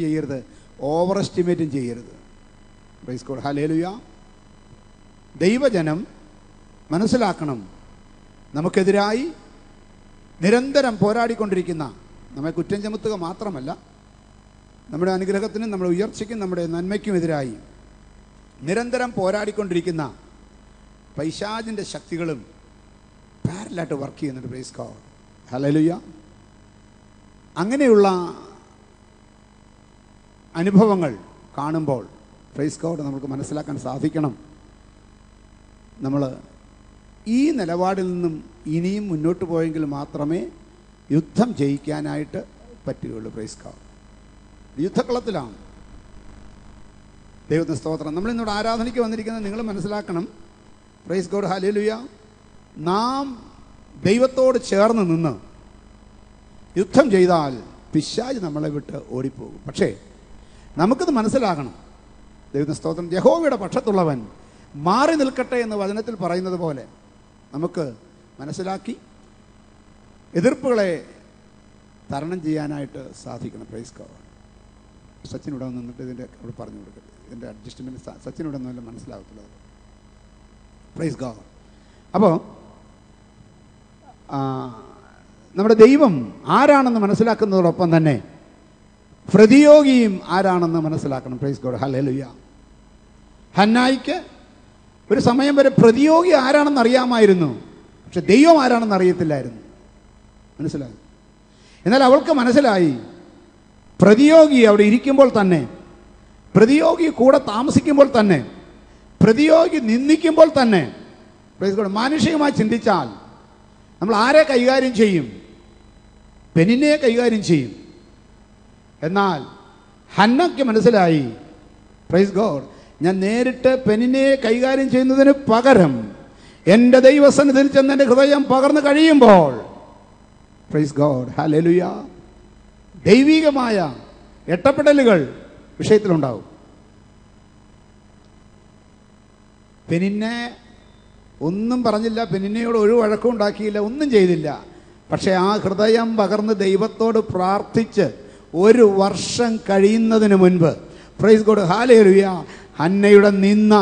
ചെയ്യരുത്. ഓവർ എസ്റ്റിമേറ്റും ചെയ്യരുത്. Price code hallelujah ദൈവജനം മനസ്സിലാക്കണം. നമുക്കെതിരായി നിരന്തരം പോരാടിക്കൊണ്ടിരിക്കുന്ന നമ്മെ കുറ്റം ചുമത്തുക മാത്രമല്ല നമ്മുടെ അനുഗ്രഹത്തിനും നമ്മുടെ ഉയർച്ചയ്ക്കും നമ്മുടെ നന്മയ്ക്കുമെതിരായി നിരന്തരം പോരാടിക്കൊണ്ടിരിക്കുന്ന പൈശാചിന്റെ ശക്തികളും പാരലായിട്ട് വർക്ക് ചെയ്യുന്നുണ്ട്. പ്രൈസ് കോഡ് ഹലലുയ അങ്ങനെയുള്ള അനുഭവങ്ങൾ കാണുമ്പോൾ പ്രൈസ് കോഡ് നമുക്ക് മനസ്സിലാക്കാൻ സാധിക്കണം. നമ്മൾ ഈ നിലപാടിൽ നിന്നും ഇനിയും മുന്നോട്ട് പോയെങ്കിൽ മാത്രമേ യുദ്ധം ജയിക്കാനായിട്ട് പറ്റുകയുള്ളൂ പ്രൈസ് കോഡ് യുദ്ധക്കളത്തിലാണ്. ദൈവത്തിന് സ്തോത്രം. നമ്മൾ ഇന്നോട് ആരാധനയ്ക്ക് വന്നിരിക്കുന്നത് നിങ്ങൾ മനസ്സിലാക്കണം. പ്രൈസ് ഗോഡ് ഹാലേലുയ നാം ദൈവത്തോട് ചേർന്ന് നിന്ന് യുദ്ധം ചെയ്താൽ പിശാജ് നമ്മളെ വിട്ട് ഓടിപ്പോകും. പക്ഷേ നമുക്കിത് മനസ്സിലാകണം. ദൈവത്തിന് സ്തോത്രം. യഹോവയുടെ പക്ഷത്തുള്ളവൻ മാറി നിൽക്കട്ടെ എന്ന് വചനത്തിൽ പറയുന്നത് പോലെ നമുക്ക് മനസ്സിലാക്കി എതിർപ്പുകളെ തരണം ചെയ്യാനായിട്ട് സാധിക്കണം. പ്രൈസ് ഗോഡ് സച്ചിൻ ഇവിടെ നിന്നിട്ട് ഇതിന്റെ അവിടെ പറഞ്ഞു കൊടുക്കട്ടെ ഇതിന്റെ അഡ്ജസ്റ്റ്മെന്റ് സച്ചിൻ ഇവിടെ നിന്നല്ല മനസ്സിലാകത്തുള്ളത് പ്രൈസ് ഗോഡ് അപ്പോൾ നമ്മുടെ ദൈവം ആരാണെന്ന് മനസ്സിലാക്കുന്നതോടൊപ്പം തന്നെ പ്രതിയോഗിയും ആരാണെന്ന് മനസ്സിലാക്കണം. പ്രൈസ് ഗോഡ് ഹലലുയ ഹന്നായിക്ക് ഒരു സമയം വരെ പ്രതിയോഗി ആരാണെന്ന് അറിയാമായിരുന്നു. പക്ഷെ ദൈവം ആരാണെന്ന് അറിയത്തില്ലായിരുന്നു. മനസ്സിലായി? എന്നാൽ അവൾക്ക് മനസ്സിലായി. പ്രതിയോഗി അവിടെ ഇരിക്കുമ്പോൾ തന്നെ പ്രതിയോഗി കൂടെ താമസിക്കുമ്പോൾ തന്നെ പ്രതിയോഗി നിന്ദിക്കുമ്പോൾ തന്നെ മാനുഷികമായി ചിന്തിച്ചാൽ നമ്മൾ ആരെ കൈകാര്യം ചെയ്യും? പെനിനെ കൈകാര്യം ചെയ്യും. എന്നാൽ ഹന്നയ്ക്ക് മനസ്സിലായി പ്രൈസ് ഗോഡ് ഞാൻ നേരിട്ട് പെനിനെ കൈകാര്യം ചെയ്യുന്നതിന് പകരം എന്റെ ദൈവസന്നിധിയിൽ ചെന്ന് എന്റെ ഹൃദയം പകർന്നു കഴിയുമ്പോൾ പ്രൈസ് ഗോഡ് ഹലലുയ ദൈവികമായ എട്ടപ്പെടലുകൾ വിഷയത്തിലുണ്ടാവും. പെനിന്നെ ഒന്നും പറഞ്ഞില്ല പെനിന്നയോട് ഒരു വഴക്കും ഉണ്ടാക്കിയില്ല ഒന്നും ചെയ്തില്ല. പക്ഷേ ആ ഹൃദയം പകർന്ന് ദൈവത്തോട് പ്രാർത്ഥിച്ച് ഒരു വർഷം കഴിയുന്നതിന് മുൻപ്. പ്രൈസ് ഗോഡ് ഹാലേലുയ അന്നയുടെ നിന്ന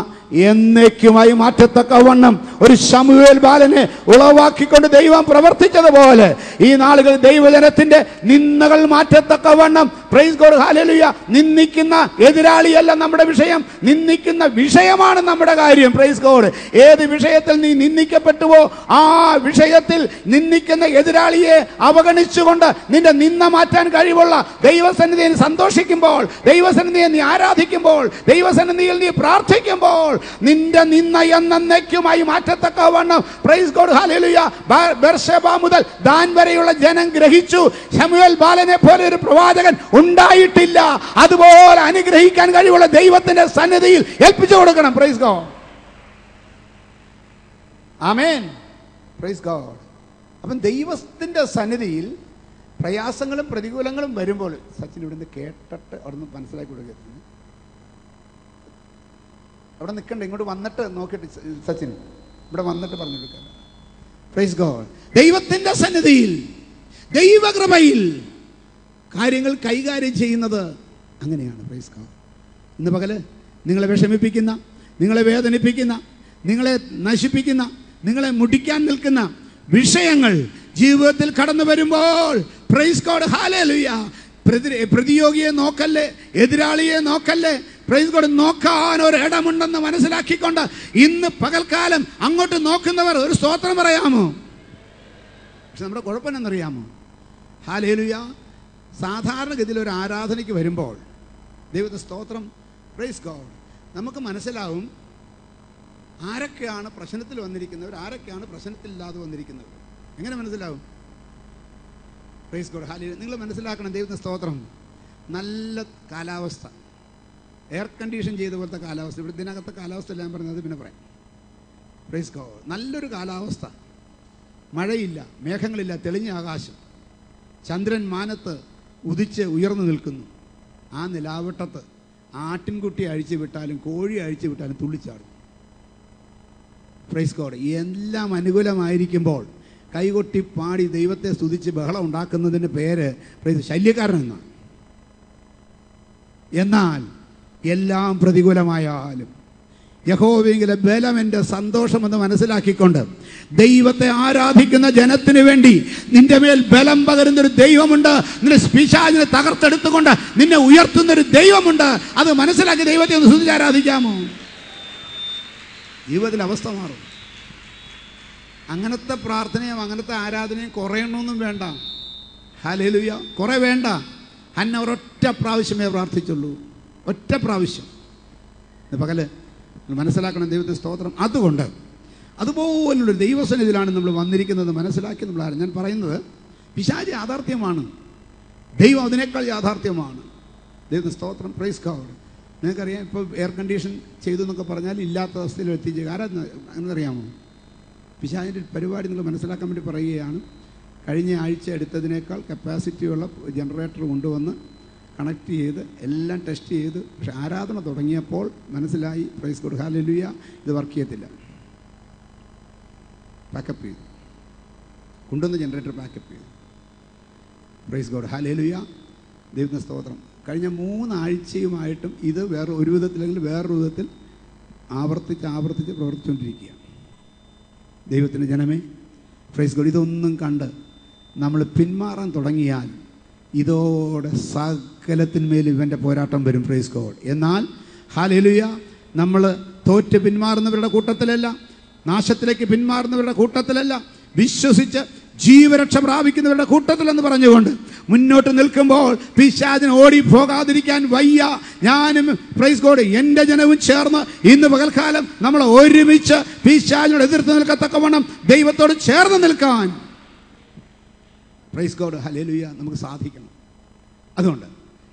എന്നേക്കുമായി മാറ്റത്തക്കവണ്ണം ഒരു ശമുവേൽ ബാലനെ ഉളവാക്കിക്കൊണ്ട് ദൈവം പ്രവർത്തിച്ചതുപോലെ ഈ നാളുകൾ ദൈവജനത്തിന്റെ നിന്നകൾ മാറ്റത്തക്കവണ്ണം പ്രൈസ് ഗോഡ് ഹാലലുയ നിന്ദിക്കുന്ന എതിരാളിയല്ല നമ്മുടെ വിഷയം. നിന്ദിക്കുന്ന വിഷയമാണ് നമ്മുടെ കാര്യം. പ്രൈസ് ഗോഡ് ഏത് വിഷയത്തിൽ നീ നിന്ദിക്കപ്പെട്ടുവോ ആ വിഷയത്തിൽ നിന്ദിക്കുന്ന എതിരാളിയെ അവഗണിച്ചുകൊണ്ട് നിന്റെ നിന്ന മാറ്റാൻ കഴിവുള്ള ദൈവസന്നിധിയെ സന്തോഷിക്കുമ്പോൾ ദൈവസന്നിധിയെ നീ ആരാധിക്കുമ്പോൾ ദൈവസന്നിധിയിൽ നീ പ്രാർത്ഥിക്കുമ്പോൾ നിന്റെ നിന്ന എന്നേക്കുമായി മാറ്റത്തക്കവണ്ണം. പ്രൈസ് ഗോഡ് ബെർഷബ മുതൽ ദാൻ വരെയുള്ള ജനം ഗ്രഹിച്ചു. ശമുവേൽ ബാലനെ പോലെ ഒരു പ്രവാചകൻ ഉണ്ടായിട്ടില്ല. അതുപോലെ അനുഗ്രഹിക്കാൻ കഴിവുള്ള ദൈവത്തിന്റെ സന്നിധിയിൽ ഏൽപ്പിച്ചു കൊടുക്കണം. പ്രൈസ് ഗോഡ് ആമേൻ പ്രൈസ് ഗോഡ് അപ്പം ദൈവത്തിന്റെ സന്നിധിയിൽ പ്രയാസങ്ങളും പ്രതികൂലങ്ങളും വരുമ്പോൾ സച്ചിൻ ഇവിടുന്ന് കേട്ടിട്ട് അവിടുന്ന് മനസ്സിലാക്കി കൊടുക്കുക. അവിടെ നിൽക്കണ്ട ഇങ്ങോട്ട് വന്നിട്ട് നോക്കിയിട്ട് സച്ചിൻ. ഇവിടെ വന്നിട്ട് പറഞ്ഞു കൊടുക്കുക പ്രൈസ് ഗോഡ് ദൈവത്തിന്റെ സന്നിധിയിൽ ദൈവകൃപയിൽ കാര്യങ്ങൾ കൈകാര്യം ചെയ്യുന്നത് അങ്ങനെയാണ്. പ്രൈസ് ഗോഡ് ഇന്ന് പകൽ നിങ്ങളെ വിഷമിപ്പിക്കുന്ന നിങ്ങളെ വേദനിപ്പിക്കുന്ന നിങ്ങളെ നശിപ്പിക്കുന്ന നിങ്ങളെ മുടിക്കാൻ നിൽക്കുന്ന വിഷയങ്ങൾ ജീവിതത്തിൽ കടന്നു വരുമ്പോൾ പ്രൈസ് ഗോഡ് ഹാലേലുയ പ്രതി- പ്രതിയോഗിയെ നോക്കല്ലേ എതിരാളിയെ നോക്കല്ലേ പ്രൈസ് ഗോഡ് നോക്കാൻ ഒരു ഇടമുണ്ടെന്ന് മനസ്സിലാക്കിക്കൊണ്ട് ഇന്ന് പകൽക്കാലം അങ്ങോട്ട് നോക്കുന്നവർ ഒരു സ്തോത്രം പറയാമോ? പക്ഷെ നമ്മുടെ കുഴപ്പം എന്നറിയാമോ ഹാലേലുയ സാധാരണഗതിയിൽ ഒരു ആരാധനയ്ക്ക് വരുമ്പോൾ ദൈവത്തെ സ്തോത്രം പ്രൈസ് ഗോഡ് നമുക്ക് മനസ്സിലാവും ആരൊക്കെയാണ് പ്രശ്നത്തിൽ വന്നിരിക്കുന്നവർ ആരൊക്കെയാണ് പ്രശ്നത്തിലില്ലാതെ വന്നിരിക്കുന്നവർ എങ്ങനെ മനസ്സിലാവും? പ്രൈസ് ഗോഡ് ഹാലി നിങ്ങൾ മനസ്സിലാക്കണം ദൈവത്തെ സ്തോത്രം. നല്ല കാലാവസ്ഥ. എയർ കണ്ടീഷൻ ചെയ്ത പോലത്തെ കാലാവസ്ഥ. ഇവിടെ ഇതിനകത്തെ കാലാവസ്ഥ എല്ലാം പറഞ്ഞത് പിന്നെ പറയാം. പ്രൈസ് കോ നല്ലൊരു കാലാവസ്ഥ. മഴയില്ല മേഘങ്ങളില്ല തെളിഞ്ഞ ആകാശം. ചന്ദ്രൻ മാനത്ത് ഉദിച്ച് ഉയർന്നു നിൽക്കുന്നു. ആ നിലാവട്ടത്ത് ആട്ടിൻകുട്ടി അഴിച്ചു വിട്ടാലും കോഴി അഴിച്ചു വിട്ടാലും തുള്ളിച്ചാടും. പ്രൈസ് കോഡ് എല്ലാം അനുകൂലമായിരിക്കുമ്പോൾ കൈകൊട്ടി പാടി ദൈവത്തെ സ്തുതിച്ച് ബഹളം ഉണ്ടാക്കുന്നതിന്റെ പേര് പ്രൈസ് ശല്യക്കാരൻ എന്നാണ്. എന്നാൽ എല്ലാം പ്രതികൂലമായാലും. യഹോവെങ്കിലെ ബലം എന്റെ സന്തോഷമെന്ന് മനസ്സിലാക്കിക്കൊണ്ട് ദൈവത്തെ ആരാധിക്കുന്ന ജനത്തിന് വേണ്ടി നിന്റെ മേൽ ബലം പകരുന്നൊരു ദൈവമുണ്ട് നിന്റെ പിശാചിനെ തകർത്തെടുത്തുകൊണ്ട് നിന്നെ ഉയർത്തുന്നൊരു ദൈവമുണ്ട്. അത് മനസ്സിലാക്കി ദൈവത്തെ ഒന്ന് സ്തുതിച്ച് ആരാധിക്കാമോ? ജീവിതത്തിൽ അവസ്ഥ മാറും. അങ്ങനത്തെ പ്രാർത്ഥനയും അങ്ങനത്തെ ആരാധനയും കുറയണമെന്നും വേണ്ട. ഹലേലുയ കുറേ വേണ്ട. അന്ന ഒരൊറ്റ പ്രാവശ്യമേ പ്രാർത്ഥിച്ചുള്ളൂ. ഒറ്റ പ്രാവശ്യം. പകൽ മനസ്സിലാക്കണം ദൈവത്തെ സ്തോത്രം. അതുകൊണ്ട് അതുപോലുള്ളൊരു ദൈവസന്നിധിയിലാണ് നമ്മൾ വന്നിരിക്കുന്നത് മനസ്സിലാക്കി നമ്മൾ ആരും? ഞാൻ പറയുന്നത് പിശാചി യാഥാർത്ഥ്യമാണ്. ദൈവം അതിനേക്കാൾ യാഥാർത്ഥ്യമാണ്. ദൈവത്തെ സ്തോത്രം പ്രൈസ് കാവഡ് നിങ്ങൾക്കറിയാം ഇപ്പോൾ എയർ കണ്ടീഷൻ ചെയ്തു എന്നൊക്കെ പറഞ്ഞാൽ ഇല്ലാത്ത അവസ്ഥയിൽ എത്തിച്ച് ആരാ അങ്ങനെ അറിയാമോ പിശാചിന്റെ പരിപാടി നിങ്ങൾ മനസ്സിലാക്കാൻ വേണ്ടി പറയുകയാണ്. കഴിഞ്ഞ ആഴ്ച എടുത്തതിനേക്കാൾ കപ്പാസിറ്റിയുള്ള ജനറേറ്റർ കൊണ്ടുവന്ന് കണക്ട് ചെയ്ത് എല്ലാം ടെസ്റ്റ് ചെയ്ത് പക്ഷെ ആരാധന തുടങ്ങിയപ്പോൾ മനസ്സിലായി പ്രൈസ് കോഡ് ഹാലലുയ ഇത് വർക്ക് ചെയ്യത്തില്ല. പാക്കപ്പ് ചെയ്തു. കൊണ്ടുവന്ന് ജനറേറ്റർ പാക്കപ്പ് ചെയ്തു. പ്രൈസ് ഗോഡ് ഹാലേലുയ ദൈവത്തിന് സ്തോത്രം. കഴിഞ്ഞ മൂന്നാഴ്ചയുമായിട്ടും ഇത് വേറെ ഒരു വിധത്തിലെങ്കിൽ വേറൊരു വിധത്തിൽ ആവർത്തിച്ച് ആവർത്തിച്ച് പ്രവർത്തിച്ചുകൊണ്ടിരിക്കുകയാണ്. ദൈവത്തിന്റെ ജനമേ പ്രൈസ് ഗോഡ് ഇതൊന്നും കണ്ട് നമ്മൾ പിന്മാറാൻ തുടങ്ങിയാൽ ഇതോടെ സകലത്തിന്മേൽ ഇവന്റെ പോരാട്ടം വരും പ്രൈസ് ഗോഡ് എന്നാൽ ഹാലേലുയ നമ്മൾ തോറ്റ് പിന്മാറുന്നവരുടെ കൂട്ടത്തിലല്ല നാശത്തിലേക്ക് പിന്മാറുന്നവരുടെ കൂട്ടത്തിലല്ല വിശ്വസിച്ച് ജീവരക്ഷ പ്രാപിക്കുന്നവരുടെ കൂട്ടത്തിലെന്ന് പറഞ്ഞുകൊണ്ട് മുന്നോട്ട് നിൽക്കുമ്പോൾ പിശാചിന് ഓടി പോകാതിരിക്കാൻ വയ്യ. ഞാനും പ്രൈസ് ഗോഡ് എന്റെ ജനവും ചേർന്ന് ഇന്ന് പകൽക്കാലം നമ്മൾ ഒരുമിച്ച് പിശാചിനോട് എതിർത്ത് നിൽക്കത്തക്കവണ്ണം ദൈവത്തോട് ചേർന്ന് നിൽക്കാൻ പ്രൈസ് ഗോഡ് ഹലേലുയ നമുക്ക് സാധിക്കണം. അതുകൊണ്ട്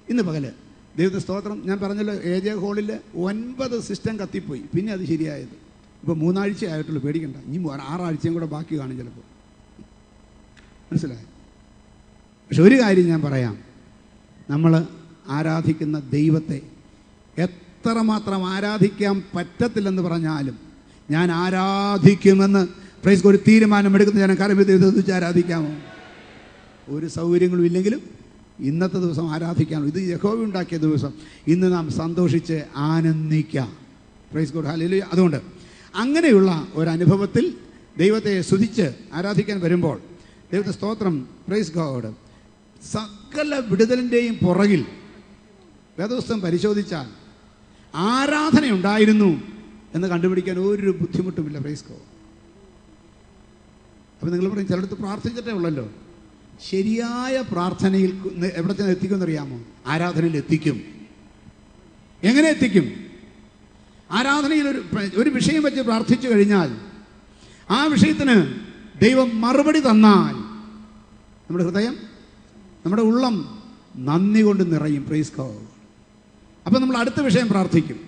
ഇന്ന് പകൽ ദൈവത്തെ സ്തോത്രം. ഞാൻ പറഞ്ഞല്ലോ എ ജെ ഹോളിൽ ഒൻപത് സിസ്റ്റം കത്തിപ്പോയി. പിന്നെ അത് ശരിയായത്. ഇപ്പോൾ മൂന്നാഴ്ച ആയിട്ടുള്ളൂ പേടിക്കണ്ട. ഇനി ആറാഴ്ചയും കൂടെ ബാക്കി കാണും ചിലപ്പോൾ മനസ്സിലായി? പക്ഷെ ഒരു കാര്യം ഞാൻ പറയാം. നമ്മൾ ആരാധിക്കുന്ന ദൈവത്തെ എത്രമാത്രം ആരാധിക്കാൻ പറ്റത്തില്ലെന്ന് പറഞ്ഞാലും ഞാൻ ആരാധിക്കുമെന്ന് പ്രൈസ് ഒരു തീരുമാനമെടുക്കുന്ന ഞാൻ കരമ്പ് ദൈവത്തെ ആരാധിക്കാമോ? ഒരു സൗകര്യങ്ങളും ഇല്ലെങ്കിലും ഇന്നത്തെ ദിവസം ആരാധിക്കാനോ ഇത് യഹോവ ഉണ്ടാക്കിയ ദിവസം. ഇന്ന് നാം സന്തോഷിച്ച് ആനന്ദിക്കാം. പ്രൈസ് ഗോഡ് ഹാലയിൽ അതുകൊണ്ട് അങ്ങനെയുള്ള ഒരനുഭവത്തിൽ ദൈവത്തെ സ്തുതിച്ച് ആരാധിക്കാൻ വരുമ്പോൾ ദൈവത്തെ സ്തോത്രം. പ്രൈസ് ഗോഡ് സകല വിടുതലിന്റെയും പുറകിൽ വേദവസ്തം പരിശോധിച്ചാൽ ആരാധനയുണ്ടായിരുന്നു എന്ന് കണ്ടുപിടിക്കാൻ ഒരു ബുദ്ധിമുട്ടുമില്ല. പ്രൈസ് ഗോഡ് അപ്പം നിങ്ങൾ പറയും ചിലടത്ത് പ്രാർത്ഥിച്ചിട്ടേ ഉള്ളല്ലോ. ശരിയായ പ്രാർത്ഥനയിൽ എവിടെ ചെന്ന് എത്തിക്കും അറിയാമോ ആരാധനയിൽ എത്തിക്കും. എങ്ങനെ എത്തിക്കും? ആരാധനയിൽ ഒരു ഒരു വിഷയം വെച്ച് പ്രാർത്ഥിച്ചു കഴിഞ്ഞാൽ ആ വിഷയത്തിന് ദൈവം മറുപടി തന്നാൽ നമ്മുടെ ഹൃദയം നമ്മുടെ ഉള്ളം നന്ദി കൊണ്ട് നിറയും. പ്രൈസ് ഗോഡ് അപ്പം നമ്മൾ അടുത്ത വിഷയം പ്രാർത്ഥിക്കും.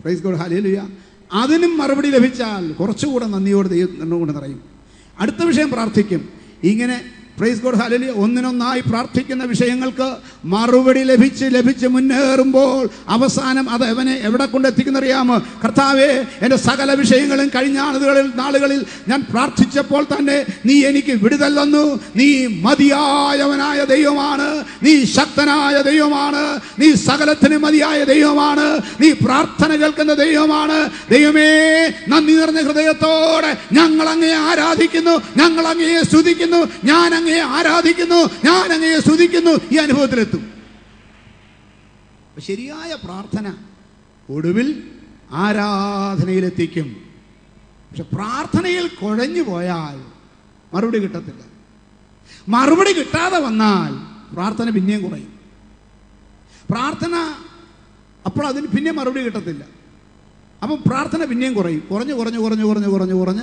പ്രൈസ് ഗോഡ് ഹാലേലുയ അതിനും മറുപടി ലഭിച്ചാൽ കുറച്ചുകൂടെ നന്ദിയോട് ദൈവം കൊണ്ട് നിറയും. അടുത്ത വിഷയം പ്രാർത്ഥിക്കും. ഇങ്ങനെ പ്രൈസ് ഗോഡ് ഹാലലി ഒന്നിനൊന്നായി പ്രാർത്ഥിക്കുന്ന വിഷയങ്ങൾക്ക് മറുപടി ലഭിച്ച് ലഭിച്ച് മുന്നേറുമ്പോൾ അവസാനം അത് അവനെ എവിടെ കൊണ്ടെത്തിക്കുന്നറിയാമോ കർത്താവേ എന്റെ സകല വിഷയങ്ങളും കഴിഞ്ഞ ആളുകളിൽ നാളുകളിൽ ഞാൻ പ്രാർത്ഥിച്ചപ്പോൾ തന്നെ നീ എനിക്ക് വിടുതൽ തന്നു. നീ മതിയായവനായ ദൈവമാണ്. നീ ശക്തനായ ദൈവമാണ്. നീ സകലത്തിന് മതിയായ ദൈവമാണ്. നീ പ്രാർത്ഥന കേൾക്കുന്ന ദൈവമാണ്. ദൈവമേ നന്ദി നിറഞ്ഞ ഹൃദയത്തോടെ ഞങ്ങൾ അങ്ങയെ ആരാധിക്കുന്നു. ഞങ്ങൾ അങ്ങയെ സ്തുതിക്കുന്നു. ഞാൻ അങ്ങയെ ആരാധിക്കുന്നു ഞാൻ അങ്ങയെ സ്തുതിക്കുന്നു ഈ അനുഭവത്തിലെത്തും. ശരിയായ പ്രാർത്ഥന ഒടുവിൽ ആരാധനയിലെത്തിക്കും. പക്ഷെ പ്രാർത്ഥനയിൽ കുഴഞ്ഞു പോയാൽ മറുപടി കിട്ടത്തില്ല. മറുപടി കിട്ടാതെ വന്നാൽ പ്രാർത്ഥന പിന്നെയും കുറയും. പ്രാർത്ഥന അപ്പോൾ അതിന് പിന്നെ മറുപടി കിട്ടത്തില്ല. അപ്പം പ്രാർത്ഥന പിന്നെയും കുറയും. കുറഞ്ഞു കുറഞ്ഞു കുറഞ്ഞു കുറഞ്ഞു കുറഞ്ഞു കുറഞ്ഞ്.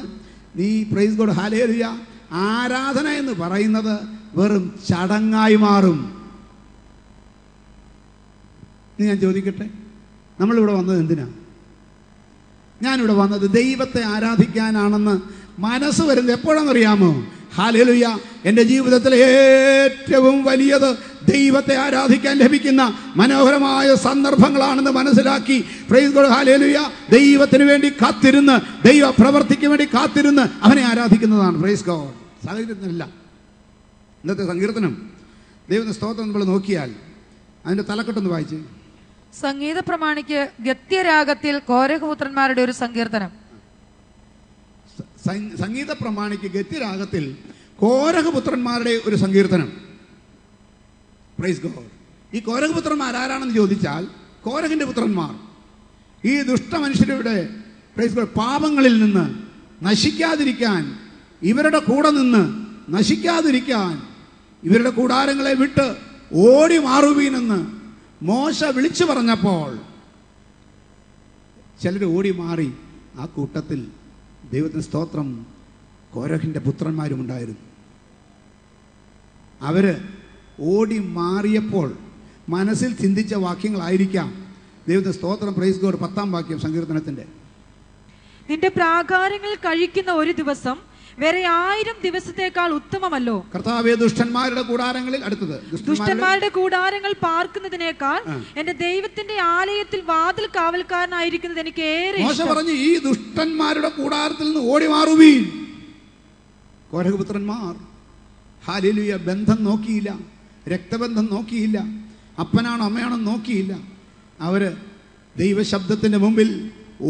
നീ പ്രൈസ് ഗോഡ് ഹാലേലിയ ആരാധന എന്ന് പറയുന്നത് വെറും ചടങ്ങായി മാറും. ഇനി ഞാൻ ചോദിക്കട്ടെ? നമ്മളിവിടെ വന്നത് എന്തിനാ? ഞാനിവിടെ വന്നത് ദൈവത്തെ ആരാധിക്കാനാണെന്ന് മനസ്സ് വരുന്നത് എപ്പോഴാണെന്നറിയാമോ? ഹാലേലുയ. എന്റെ ജീവിതത്തിലെ ഏറ്റവും വലിയത് ദൈവത്തെ ആരാധിക്കാൻ ലഭിക്കുന്ന മനോഹരമായ സന്ദർഭങ്ങളാണെന്ന് മനസ്സിലാക്കി. ഹാലേലുയ. ദൈവത്തിന് വേണ്ടി കാത്തിരുന്ന് ദൈവ പ്രവർത്തിക്ക് വേണ്ടി കാത്തിരുന്ന് അവനെ ആരാധിക്കുന്നതാണ്. Praise God സാഹചര്യത്തിനല്ല. ഇന്നത്തെ സങ്കീർത്തനം. ദൈവത്തിന്റെ സ്തോത്രം നമ്മൾ നോക്കിയാൽ അതിന്റെ തലക്കെട്ടൊന്ന് വായിച്ച്. സംഗീത പ്രമാണിക്ക് ഗത്യരാഗത്തിൽ കോരകപുത്രന്മാരുടെ ഒരു സങ്കീർത്തനം. സംഗീത പ്രമാണിക്ക് ഗത്യരാഗത്തിൽ കോരകപുത്രന്മാരുടെ ഒരു സങ്കീർത്തനം. പ്രൈസ് ഗോഡ് ഈ കോരകപുത്രന്മാർ ആരാണെന്ന് ചോദിച്ചാൽ കോരകന്റെ പുത്രന്മാർ. ഈ ദുഷ്ടമനുഷ്യരുടെ പ്രൈസ് ഗോഡ് പാപങ്ങളിൽ നിന്ന് നശിക്കാതിരിക്കാൻ ഇവരുടെ കൂടെ നിന്ന് നശിക്കാതിരിക്കാൻ ഇവരുടെ കൂടാരങ്ങളെ വിട്ട് ഓടി മാറുവീനെന്ന് മോശ വിളിച്ചു പറഞ്ഞപ്പോൾ ചിലർ ഓടി മാറി ആ കൂട്ടത്തിൽ ദൈവത്തിന് സ്തോത്രം. കോരഹിന്റെ പുത്രന്മാരും ഉണ്ടായിരുന്നു. അവർ ഓടി മാറിയപ്പോൾ മനസ്സിൽ ചിന്തിച്ച വാക്യങ്ങളായിരിക്കാം. ദൈവത്തിന് സ്തോത്രം. പ്രൈസ് ഗോഡ് പത്താം വാക്യം സങ്കീർത്തനത്തിന്റെ. നിന്റെ പ്രാകാരങ്ങൾ കഴിക്കുന്ന ഒരു ദിവസം വേറെ ആയിരം ദിവസത്തേക്കാൾ ഉത്തമമല്ലോ? കർത്താവെ ദുഷ്ടന്മാരുടെ കൂടാരങ്ങളിൽ അടുത്തത്. ദുഷ്ടന്മാരുടെ കൂടാരങ്ങൾ പാർക്കുന്നതിനേക്കാൾ. എന്റെ ദൈവത്തിന്റെ ആലയത്തിൽ വാതിൽ കാവൽക്കാരനായിരിക്കുന്നത് എനിക്ക് ഏറെ മോശ പറഞ്ഞു ഈ ദുഷ്ടന്മാരുടെ കൂടാരത്തിൽ നിന്ന് ഓടി മാറുവീൻ. കോരകപുത്രന്മാർ ഹാലിലുയ ബന്ധം നോക്കിയില്ല രക്തബന്ധം നോക്കിയില്ല അപ്പനാണോ അമ്മയാണോ നോക്കിയില്ല. അവർ ദൈവശബ്ദത്തിന്റെ മുമ്പിൽ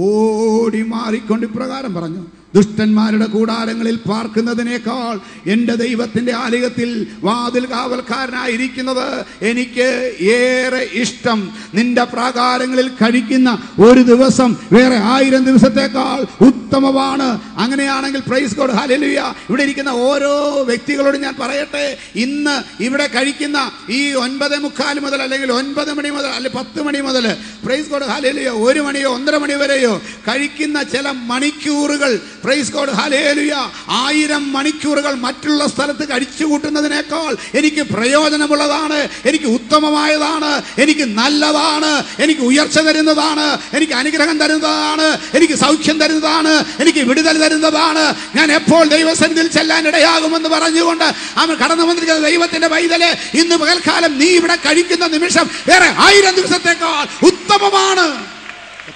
ഓടി മാറിക്കൊണ്ട് ഇപ്രകാരം പറഞ്ഞു ദുഷ്ടന്മാരുടെ കൂടാരങ്ങളിൽ പാർക്കുന്നതിനേക്കാൾ എന്റെ ദൈവത്തിന്റെ ആലയത്തിൽ വാതിൽ കാവൽക്കാരനായിരിക്കുന്നത് എനിക്ക് ഏറെ ഇഷ്ടം. നിന്റെ പ്രാകാരങ്ങളിൽ കഴിക്കുന്ന ഒരു ദിവസം വേറെ ആയിരം ദിവസത്തേക്കാൾ ഉത്തമമാണ്. അങ്ങനെയാണെങ്കിൽ പ്രൈസ് ഗോഡ് ഹലലുയ ഇവിടെ ഇരിക്കുന്ന ഓരോ വ്യക്തികളോടും ഞാൻ പറയട്ടെ ഇന്ന് ഇവിടെ കഴിക്കുന്ന ഈ ഒൻപത് മുക്കാൽ മുതൽ അല്ലെങ്കിൽ ഒൻപത് മണി മുതൽ അല്ലെങ്കിൽ പത്ത് മണി മുതൽ പ്രൈസ് ഗോഡ് ഹല്ലേലൂയ ഒരു മണിയോ ഒന്നര മണി വരെയോ കഴിക്കുന്ന ചില മണിക്കൂറുകൾ പ്രൈസ് ഗോഡ് ഹലേലുയ ആയിരം മണിക്കൂറുകൾ മറ്റുള്ള സ്ഥലത്ത് കഴിച്ചു കൂട്ടുന്നതിനേക്കാൾ എനിക്ക് പ്രയോജനമുള്ളതാണ് എനിക്ക് ഉത്തമമായതാണ് എനിക്ക് നല്ലതാണ് എനിക്ക് ഉയർച്ച തരുന്നതാണ് എനിക്ക് അനുഗ്രഹം തരുന്നതാണ് എനിക്ക് സൗഖ്യം തരുന്നതാണ് എനിക്ക് വിടുതൽ തരുന്നതാണ്. ഞാൻ എപ്പോൾ ദൈവസന്നിധിയിൽ ചെല്ലാൻ ഇടയാകുമെന്ന് പറഞ്ഞുകൊണ്ട് അവൻ കടന്നു വന്നിരിക്കുന്ന ദൈവത്തിന്റെ വൈതൽ ഇന്ന് പകൽക്കാലം നീ ഇവിടെ കഴിക്കുന്ന നിമിഷം വേറെ ആയിരം ദിവസത്തേക്കാൾ ഉത്തമമാണ്.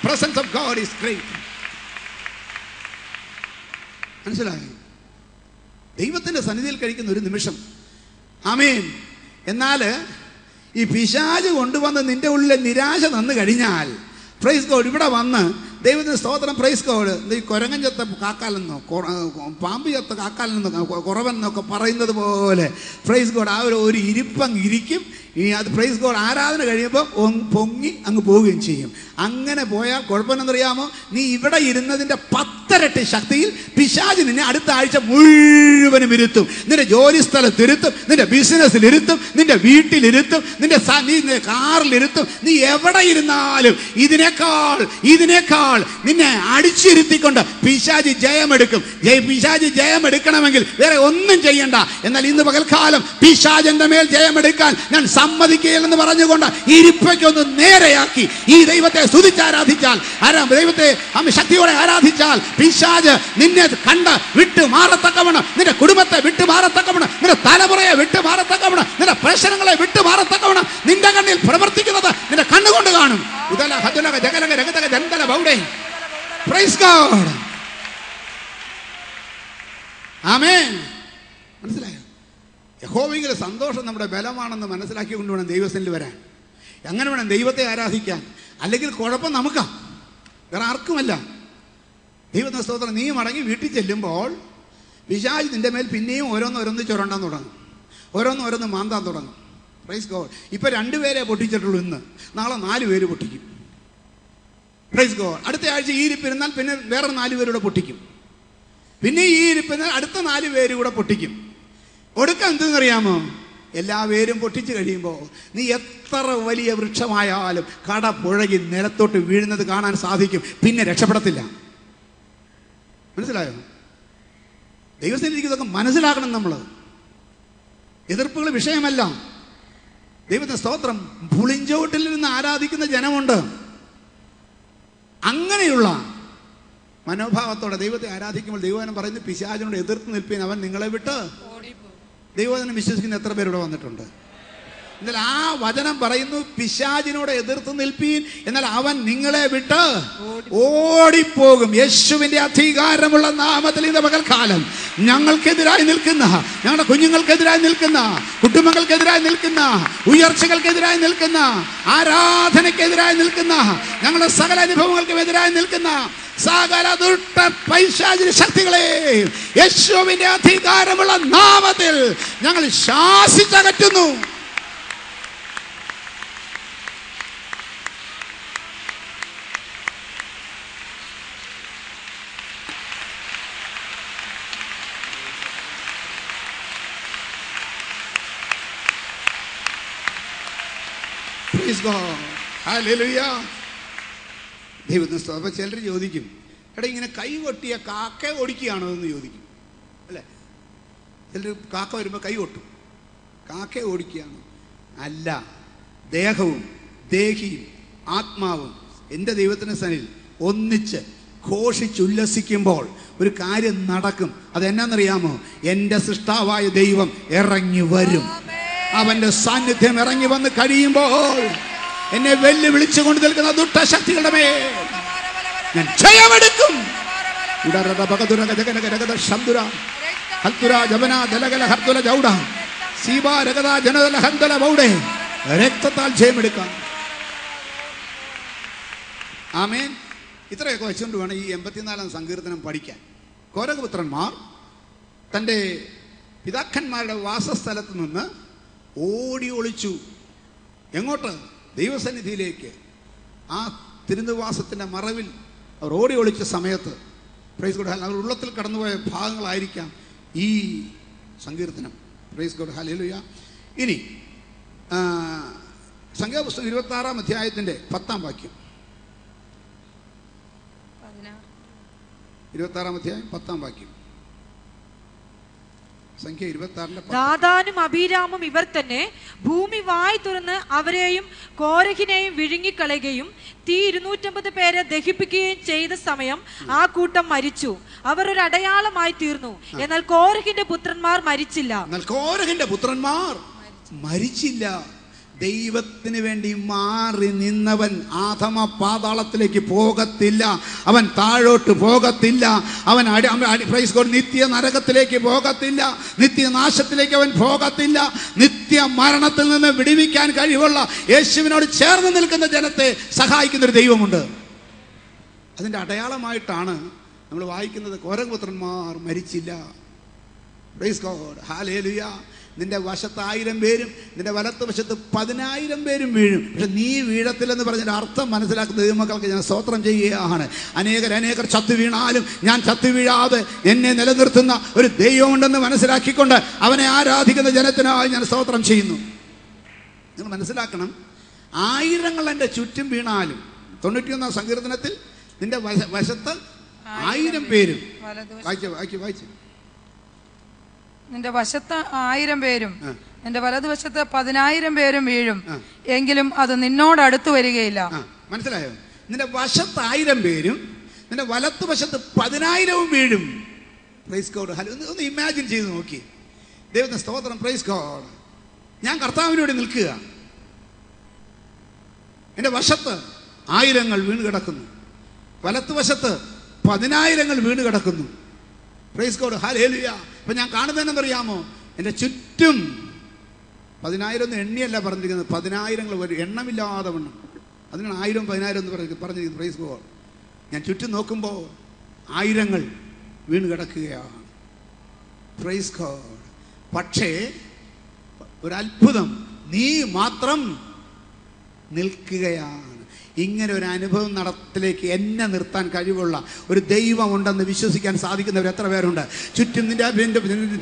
Presence of god is great മനസ്സിലായോ? ദൈവത്തിന്റെ സന്നിധിയിൽ കഴിക്കുന്ന ഒരു നിമിഷം. ആമേൻ. എന്നാൽ ഈ പിശാജ് കൊണ്ടുവന്ന് നിന്റെ ഉള്ളിലെ നിരാശ തന്നു കഴിഞ്ഞാൽ പ്രൈസ് ഗോഡ് ഇവിടെ വന്ന് ദൈവത്തിന് സ്തോത്രം പ്രൈസ് ഗോഡ് ഈ കുരങ്ങൻ ചത്ത കാക്കാലെന്നോ പാമ്പ് ചത്ത കാക്കാലെന്നോ കുറവെന്നൊക്കെ പറയുന്നത് പോലെ പ്രൈസ് ഗോഡ് ആ ഒരു ഒരു ഇരിപ്പങ്ങ് ഇരിക്കും. ഇനി അത് പ്രൈസ് ഗോഡ് ആരാധന കഴിയുമ്പോൾ പൊങ്ങി അങ്ങ് പോവുകയും ചെയ്യും. അങ്ങനെ പോയാൽ കുഴപ്പമെന്നറിയാമോ നീ ഇവിടെ ഇരുന്നതിന്റെ പത്തരട്ടി ശക്തിയിൽ പിശാജ് നിന്നെ അടുത്ത ആഴ്ച മുഴുവനും ഇരുത്തും. നിന്റെ ജോലി സ്ഥലത്ത് ഇരുത്തും. നിന്റെ ബിസിനസ്സിൽ ഇരുത്തും. നിന്റെ വീട്ടിലിരുത്തും നിന്റെ നീ കാറിലിരുത്തും നീ എവിടെ ഇരുന്നാലും ഇതിനേക്കാൾ ഇതിനേക്കാൾ നിന്നെ അടിച്ചിരുത്തിക്കൊണ്ട് പിശാജി ജയമെടുക്കും. ജയ പിശാജ് ജയമെടുക്കണമെങ്കിൽ വേറെ ഒന്നും ചെയ്യണ്ട. എന്നാൽ ഇന്ന് പകൽക്കാലം പിശാജന്റെ മേൽ ജയമെടുക്കാൻ ഞാൻ സമ്മതിക്കുകയില്ലെന്ന് പറഞ്ഞുകൊണ്ട് ഇരിപ്പയ്ക്കൊന്ന് നേരെയാക്കി. ഈ ദൈവത്തെ സ്തുതിച്ചാരാധിച്ചാൽ ആരാ ദൈവത്തെ ശക്തിയോടെ ആരാധിച്ചാൽ പിശാജ് നിന്നെ കണ്ട് വിട്ടു മാറത്തക്കവണം നിന്റെ കുടുംബത്തെ വിട്ടു മാറത്തക്കവണം നിന്റെ തലമുറയെ വിട്ടു മാറത്തക്കവണം നിന്റെ പ്രശ്നങ്ങളെ വിട്ടു മാറത്തക്കവണം നിന്റെ കണ്ണിൽ പ്രവർത്തിക്കുന്നത് നിന്റെ കണ്ണുകൊണ്ട് കാണും ഉദല ഹതുലക ജഗലക രഗതക ജന്തല ബൗഡേ ഗോഡ് ആമേൻ. മനസ്സിലായോ? യഹോവെങ്കിലെ സന്തോഷം നമ്മുടെ ബലമാണെന്ന് മനസ്സിലാക്കിക്കൊണ്ട് വേണം ദൈവസനിൽ വരാൻ. അങ്ങനെ വേണം ദൈവത്തെ ആരാധിക്കാൻ? അല്ലെങ്കിൽ കുഴപ്പം നമുക്കാ? വേറെ ആർക്കുമല്ല. ദൈവത്തിന്റെ സ്തോത്രം നീ മടങ്ങി വീട്ടിൽ ചെല്ലുമ്പോൾ പിശാജ് നിന്റെ മേൽ പിന്നെയും ഓരോന്നോരോന്ന് ചുരണ്ടാൻ തുടങ്ങും. ഓരോന്ന് ഓരോന്ന് മാന്താൻ തുടങ്ങും. പ്രൈസ് ഗോഡ് ഇപ്പൊ രണ്ടുപേരെ പൊട്ടിച്ചിട്ടുള്ളൂ ഇന്ന്. നാളെ നാല് പേര് പൊട്ടിക്കും. പ്രൈസ് ഗോ അടുത്ത ആഴ്ച ഈ ഇരിപ്പിരുന്നാൽ പിന്നെ വേറെ നാല് പേരൂടെ പൊട്ടിക്കും. പിന്നെ ഈ ഇരിപ്പിരുന്നാൽ അടുത്ത നാല് പേര് കൂടെ പൊട്ടിക്കും. ഒടുക്കം എന്തെന്നറിയാമോ? എല്ലാ പേരും പൊട്ടിച്ചു കഴിയുമ്പോൾ നീ എത്ര വലിയ വൃക്ഷമായാലും കട പുഴകി നിലത്തോട്ട് വീഴുന്നത് കാണാൻ സാധിക്കും. പിന്നെ രക്ഷപ്പെടത്തില്ല. മനസ്സിലായോ? ദൈവസ്ഥിതിക്ക് ഇതൊക്കെ മനസ്സിലാക്കണം നമ്മൾ എതിർപ്പുകൾ വിഷയമല്ല. ദൈവത്തിന്റെ സ്തോത്രം പുളിഞ്ചോട്ടിൽ നിന്ന് ആരാധിക്കുന്ന ജനമുണ്ട്. അങ്ങനെയുള്ള മനോഭാവത്തോടെ ദൈവത്തെ ആരാധിക്കുമ്പോൾ ദൈവവചനം പറയുന്നു പിശാചിനോട് എതിർത്ത് നിൽപ്പിൻ അവൻ നിങ്ങളെ വിട്ട് ദൈവവചനം വിശ്വസിക്കുന്ന എത്ര പേരിവിടെ വന്നിട്ടുണ്ട്? എന്നാൽ ആ വചനം പറയുന്നു പിശാചിനോട് എതിർത്ത് നിൽപ്പീൻ. എന്നാൽ അവൻ നിങ്ങളെ വിട്ട് ഓടിപ്പോകും. യേശുവിന്റെ അധികാരമുള്ള നാമത്തിൽ ഇന്ന് പകൽക്കാലം ഞങ്ങൾക്കെതിരായി നിൽക്കുന്ന ഞങ്ങളുടെ കുഞ്ഞുങ്ങൾക്കെതിരായി നിൽക്കുന്ന കുടുംബങ്ങൾക്കെതിരായി നിൽക്കുന്ന ഉയർച്ചകൾക്കെതിരായി നിൽക്കുന്ന ആരാധനയ്ക്കെതിരായി നിൽക്കുന്ന ഞങ്ങളുടെ സകല അനുഭവങ്ങൾക്കും എതിരായി നിൽക്കുന്ന സകല ദുഷ്ട പൈശാചിക ശക്തികളെ യേശുവിന്റെ അധികാരമുള്ള നാമത്തിൽ ഞങ്ങൾ ശാസിച്ചകറ്റുന്നു. Hallelujah. ദൈവത്തിന്. അപ്പൊ ചിലർ ചോദിക്കും എടാ ഇങ്ങനെ കൈ കൊട്ടിയ കാക്ക ഓടിക്കുകയാണോ എന്ന് ചോദിക്കും. അല്ലേ? ചിലർ കാക്ക വരുമ്പോൾ കൈ കൊട്ടും കാക്ക ഓടിക്കുകയാണ്. അല്ല ദേഹവും ദേഹിയും ആത്മാവും എന്റെ ദൈവത്തിന്റെ സനിൽ ഒന്നിച്ച് ഘോഷിച്ചുല്ലസിക്കുമ്പോൾ ഒരു കാര്യം നടക്കും. അതെന്നാന്നറിയാമോ? എന്റെ സൃഷ്ടാവായ ദൈവം ഇറങ്ങി വരും. അവന്റെ സാന്നിധ്യം ഇറങ്ങി വന്ന് കഴിയുമ്പോൾ എന്നെ വെല്ലുവിളിച്ചു കൊണ്ട് നിൽക്കുന്ന ദുഷ്ടശക്തികളുടെ മേൽ ഞാൻ ജയമെടുക്കും. രക്തത്താൽ ജയമെടുക്കാം. ആമേൻ. ഇത്രയൊക്കെ വെച്ചുകൊണ്ട് വേണം ഈ എൺപത്തിനാലാം സങ്കീർത്തനം പഠിക്കാൻ. കോരകപുത്രന്മാർ തന്റെ പിതാക്കന്മാരുടെ വാസസ്ഥലത്ത് നിന്ന് ഓടി ഒളിച്ചു. എങ്ങോട്ട്? ദൈവസന്നിധിയിലേക്ക് ആ തിരുനിവാസത്തിന്റെ മറവിൽ അവർ ഓടി ഒളിച്ച സമയത്ത് പ്രൈസ് ഗോഡ് ഹാൽ അവർ ഉള്ളത്തിൽ കടന്നുപോയ ഭാഗങ്ങളായിരിക്കാം ഈ സങ്കീർത്തനം. പ്രൈസ് ഗോഡ് ഹാലുയ ഇനി സംഖ്യാപുസ്തകം ഇരുപത്തി ആറാം അധ്യായത്തിന്റെ പത്താം വാക്യം. ഇരുപത്തി ആറാം അധ്യായം പത്താം വാക്യം. ദാദാനും അഭിരാമും ഇവർ തന്നെ ഭൂമി വായി തുറന്ന് അവരെയും കോരഹിനെയും വിഴുങ്ങിക്കളയുകയും തീ ഇരുന്നൂറ്റമ്പത് പേരെ ദഹിപ്പിക്കുകയും ചെയ്ത സമയം ആ കൂട്ടം മരിച്ചു. അവർ ഒരു അടയാളമായി തീർന്നു. എന്നാൽ കോരഹിന്റെ പുത്രന്മാർ മരിച്ചില്ല. എന്നാൽ കോരഹിന്റെ പുത്രന്മാർ മരിച്ചില്ല. ദൈവത്തിന് വേണ്ടി മാറി നിന്നവൻ ആധമ പാതാളത്തിലേക്ക് പോകത്തില്ല. അവൻ താഴോട്ട് പോകത്തില്ല. അവൻ പ്രൈസ് ഗോഡ് നിത്യ നരകത്തിലേക്ക് പോകത്തില്ല. നിത്യനാശത്തിലേക്ക് അവൻ പോകത്തില്ല. നിത്യ മരണത്തിൽ നിന്ന് വിടിവിക്കാൻ കഴിവുള്ള യേശുവിനോട് ചേർന്ന് നിൽക്കുന്ന ജനത്തെ സഹായിക്കുന്ന ഒരു ദൈവമുണ്ട്. അതിന്റെ അടയാളമായിട്ടാണ് നമ്മൾ വായിക്കുന്നത് കോരകപുത്രന്മാർ മരിച്ചില്ല. പ്രൈസ് ഗോഡ് ഹാലേലുയ നിന്റെ വശത്ത് ആയിരം പേരും നിന്റെ വലത്ത് വശത്ത് പതിനായിരം പേരും വീഴും. പക്ഷെ നീ വീഴത്തില്ലെന്ന് പറഞ്ഞാൽ അർത്ഥം മനസ്സിലാക്കുന്ന ദൈവമക്കൾക്ക് ഞാൻ സ്തോത്രം ചെയ്യുകയാണ്. അനേകർ അനേകർ ചത്തു വീണാലും ഞാൻ ചത്തു വീഴാതെ എന്നെ നിലനിർത്തുന്ന ഒരു ദൈവമുണ്ടെന്ന് മനസ്സിലാക്കിക്കൊണ്ട് അവനെ ആരാധിക്കുന്ന ജനത്തിനായി ഞാൻ സ്തോത്രം ചെയ്യുന്നു. നിങ്ങൾ മനസ്സിലാക്കണം ആയിരങ്ങൾ എന്റെ ചുറ്റും വീണാലും തൊണ്ണൂറ്റിയൊന്നാം സങ്കീർത്തനത്തിൽ നിന്റെ വശ- വശത്ത് ആയിരം പേരും. വായിച്ചു വായിച്ചു വായിച്ചു. നിന്റെ വശത്ത് ആയിരം പേരും. നിന്റെ വലതുവശത്ത് പതിനായിരം പേരും വീഴും. എങ്കിലും അത് നിന്നോട് അടുത്തു വരികയില്ല. മനസ്സിലായോ? നിന്റെ വശത്ത് ആയിരം പേരും നിന്റെ വലത്തുവശത്ത് പതിനായിരവും വീഴും. പ്രൈസ് ഗോഡ് ഹലോ ഒന്ന് ഒന്ന് ഇമാജിൻ ചെയ്ത് നോക്കി. ദൈവത്തിന് സ്തോത്രം. പ്രൈസ് ഗോഡ് ഞാൻ കർത്താവിനോട് നിൽക്കുക. എന്റെ വശത്ത് ആയിരങ്ങൾ വീണ് കിടക്കുന്നു. വലത്തുവശത്ത് പതിനായിരങ്ങൾ വീണ് കിടക്കുന്നു. പ്രൈസ് ഗോഡ് ഹലേലുയ അപ്പം ഞാൻ കാണുന്നതെന്നറിയാമോ എന്റെ ചുറ്റും പതിനായിരം ഒന്നും എണ്ണിയല്ല പറഞ്ഞിരിക്കുന്നത്. പതിനായിരങ്ങൾ വരും എണ്ണമില്ലാതെ വണ്ണം. അതിനാണ് ആയിരം പതിനായിരം എന്ന് പറഞ്ഞു പറഞ്ഞിരിക്കുന്നത് പ്രൈസ് ഗോഡ് ഞാൻ ചുറ്റും നോക്കുമ്പോൾ ആയിരങ്ങൾ വീണ് കിടക്കുകയാണ്. പ്രൈസ് ഗോഡ് പക്ഷേ ഒരത്ഭുതം നീ മാത്രം നിൽക്കുകയാണ്. ഇങ്ങനെ ഒരു അനുഭവം നടത്തിലേക്ക് എന്നെ നിർത്താൻ കഴിവുള്ള ഒരു ദൈവമുണ്ടെന്ന് വിശ്വസിക്കാൻ സാധിക്കുന്നവർ എത്ര പേരുണ്ട്? ചുറ്റും നിന്റെ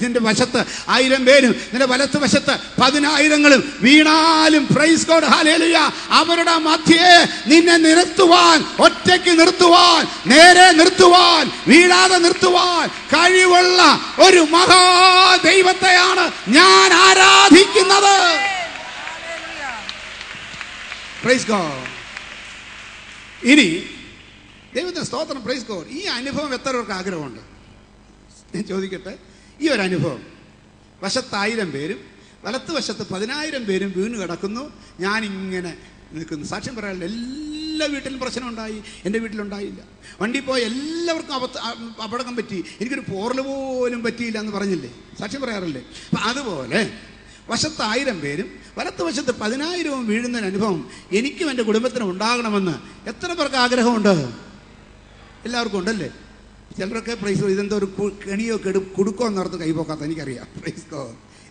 നിന്റെ വശത്ത് ആയിരം പേരും നിന്റെ വലത്ത് വശത്ത് പതിനായിരങ്ങളും വീണാലും പ്രൈസ് കോഡ് ഹാലേലുയ അവരുടെ മധ്യേ നിന്നെ നിർത്തുവാൻ ഒറ്റയ്ക്ക് നിർത്തുവാൻ നേരെ നിർത്തുവാൻ വീഴാതെ നിർത്തുവാൻ കഴിവുള്ള ഒരു മഹാദൈവത്തെയാണ് ഞാൻ ആരാധിക്കുന്നത്. പ്രൈസ് ഗോഡ് ഇനി ദൈവത്തിന് സ്തോത്രം പ്രൈസ് കോർ ഈ അനുഭവം എത്ര പേർക്ക് ആഗ്രഹമുണ്ട്? ഞാൻ ചോദിക്കട്ടെ. ഈ ഒരു അനുഭവം. വശത്തായിരം പേരും വലത്ത് വശത്ത് പതിനായിരം പേരും വീണ് കിടക്കുന്നു. ഞാനിങ്ങനെ നിൽക്കുന്നു. സാക്ഷ്യം പറയാനുള്ള എല്ലാ വീട്ടിലും പ്രശ്നമുണ്ടായി. എന്റെ വീട്ടിലുണ്ടായില്ല. വണ്ടി പോയ എല്ലാവർക്കും അബദ്ധ അപകടം പറ്റി. എനിക്കൊരു പോറൽ പോലും പറ്റിയില്ല എന്ന് പറഞ്ഞില്ലേ? സാക്ഷ്യം പറയാറില്ലേ? അപ്പം അതുപോലെ വശത്തായിരം പേരും വലത്ത് വശത്ത് പതിനായിരവും വീഴുന്ന അനുഭവം എനിക്കും എന്റെ കുടുംബത്തിനും ഉണ്ടാകണമെന്ന് എത്ര പേർക്ക് ആഗ്രഹമുണ്ട്? എല്ലാവർക്കും ഉണ്ടല്ലേ? ചിലരൊക്കെ പ്രൈസ് ഇതെന്തോ ഒരു കെണിയോ കെടു കുടുക്കോ എന്നോർത്ത് കൈപോക്കാത്ത എനിക്കറിയാം. പ്രൈസ്കോ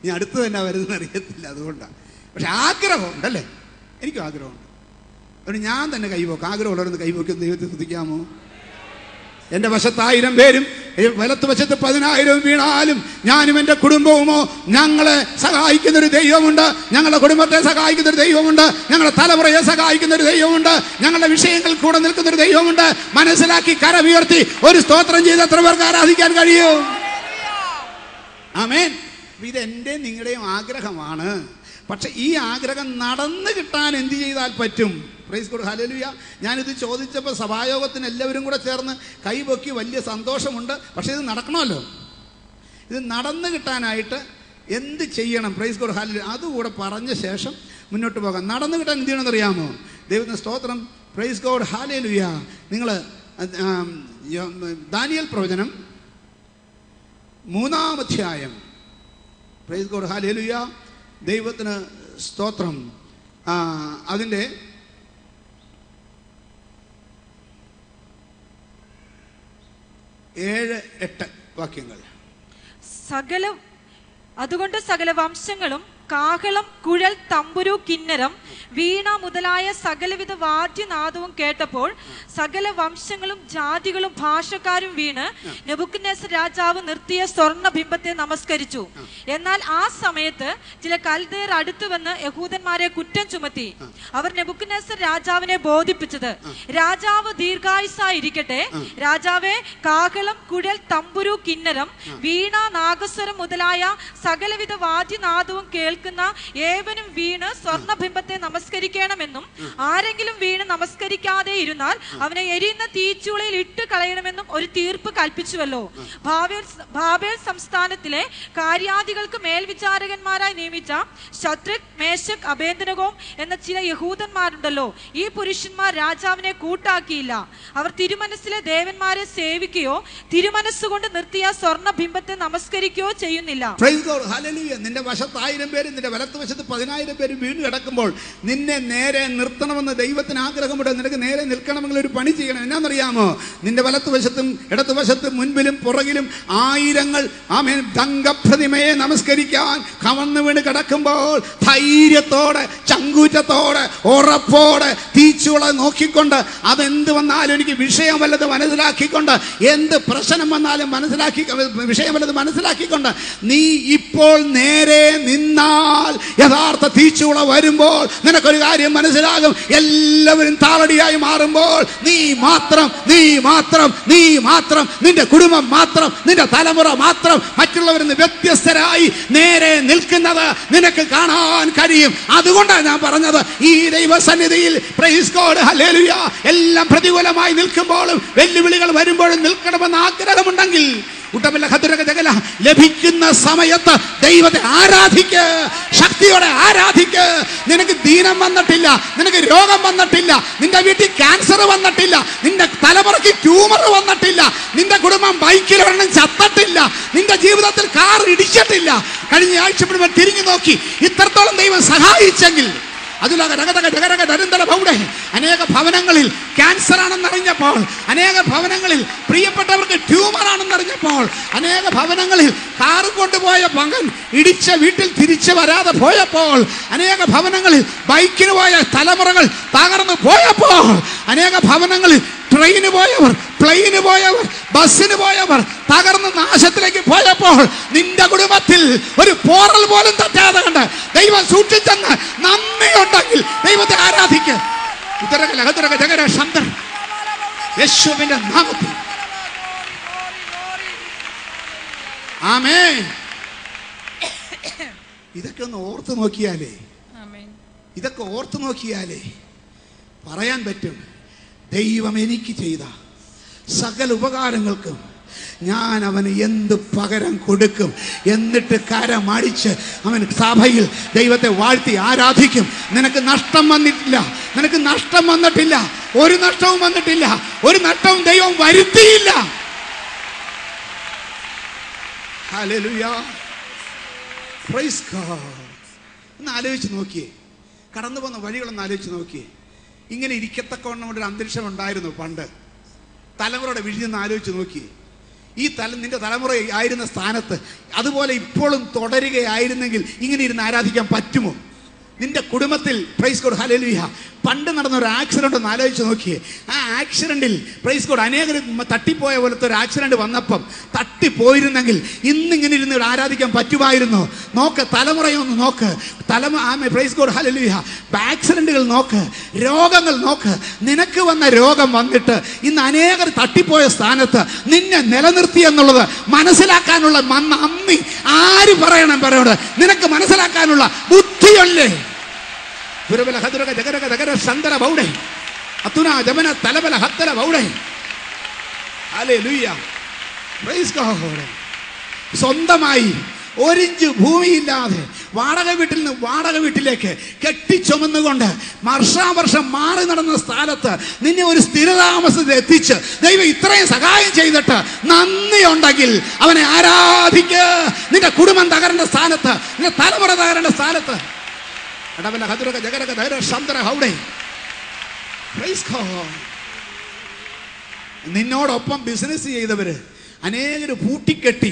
ഇനി അടുത്ത് തന്നെ വരുന്നത് അറിയത്തില്ല അതുകൊണ്ടാണ് പക്ഷെ ആഗ്രഹം ഉണ്ടല്ലേ എനിക്കും ആഗ്രഹമുണ്ട്. അതുകൊണ്ട് ഞാൻ തന്നെ കൈപോക്കാം ആഗ്രഹമുള്ളവരൊന്ന് കൈപോക്കി ദൈവത്തെ ശ്രദ്ധിക്കാമോ എന്റെ വശത്ത് ആയിരം പേരും വലത്ത് വശത്ത് പതിനായിരവും വീണാലും ഞാനും എന്റെ കുടുംബവുമോ? ഞങ്ങളെ സഹായിക്കുന്ന ഒരു ദൈവമുണ്ട്. ഞങ്ങളുടെ കുടുംബത്തെ സഹായിക്കുന്ന ഒരു ദൈവമുണ്ട്. ഞങ്ങളുടെ തലമുറയെ സഹായിക്കുന്ന ഒരു ദൈവമുണ്ട്. ഞങ്ങളുടെ വിഷയങ്ങൾ കൂടെ നിൽക്കുന്ന ഒരു ദൈവമുണ്ട്. മനസ്സിലാക്കി കരമുയർത്തി ഒരു സ്തോത്രം ചെയ്ത് എത്ര പേർക്ക് ആരാധിക്കാൻ കഴിയും? ആമേൻ. ഇത് എന്റെ നിങ്ങളുടെയും ആഗ്രഹമാണ്. പക്ഷെ ഈ ആഗ്രഹം നടന്നു കിട്ടാൻ എന്ത് ചെയ്താൽ പറ്റും? പ്രൈസ് കൊടു ഹലലുയ ഞാനിത് ചോദിച്ചപ്പോൾ സഭായോഗത്തിന് എല്ലാവരും കൂടെ ചേർന്ന് കൈപൊക്കി വലിയ സന്തോഷമുണ്ട്. പക്ഷേ ഇത് നടക്കണമല്ലോ. ഇത് നടന്നു കിട്ടാനായിട്ട് എന്ത് ചെയ്യണം? പ്രൈസ് കൊടു ഹലലു അതുകൂടെ പറഞ്ഞ ശേഷം മുന്നോട്ട് പോകാം. നടന്നു കിട്ടാൻ എന്ത് ചെയ്യണമെന്ന് അറിയാമോ? ദൈവത്തിന് സ്തോത്രം. പ്രൈസ് ഗോഡ് ഹാലേലുയ നിങ്ങൾ ദാനിയൽ പ്രവചനം മൂന്നാം അധ്യായം. പ്രൈസ് ഗോഡ് ഹാലേലുയ ദൈവത്തിന് സ്തോത്രം. അതിന്റെ ഏഴ് എട്ട് വാക്യങ്ങൾ. സകല അതുകൊണ്ട് സകല വംശങ്ങളും കാഹളം കുഴൽ തമ്പുരു കിന്നരം വീണ മുതലായ സകലവിധ വാദ്യനാദവും കേട്ടപ്പോൾ സകല വംശങ്ങളും ജാതികളും ഭാഷക്കാരും വീണ് നെബുക്കനേസർ രാജാവ് നിർത്തിയ സ്വർണ ബിംബത്തെ നമസ്കരിച്ചു. എന്നാൽ ആ സമയത്ത് ചില കൽദേർ അടുത്തു വന്ന് യഹൂദന്മാരെ കുറ്റം ചുമത്തി. അവർ നെബുക്കനേസർ രാജാവിനെ ബോധിപ്പിച്ചത് രാജാവ് ദീർഘായുസായിരിക്കട്ടെ രാജാവെ കാഹളം കുഴൽ തമ്പുരു കിന്നരം വീണ നാഗസ്വരം മുതലായ സകലവിധ വാദ്യനാദവും കേൾക്കുന്ന ഏവനും വീണ് സ്വർണബിംബത്തെ നമസ്കരിക്കണമെന്നും ആരെങ്കിലും വീണ് നമസ്കരിക്കാതെ ഇരുന്നാൽ അവനെ എരിയുന്ന തീച്ചുളയിൽ ഇട്ട് കളയണമെന്നും ഒരു തീർപ്പ് കൽപ്പിച്ചുവല്ലോ. ഭാവേൽ ഭാവേൽ സംസ്ഥാനത്തിലെ കാര്യാദികൾക്ക് മേൽവിചാരകന്മാരായി നിയമിച്ച ശത്രുക് മേശക് അഭേന്ദ്രകോം എന്ന ചില യഹൂദന്മാരുണ്ടല്ലോ. ഈ പുരുഷന്മാർ രാജാവിനെ കൂട്ടാക്കിയില്ല. അവർ തിരുമനസ്സിലെ ദേവന്മാരെ സേവിക്കുകയോ തിരുമനസ്സുകൊണ്ട് നിർത്തിയ സ്വർണ ബിംബത്തെ നമസ്കരിക്കുകയോ ചെയ്യുന്നില്ല. നിന്റെ വശത്ത് ആയിരം പേരും നിന്റെ വലത്ത് വശത്ത് പതിനായിരം പേരും വീണ് കിടക്കുമ്പോൾ നിന്നെ നേരെ നിർത്തണമെന്ന് ദൈവത്തിന് ആഗ്രഹമുണ്ട്. നിനക്ക് നേരെ നിൽക്കണമെങ്കിൽ ഒരു പണി ചെയ്യണം. എന്നാണെന്നറിയാമോ നിന്റെ വലത്തുവശത്തും വശത്തും ഇടത്ത് വശത്തും മുൻപിലും പുറകിലും ആയിരങ്ങൾ ആമേൻ ദംഗപ്രതിമയെ നമസ്കരിക്കാൻ കവന്നു വീണ് കിടക്കുമ്പോൾ ധൈര്യത്തോടെ ചങ്കൂറ്റത്തോടെ ഉറപ്പോടെ തീച്ചുള നോക്കിക്കൊണ്ട് അതെന്ത് വന്നാലും എനിക്ക് വിഷയം വല്ലത് മനസ്സിലാക്കിക്കൊണ്ട് എന്ത് പ്രശ്നം വന്നാലും മനസ്സിലാക്കി വിഷയം വല്ലത് മനസ്സിലാക്കിക്കൊണ്ട് നീ ഇപ്പോൾ നേരെ നിന്നാൽ യഥാർത്ഥ തീച്ചുള വരുമ്പോൾ നിനക്കൊരു കാര്യം മനസ്സിലാകും. എല്ലാവരും താളടിയായി മാറുമ്പോൾ നീ മാത്രം നീ മാത്രം നീ മാത്രം നിന്റെ കുടുംബം മാത്രം നിന്റെ തലമുറ മാത്രം മറ്റുള്ളവരിൽ നിന്ന് വ്യത്യസ്തരായി നേരെ നിൽക്കുന്നത് നിനക്ക് കാണാൻ കഴിയും. അതുകൊണ്ടാണ് ഞാൻ പറഞ്ഞത് ഈ ദൈവസന്നിധിയിൽ എല്ലാം പ്രതികൂലമായി നിൽക്കുമ്പോഴും വെല്ലുവിളികൾ വരുമ്പോഴും നിൽക്കണമെന്ന് ആഗ്രഹമുണ്ടെങ്കിൽ ലഭിക്കുന്ന സമയത്ത് ദൈവത്തെ ആരാധിക്ക് ശക്തിയോടെ ആരാധിക്ക്. നിനക്ക് ദീനം വന്നിട്ടില്ല നിനക്ക് രോഗം വന്നിട്ടില്ല നിന്റെ വീട്ടിൽ ക്യാൻസർ വന്നിട്ടില്ല നിന്റെ തലമുറയ്ക്ക് ട്യൂമർ വന്നിട്ടില്ല നിന്റെ കുടുംബം ബൈക്കിൽ ഒരെണ്ണം ചത്തട്ടില്ല നിന്റെ ജീവിതത്തിൽ കാർ ഇടിച്ചിട്ടില്ല. കഴിഞ്ഞ ആഴ്ച തിരിഞ്ഞു നോക്കി. ഇത്രത്തോളം ദൈവം സഹായിച്ചെങ്കിൽ അനേക ഭവനങ്ങളിൽ ക്യാൻസർ ആണെന്നറിഞ്ഞപ്പോൾ അനേക ഭവനങ്ങളിൽ പ്രിയപ്പെട്ടവർക്ക് ട്യൂമർ ആണെന്നറിഞ്ഞപ്പോൾ അനേക ഭവനങ്ങളിൽ കാറ് കൊണ്ടുപോയ മകൻ ഇടിച്ച വീട്ടിൽ തിരിച്ചു വരാതെ പോയപ്പോൾ അനേക ഭവനങ്ങളിൽ ബൈക്കിന് പോയ തലമുറകൾ തകർന്നു പോയപ്പോൾ അനേക ഭവനങ്ങളിൽ ട്രെയിന് പോയവർ പ്ലെയിന് പോയവർ ബസ്സിന് പോയവർ തകർന്ന് നാശത്തിലേക്ക് പോയപ്പോൾ നിന്റെ കുടുംബത്തിൽ ഒരു പോറൽ പോലും തട്ടാതെ കണ്ട് ദൈവം സൂക്ഷിച്ചെന്ന് നന്ദിയുണ്ടെങ്കിൽ ദൈവത്തെ ആരാധിക്കുക യേശുവിന്റെ നാമത്തിൽ. ആമേ ഇതൊക്കെ ഒന്ന് ഓർത്ത് നോക്കിയാലേ. ഇതൊക്കെ ഓർത്ത് നോക്കിയാലേ പറയാൻ പറ്റും. ദൈവം എനിക്ക് ചെയ്ത സകല ഉപകാരങ്ങൾക്കും ഞാൻ അവന് എന്ത് പകരം കൊടുക്കും എന്നിട്ട് കരമടിച്ച് അവൻ സഭയിൽ ദൈവത്തെ വാഴ്ത്തി ആരാധിക്കും. നിനക്ക് നഷ്ടം വന്നിട്ടില്ല. നിനക്ക് നഷ്ടം വന്നിട്ടില്ല. ഒരു നഷ്ടവും വന്നിട്ടില്ല. ഒരു നഷ്ടവും ദൈവം വരുത്തിയില്ല. ഒന്ന് ആലോചിച്ച് നോക്കിയേ. കടന്നു പോകുന്ന വഴികളൊന്ന് ആലോചിച്ച് നോക്കിയേ. ഇങ്ങനെ ഇരിക്കത്തക്കവണ്ണം ഒരു അന്തരീക്ഷം ഉണ്ടായിരുന്നു പണ്ട്. തലമുറയുടെ വിഴിഞ്ഞെന്ന് ആലോചിച്ച് നോക്കി. ഈ തല നിന്റെ തലമുറ ആയിരുന്ന സ്ഥാനത്ത് അതുപോലെ ഇപ്പോഴും തുടരുകയായിരുന്നെങ്കിൽ ഇങ്ങനെ ഇരുന്ന് ആരാധിക്കാൻ പറ്റുമോ? നിന്റെ കുടുംബത്തിൽ പ്രൈസ് കോഡ് ഹലലുഹ പണ്ട് നടന്ന ഒരു ആക്സിഡന്റ് ഒന്ന് ആലോചിച്ച് നോക്കിയേ. ആ ആക്സിഡന്റിൽ പ്രൈസ് കോഡ് അനേകർ തട്ടിപ്പോയ പോലത്തെ ഒരു ആക്സിഡന്റ് വന്നപ്പം തട്ടിപ്പോയിരുന്നെങ്കിൽ ഇന്നിങ്ങനെ ഇരുന്ന് ആരാധിക്കാൻ പറ്റുമായിരുന്നു. നോക്ക് തലമുറയൊന്ന് നോക്ക്. തലമ ആമേ പ്രൈസ് കോഡ് ഹലലുഹ ആക്സിഡന്റുകൾ നോക്ക്. രോഗങ്ങൾ നോക്ക്. നിനക്ക് വന്ന രോഗം വന്നിട്ട് ഇന്ന് അനേകർ തട്ടിപ്പോയ സ്ഥാനത്ത് നിന്നെ നിലനിർത്തി എന്നുള്ളത് മനസ്സിലാക്കാനുള്ള മന്ന അമ്മി ആര് പറയണം പറയണത് നിനക്ക് മനസ്സിലാക്കാനുള്ള ബുദ്ധിയല്ലേ ഗുരുബല ಹದುರಗ ಜಗರಗ ದಗರ ಸಂದರ ಬೌಡೆ ಅತುನ ജമന ತಲಬಲ ഹത്തല ಬೌಡೆ പ്രൈസ് ഗോഡ് സ്വന്തമായി ഒരിഞ്ച് ഭൂമിയില്ലാതെ വാടക വീട്ടിൽ നിന്ന് വാടക വീട്ടിലേക്ക് കെട്ടിച്ചുമന്നുകൊണ്ട് വർഷാവർഷം മാറി നടന്ന സ്ഥലത്ത് നിന്നെ ഒരു സ്ഥിരതാമസത്തിൽ എത്തിച്ച് ദൈവം ഇത്രയും സഹായം ചെയ്തിട്ട് നന്ദി ഉണ്ടെങ്കിൽ അവനെ ആരാധിക്ക്. നിന്റെ കുടുംബം തകരേണ്ട സ്ഥാനത്ത് നിന്റെ തലമുറ തകരേണ്ട സ്ഥാനത്ത് അടവല ഹതുരക ജഗരക ധൈര ശന്തര ഹൗഡേ. നിന്നോടൊപ്പം ബിസിനസ് ചെയ്തവര് അനേകർ പൂട്ടിക്കെട്ടി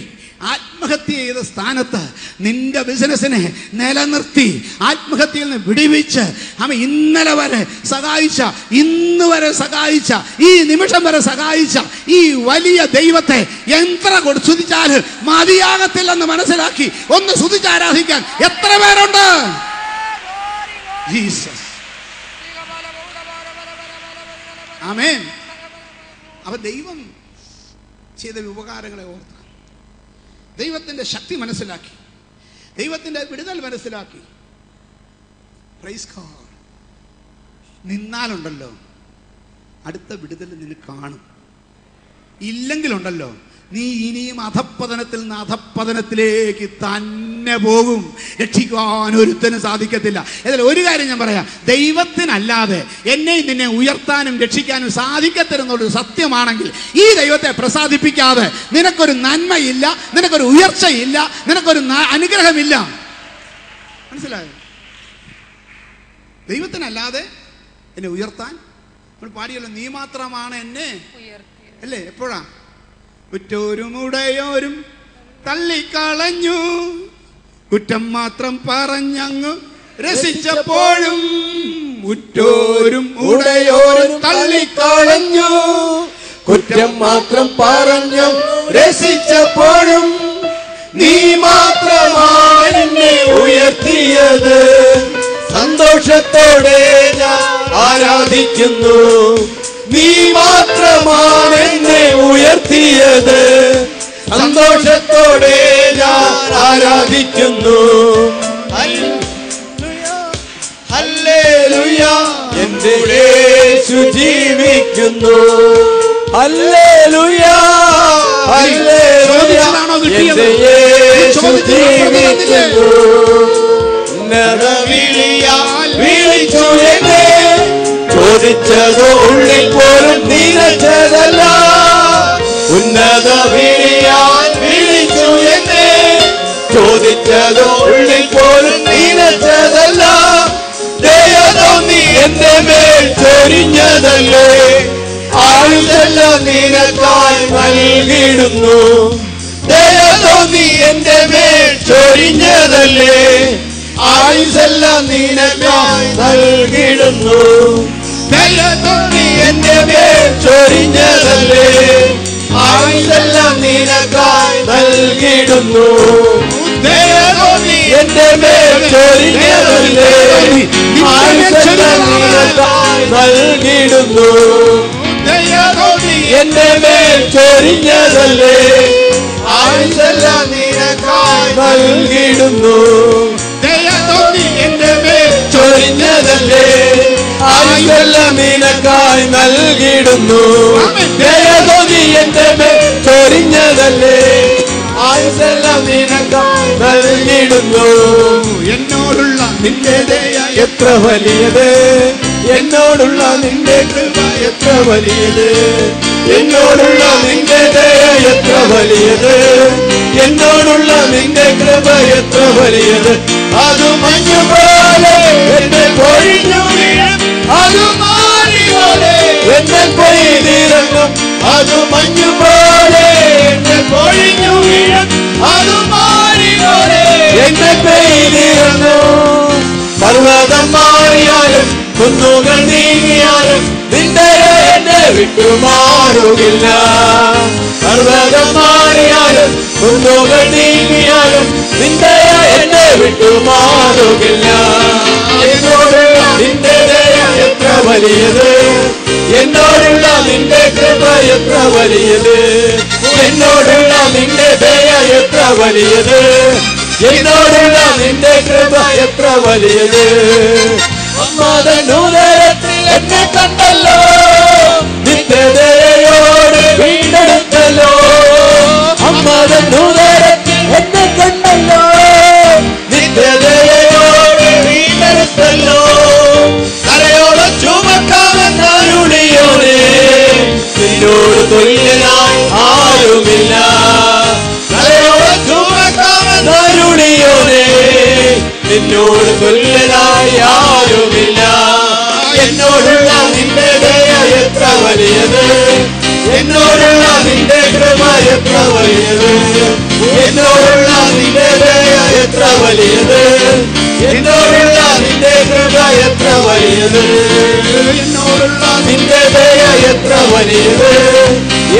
ആത്മഹത്യ ചെയ്ത സ്ഥാനത്ത് നിന്റെ ബിസിനസ്സിനെ നിലനിർത്തി ആത്മഹത്യയിൽ നിന്ന് വിടിവിച്ച് അവൻ ഇന്നലെ വരെ സഹായിച്ച ഇന്ന് വരെ സഹായിച്ച ഈ നിമിഷം വരെ സഹായിച്ച ഈ വലിയ ദൈവത്തെ എത്ര കൊണ്ട് സ്തുതിച്ചാൽ മതിയാകത്തില്ലെന്ന് മനസ്സിലാക്കി ഒന്ന് സ്തുതിച്ചാരാധിക്കാൻ എത്ര പേരുണ്ട് ജീസസ് ആമേൻ അപ്പൊ ദൈവം ചെയ്ത ഉപകാരങ്ങളെ ഓർത്ത് ദൈവത്തിന്റെ ശക്തി മനസ്സിലാക്കി ദൈവത്തിന്റെ വിടുതൽ മനസ്സിലാക്കി. പ്രൈസ് ഗോഡ് നിന്നാലുണ്ടല്ലോ. അടുത്ത വിടുതൽ നിന്നെ കാണും. ഇല്ലെങ്കിലുണ്ടല്ലോ. നീ ഇനിയും അധപ്പതനത്തിൽ നിന്ന് അധപ്പതനത്തിലേക്ക് തന്നെ പോകും. രക്ഷിക്കുവാൻ ഒരുത്തനും സാധിക്കത്തില്ല. ഇതിൽ ഒരു കാര്യം ഞാൻ പറയാം. ദൈവത്തിനല്ലാതെ എന്നെയും നിന്നെ ഉയർത്താനും രക്ഷിക്കാനും സാധിക്കത്തില്ലെന്നുള്ളൊരു സത്യമാണെങ്കിൽ ഈ ദൈവത്തെ പ്രസാദിപ്പിക്കാതെ നിനക്കൊരു നന്മയില്ല നിനക്കൊരു ഉയർച്ചയില്ല നിനക്കൊരു അനുഗ്രഹമില്ല. മനസ്സിലായോ? ദൈവത്തിനല്ലാതെ എന്നെ ഉയർത്താൻ നമ്മൾ പാടിയല്ലോ നീ മാത്രമാണ് എന്നെ അല്ലേ? എപ്പോഴാ? ഉറ്റോരും ഉടയോരും തള്ളിക്കളഞ്ഞു. കുറ്റം മാത്രം പറഞ്ഞങ്ങ് രസിച്ചപ്പോഴും ഉറ്റോരും ഉടയോരും തള്ളിക്കളഞ്ഞു. കുറ്റം മാത്രം പറഞ്ഞു രസിച്ചപ്പോഴും നീ മാത്രമാണ് എന്നെ ഉയർത്തിയത്. സന്തോഷത്തോടെ ഞാൻ ആരാധിക്കുന്നു. നീ മാത്രമാണ് എന്നെ ഉയർത്തിയത്. സന്തോഷത്തോടെ ഞാൻ ആരാധിക്കുന്നു. എന്റെ യേശു ജീവിക്കുന്നു. ചോദിച്ചതാണോ കിട്ടിയത്? എന്റെ യേശു ജീവിക്കുന്നു. ഉന്നത വിളിയാൽ വിളിച്ചു എന്നെ. ചോദിച്ചതോ ഉള്ളിൽ പോലും നിറച്ചതല്ല ചോദിച്ചതോ ഉള്ളിൽ പോലും നീനച്ചതല്ല. നീ എന്റെ മേൽ ചൊരിഞ്ഞതല്ലേ? ആയുധെല്ലാം നിനക്കായി നൽകിയിടുന്നു. ദയതോ നീ എന്റെ മേൽ ചൊരിഞ്ഞതല്ലേ? ആയുസെല്ലാം നിനക്കായി നൽകിയിടുന്നു. ദയതോ നീ എന്റെ മേൽ ചൊരിഞ്ഞതല്ലേ? ആയുധെല്ലാം നിനക്കായി നൽകിയിടുന്നു. എന്റെ മേൽ ചൊരിഞ്ഞതല്ലേ? ആയുധെല്ലാം നിനക്കായി നൽകിടുന്നു ദയതോ നീ എന്റെ മേൽ ചൊരിഞ്ഞതല്ലേ? ആയുധെല്ലാം നിനക്കായി നൽകിയിടുന്നു. എന്റെ മേൽ ചൊരിഞ്ഞതല്ലേ? നിനക്കായി നൽകിയിടുന്നു. എന്റെ മേൽ ചൊരിഞ്ഞതല്ലേ? ആയുസെല്ലാം നിനക്കായി നൽകിയിടുന്നു. എന്നോടുള്ള നിന്റെ ദയ എത്ര വലിയത്? എന്നോടുള്ള നിന്റെ കൃപ എത്ര വലിയത്? എന്നോടുള്ള നിന്റെ ദയ എത്ര വലിയത്? എന്നോടുള്ള നിന്റെ കൃപ എത്ര വലിയത്? അത് മഞ്ഞു പോലെ എന്നെ പൊഴിഞ്ഞു അത് മാറി പോലെ എന്നെ പെയ്തിറങ്ങും അത് മഞ്ഞു പോലെ എന്നെ പൊഴിഞ്ഞു അത് മാറി പോലെ എന്നെ പെയ്തിറങ്ങും. കുന്നുകൾ നീങ്ങിയാലും നിന്റെ എന്നെ വിട്ടുമാറുകില്ല. പർവതം മാറിയാലും കുന്നുകൾ നീങ്ങിയാലും നിന്റെ എന്നെ വിട്ടുമാറുകില്ല. എന്നോടുള്ള നിന്റെ ദയ എത്ര വലിയത്? എന്നോടുള്ള നിന്റെ കൃപ എത്ര വലിയത്? എന്നോടുള്ള നിന്റെ ദയ എത്ര വലിയത്? എന്നോടുള്ള നിന്റെ കൃപ എത്ര വലിയത്? അമ്മാതനുദരത്തിൽ എന്നെ കണ്ടല്ലോ. നിത്യതയോട് വീണ്ടെടുത്തല്ലോ വീണ്ടെടുത്തല്ലോ അമ്മാതനുദരത്തിൽ എന്നെ കണ്ടല്ലോ. നിത്യതയോട് വീണ്ടെടുത്തല്ലോ കരയോളം ചുമക്കാമെന്നാരുളിയോനെ നിന്നോട് തുല്യനായി ആരുമില്ല. നിന്നോട് തുല്യനായി ആരുമില്ല. എന്നോടുള്ള നിന്റെ ദയ എത്ര വലിയത്? എന്നോടുള്ള നിന്റെ കൃപ എത്ര വലിയത്? എന്നോടുള്ള നിന്റെ ദയ എത്ര വലിയത്? എന്നോടുള്ള നിന്റെ കൃപ എത്ര വലിയത്? എന്നോടുള്ള നിന്റെ ദയ എത്ര വലിയത്?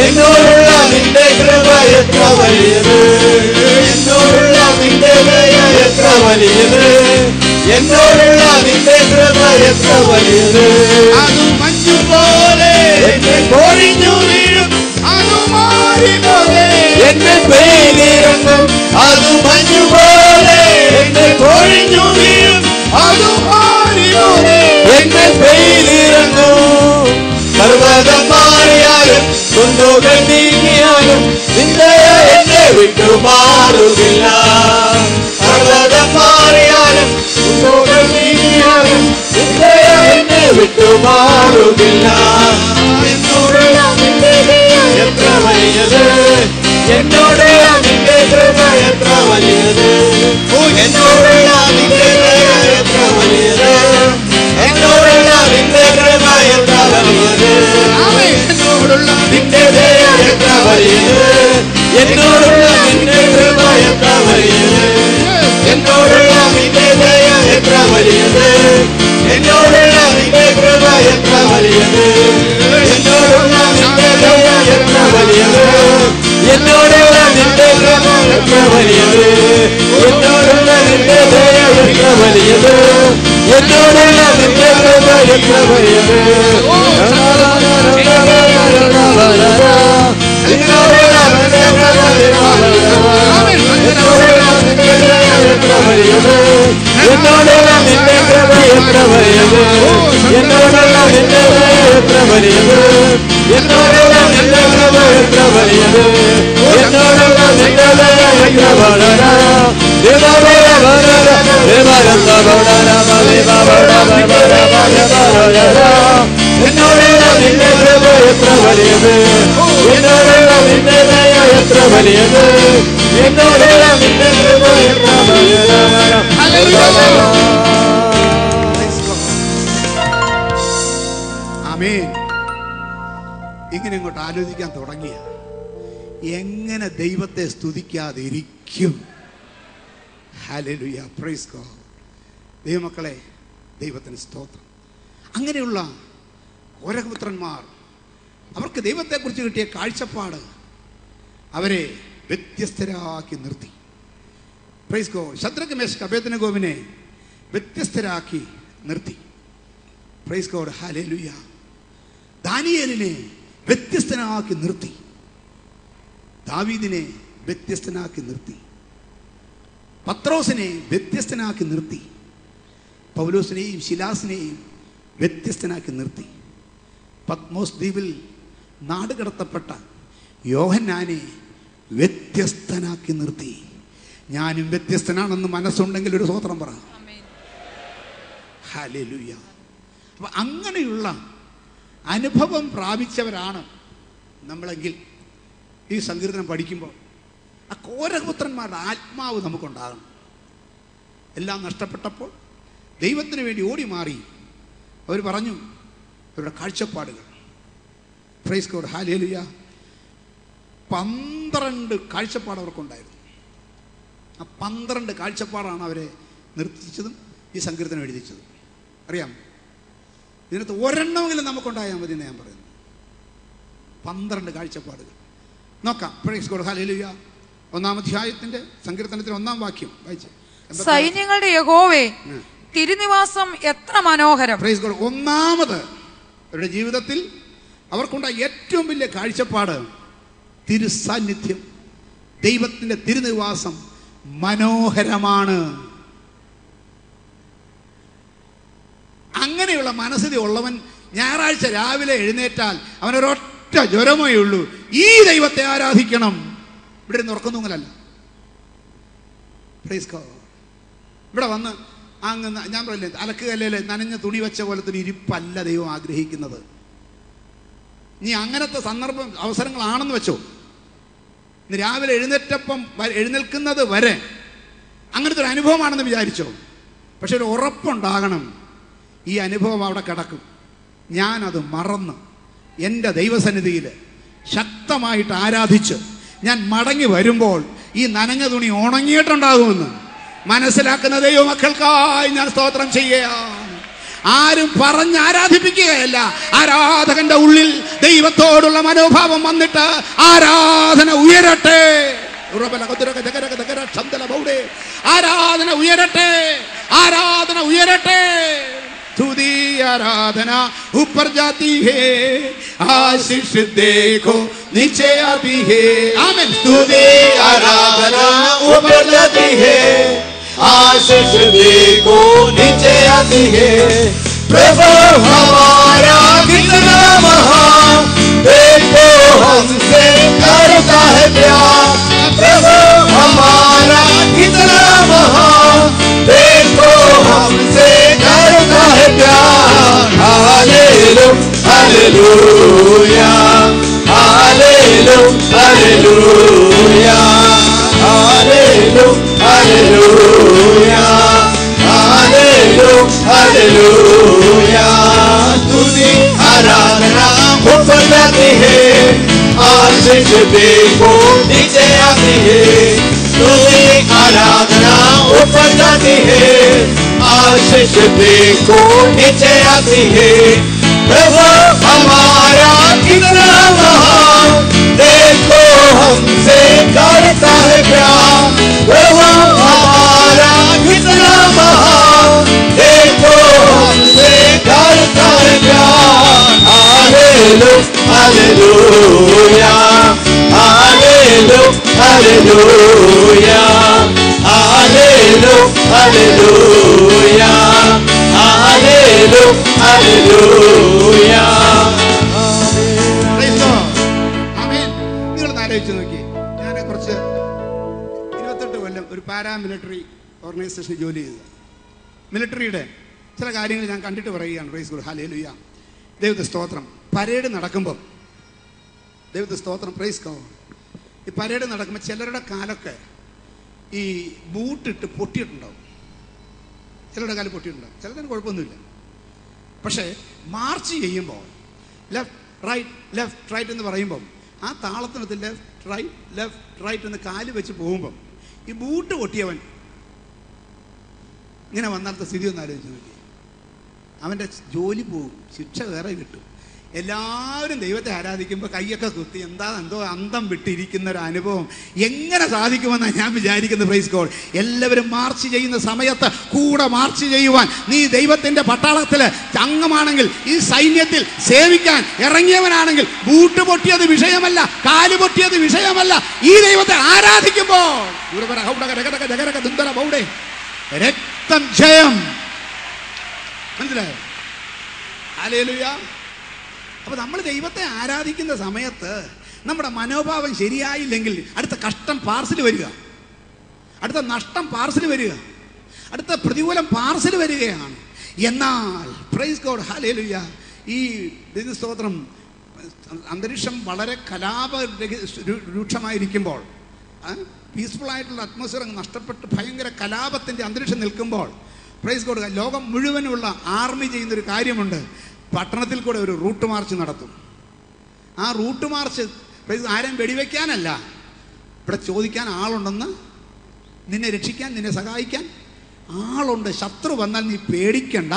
എന്നോടുള്ള നിന്റെ കൃപ എത്ര വലിയത്? എന്നോടുള്ള എത്ര വലിയത് എന്നോടുള്ള നിന്റെ കൃപ എത്ര വലിയത് അത് മഞ്ഞു പോലെ എന്നെ പൊഴിഞ്ഞു വീഴും അത് മാറി പോലെ എന്നെ പെയ്തിറങ്ങും അത് മഞ്ഞു പോലെ എന്നെ പൊഴിഞ്ഞു വീഴും അത് മാറി പോലെ എന്നെ പെയ്തിറങ്ങും പർവതം മാറിയാലും കുന്നുകൾ നീങ്ങിയാലും നിന്റെ എന്നെ വിട്ടു മാറുകില്ല പർവതം മാറിയാലും കുന്നുകൾ നീങ്ങിയാലും എന്നെ വിട്ടു മാറുകില്ല എന്നോടുള്ള നിന്റെ എത്ര വലിയത് എന്നോടുള്ള നിന്റെ കൃപ എത്ര വലിയത് ഓ എന്നോടുള്ള നിന്റെ ദയ എത്ര എന്നോടുള്ള നിന്റെ എന്നോടുള്ള നിന്റെ ദയ എത്ര വലിയത് എന്നോടുള്ള നിന്റെ കൃപ എത്ര വലിയത് എന്നോടുള്ള നിന്റെ ദയ എത്ര വലിയത് എന്നോടുള്ള നിന്റെ കൃപ എത്ര വലിയത് എന്നോടുള്ള നിന്റെ കൃപ എത്ര വലിയത് എന്നോടുള്ള നിന്റെ ദയ എത്ര വലിയത് എന്നോടുള്ള നിന്റെ കൃപ എത്ര വലിയത് എന്നോടുള്ള നിന്റെ കൃപ എത്ര വലിയത് എന്നോടുള്ള നിന്റെ കൃപ എത്ര വലിയത് എന്നോടുള്ള നിന്റെ ദയ എത്ര വലിയത് എന്നോടുള്ള നിന്റെ കൃപ എത്ര വലിയത് എന്നോടുള്ള നിന്റെ ദയ എത്ര വളരെ ദേവബല വരര ദേവരന്ത വരര ഇങ്ങനെ ആലോചിക്കാൻ തുടങ്ങിയ. എങ്ങനെ ദൈവത്തെ സ്തുതിക്കാതെ ഇരിക്കും ദൈവമക്കളെ ദൈവത്തിന് സ്തോത്രം. അങ്ങനെയുള്ള കോരപുത്രന്മാർ അവർക്ക് ദൈവത്തെക്കുറിച്ച് കിട്ടിയ കാഴ്ചപ്പാട് അവരെ വ്യത്യസ്തരാക്കി നിർത്തി. പ്രൈസ് ഗോ ശത്രുക്ക് മേശ കപേതന ഗോവിനെ വ്യത്യസ്തരാക്കി നിർത്തി. പ്രൈസ് ഗോഡ് ഹാലേലുയ ദാനിയേലിനെ വ്യത്യസ്തനാക്കി നിർത്തി. ദാവീദിനെ വ്യത്യസ്തനാക്കി നിർത്തി. പത്രോസിനെ വ്യത്യസ്തനാക്കി നിർത്തി. പൗലോസിനെയും ശിലാസിനെയും വ്യത്യസ്തനാക്കി നിർത്തി. പത്മോസ് ദ്വീപിൽ നാടുകടത്തപ്പെട്ട യോഹന്നാനെ വ്യത്യസ്തനാക്കി നിർത്തി. ഞാനും വ്യത്യസ്തനാണെന്ന് മനസ്സുണ്ടെങ്കിൽ ഒരു സ്വോത്രം പറ. അപ്പൊ അങ്ങനെയുള്ള അനുഭവം പ്രാപിച്ചവരാണ് നമ്മളെങ്കിൽ ഈ സങ്കീർത്തനം പഠിക്കുമ്പോൾ ആ കോരപുത്രന്മാരുടെ ആത്മാവ് നമുക്കുണ്ടാകണം. എല്ലാം നഷ്ടപ്പെട്ടപ്പോൾ ദൈവത്തിന് വേണ്ടി ഓടി മാറി അവർ പറഞ്ഞു അവരുടെ കാഴ്ചപ്പാടുകൾ. പ്രൈസ് കോഡ് ഹാലേലുയ പന്ത്രണ്ട് കാഴ്ചപ്പാട് അവർക്കുണ്ടായിരുന്നു. ആ പന്ത്രണ്ട് കാഴ്ചപ്പാടാണ് അവരെ നിർത്തിച്ചതും ഈ സങ്കീർത്തനം എഴുതിച്ചതും. അറിയാം ഇതിനകത്ത് ഒരെണ്ണമെങ്കിലും നമുക്കുണ്ടായാൽ മതി എന്ന് ഞാൻ പറയുന്നു പന്ത്രണ്ട് കാഴ്ചപ്പാടുകൾ. നോക്കാം. പ്രൈസ് ഹാലേലുയ ഒന്നാം അധ്യായത്തിന്റെ സങ്കീർത്തനത്തിന്റെ ഒന്നാം വാക്യം. വായിച്ചു. സൈന്യങ്ങളുടെ യഹോവേ തിരുനിവാസം എത്ര മനോഹരം. പ്രൈസ് ഗോഡ് ഒന്നാമത് അവരുടെ ജീവിതത്തിൽ അവർക്കുണ്ടായ ഏറ്റവും വലിയ കാഴ്ചപ്പാട് തിരുസാന്നിധ്യം. ദൈവത്തിന്റെ തിരുനിവാസം മനോഹരമാണ്. അങ്ങനെയുള്ള മനസ്ഥിതി ഉള്ളവൻ ഞായറാഴ്ച രാവിലെ എഴുന്നേറ്റാൽ അവനൊരൊറ്റ ജ്വരമേ ഉള്ളൂ. ഈ ദൈവത്തെ ആരാധിക്കണം? ഇവിടെ ഇരുന്ന് ഉറക്കുന്നൂങ്ങലല്ല ഇവിടെ വന്ന് അങ്ങ് ഞാൻ പറയില്ലേ അലക്കുകല്ലേ നനഞ്ഞ തുണി വെച്ച പോലത്തെ ഒരു ഇരിപ്പല്ല ദൈവം ആഗ്രഹിക്കുന്നത്. നീ അങ്ങനത്തെ സന്ദർഭം അവസരങ്ങളാണെന്ന് വെച്ചോ. ഇന്ന് രാവിലെ എഴുന്നേറ്റപ്പം എഴുന്നേൽക്കുന്നത് വരെ അങ്ങനത്തെ ഒരു അനുഭവമാണെന്ന് വിചാരിച്ചോ. പക്ഷെ ഒരു ഉറപ്പുണ്ടാകണം. ഈ അനുഭവം അവിടെ കിടക്കും. ഞാനത് മറന്ന് എന്റെ ദൈവസന്നിധിയിൽ ശക്തമായിട്ട് ആരാധിച്ച് ഞാൻ മടങ്ങി വരുമ്പോൾ ഈ നനഞ്ഞ തുണി ഉണങ്ങിയിട്ടുണ്ടാകുമെന്ന് മനസ്സിലാക്കുന്ന ദൈവമക്കൾക്കായി ഞാൻ സ്തോത്രം ചെയ്യുക ആരും പറഞ്ഞ് ആരാധിപ്പിക്കുകയല്ല. ആരാധകന്റെ ഉള്ളിൽ ദൈവത്തോടുള്ള മനോഭാവം വന്നിട്ട് ആരാധന ഉയരട്ടെ. ആരാധന ഉയരട്ടെ. ആരാധന ഉയരട്ടെ. तुदी आराधना ऊपर जाती है। आशीष देखो नीचे आती है। आमीन। तुदी आराधना ऊपर जाती है। आशीष देखो नीचे आती है। प्रभु हमारा कितना महान देखो हमसे करता है प्यार। प्रभु हमारा कितना महान देखो हमसे Hallelujah, Hallelujah, Hallelujah, Hallelujah, Hallelujah, Hallelujah, Hallelujah, Hallelujah. तूने आराधना को फैलाती है, आशीष बेको नीचे आती है. तूने आराधना को फैलाती है, आशीष बेको नीचे आती है. प्रभु हमारा कितना महान। देखो हमसे करता है प्यार प्रभु हमारा कितना महान। देखो हमसे करता है प्यार आले लो आले लोया आले लो आले लोया आले लो आले लोया ആലോചിച്ച് നോക്കി ഞാൻ കുറച്ച് ഇരുപത്തെട്ട് കൊല്ലം ഒരു പാരാമിലിറ്ററി ഓർഗനൈസേഷനിൽ ജോലി ചെയ്തത് മിലിറ്ററിയുടെ ചില കാര്യങ്ങൾ ഞാൻ കണ്ടിട്ട് പറയുകയാണ്. പ്രൈസ് ഗുഡ് ഹാലേ ലുയ്യ ദൈവത്തെ സ്തോത്രം. പരേഡ് നടക്കുമ്പം ദൈവത്തെ സ്തോത്രം. പ്രൈസ് കോ ഈ പരേഡ് നടക്കുമ്പോൾ ചിലരുടെ കാലൊക്കെ ഈ ബൂട്ടിട്ട് പൊട്ടിയിട്ടുണ്ടാവും. ചിലരുടെ കാലം പൊട്ടിയിട്ടുണ്ടാകും ചിലതിന് കുഴപ്പമൊന്നുമില്ല. പക്ഷേ മാർച്ച് ചെയ്യുമ്പോൾ ലെഫ്റ്റ് റൈറ്റ് ലെഫ്റ്റ് റൈറ്റ് എന്ന് പറയുമ്പം ആ താളത്തിനകത്ത് ലെഫ്റ്റ് റൈറ്റ് ലെഫ്റ്റ് റൈറ്റ് എന്ന് കാൽ വെച്ച് പോകുമ്പം ഈ ബൂട്ട് പൊട്ടിയവൻ ഇങ്ങനെ വന്നാലത്തെ സ്ഥിതി ഒന്ന് ആലോചിച്ച് നോക്കി അവന്റെ ജോലി പോകും ശിക്ഷ വേറെ കിട്ടും. എല്ലാവരും ദൈവത്തെ ആരാധിക്കുമ്പോൾ കൈയൊക്കെ കുത്തി എന്താ എന്തോ അന്തം വിട്ടിരിക്കുന്ന ഒരു അനുഭവം. എങ്ങനെ സാധിക്കുമെന്നാണ് ഞാൻ വിചാരിക്കുന്നത് പ്രൈസ് കോൾ എല്ലാവരും മാർച്ച് ചെയ്യുന്ന സമയത്ത് കൂടെ മാർച്ച് ചെയ്യുവാൻ. നീ ദൈവത്തിന്റെ പട്ടാളത്തിൽ അംഗമാണെങ്കിൽ ഈ സൈന്യത്തിൽ സേവിക്കാൻ ഇറങ്ങിയവനാണെങ്കിൽ ബൂട്ട് പൊട്ടിയത് വിഷയമല്ല കാൽ പൊട്ടിയത് വിഷയമല്ല. ഈ ദൈവത്തെ ആരാധിക്കുമ്പോൾ രക്തം ജയം. മനസ്സിലായോ? ഹല്ലേലൂയ അപ്പൊ നമ്മൾ ദൈവത്തെ ആരാധിക്കുന്ന സമയത്ത് നമ്മുടെ മനോഭാവം ശരിയായില്ലെങ്കിൽ അടുത്ത കഷ്ടം പാർസൽ വരിക. അടുത്ത നഷ്ടം പാർസൽ വരിക. അടുത്ത പ്രതികൂലം പാർസൽ വരികയാണ്. എന്നാൽ പ്രൈസ് ഗോഡ് ഹാലേലുയ്യ ഈ സ്തോത്രം അന്തരീക്ഷം വളരെ കലാപ രൂക്ഷമായിരിക്കുമ്പോൾ പീസ്ഫുൾ ആയിട്ടുള്ള അറ്റ്മോസ്ഫിയർ അങ്ങ് നഷ്ടപ്പെട്ട് ഭയങ്കര കലാപത്തിന്റെ അന്തരീക്ഷം നിൽക്കുമ്പോൾ പ്രൈസ് ഗോഡ് ലോകം മുഴുവനുള്ള ആർമി ചെയ്യുന്നൊരു കാര്യമുണ്ട്. പട്ടണത്തിൽ കൂടെ ഒരു റൂട്ട് മാർച്ച് നടത്തും. ആ റൂട്ട് മാർച്ച് ആരെയും വെടിവെക്കാനല്ല. ഇവിടെ ചോദിക്കാൻ ആളുണ്ടെന്ന് നിന്നെ രക്ഷിക്കാൻ നിന്നെ സഹായിക്കാൻ ആളുണ്ട്. ശത്രു വന്നാൽ നീ പേടിക്കണ്ട.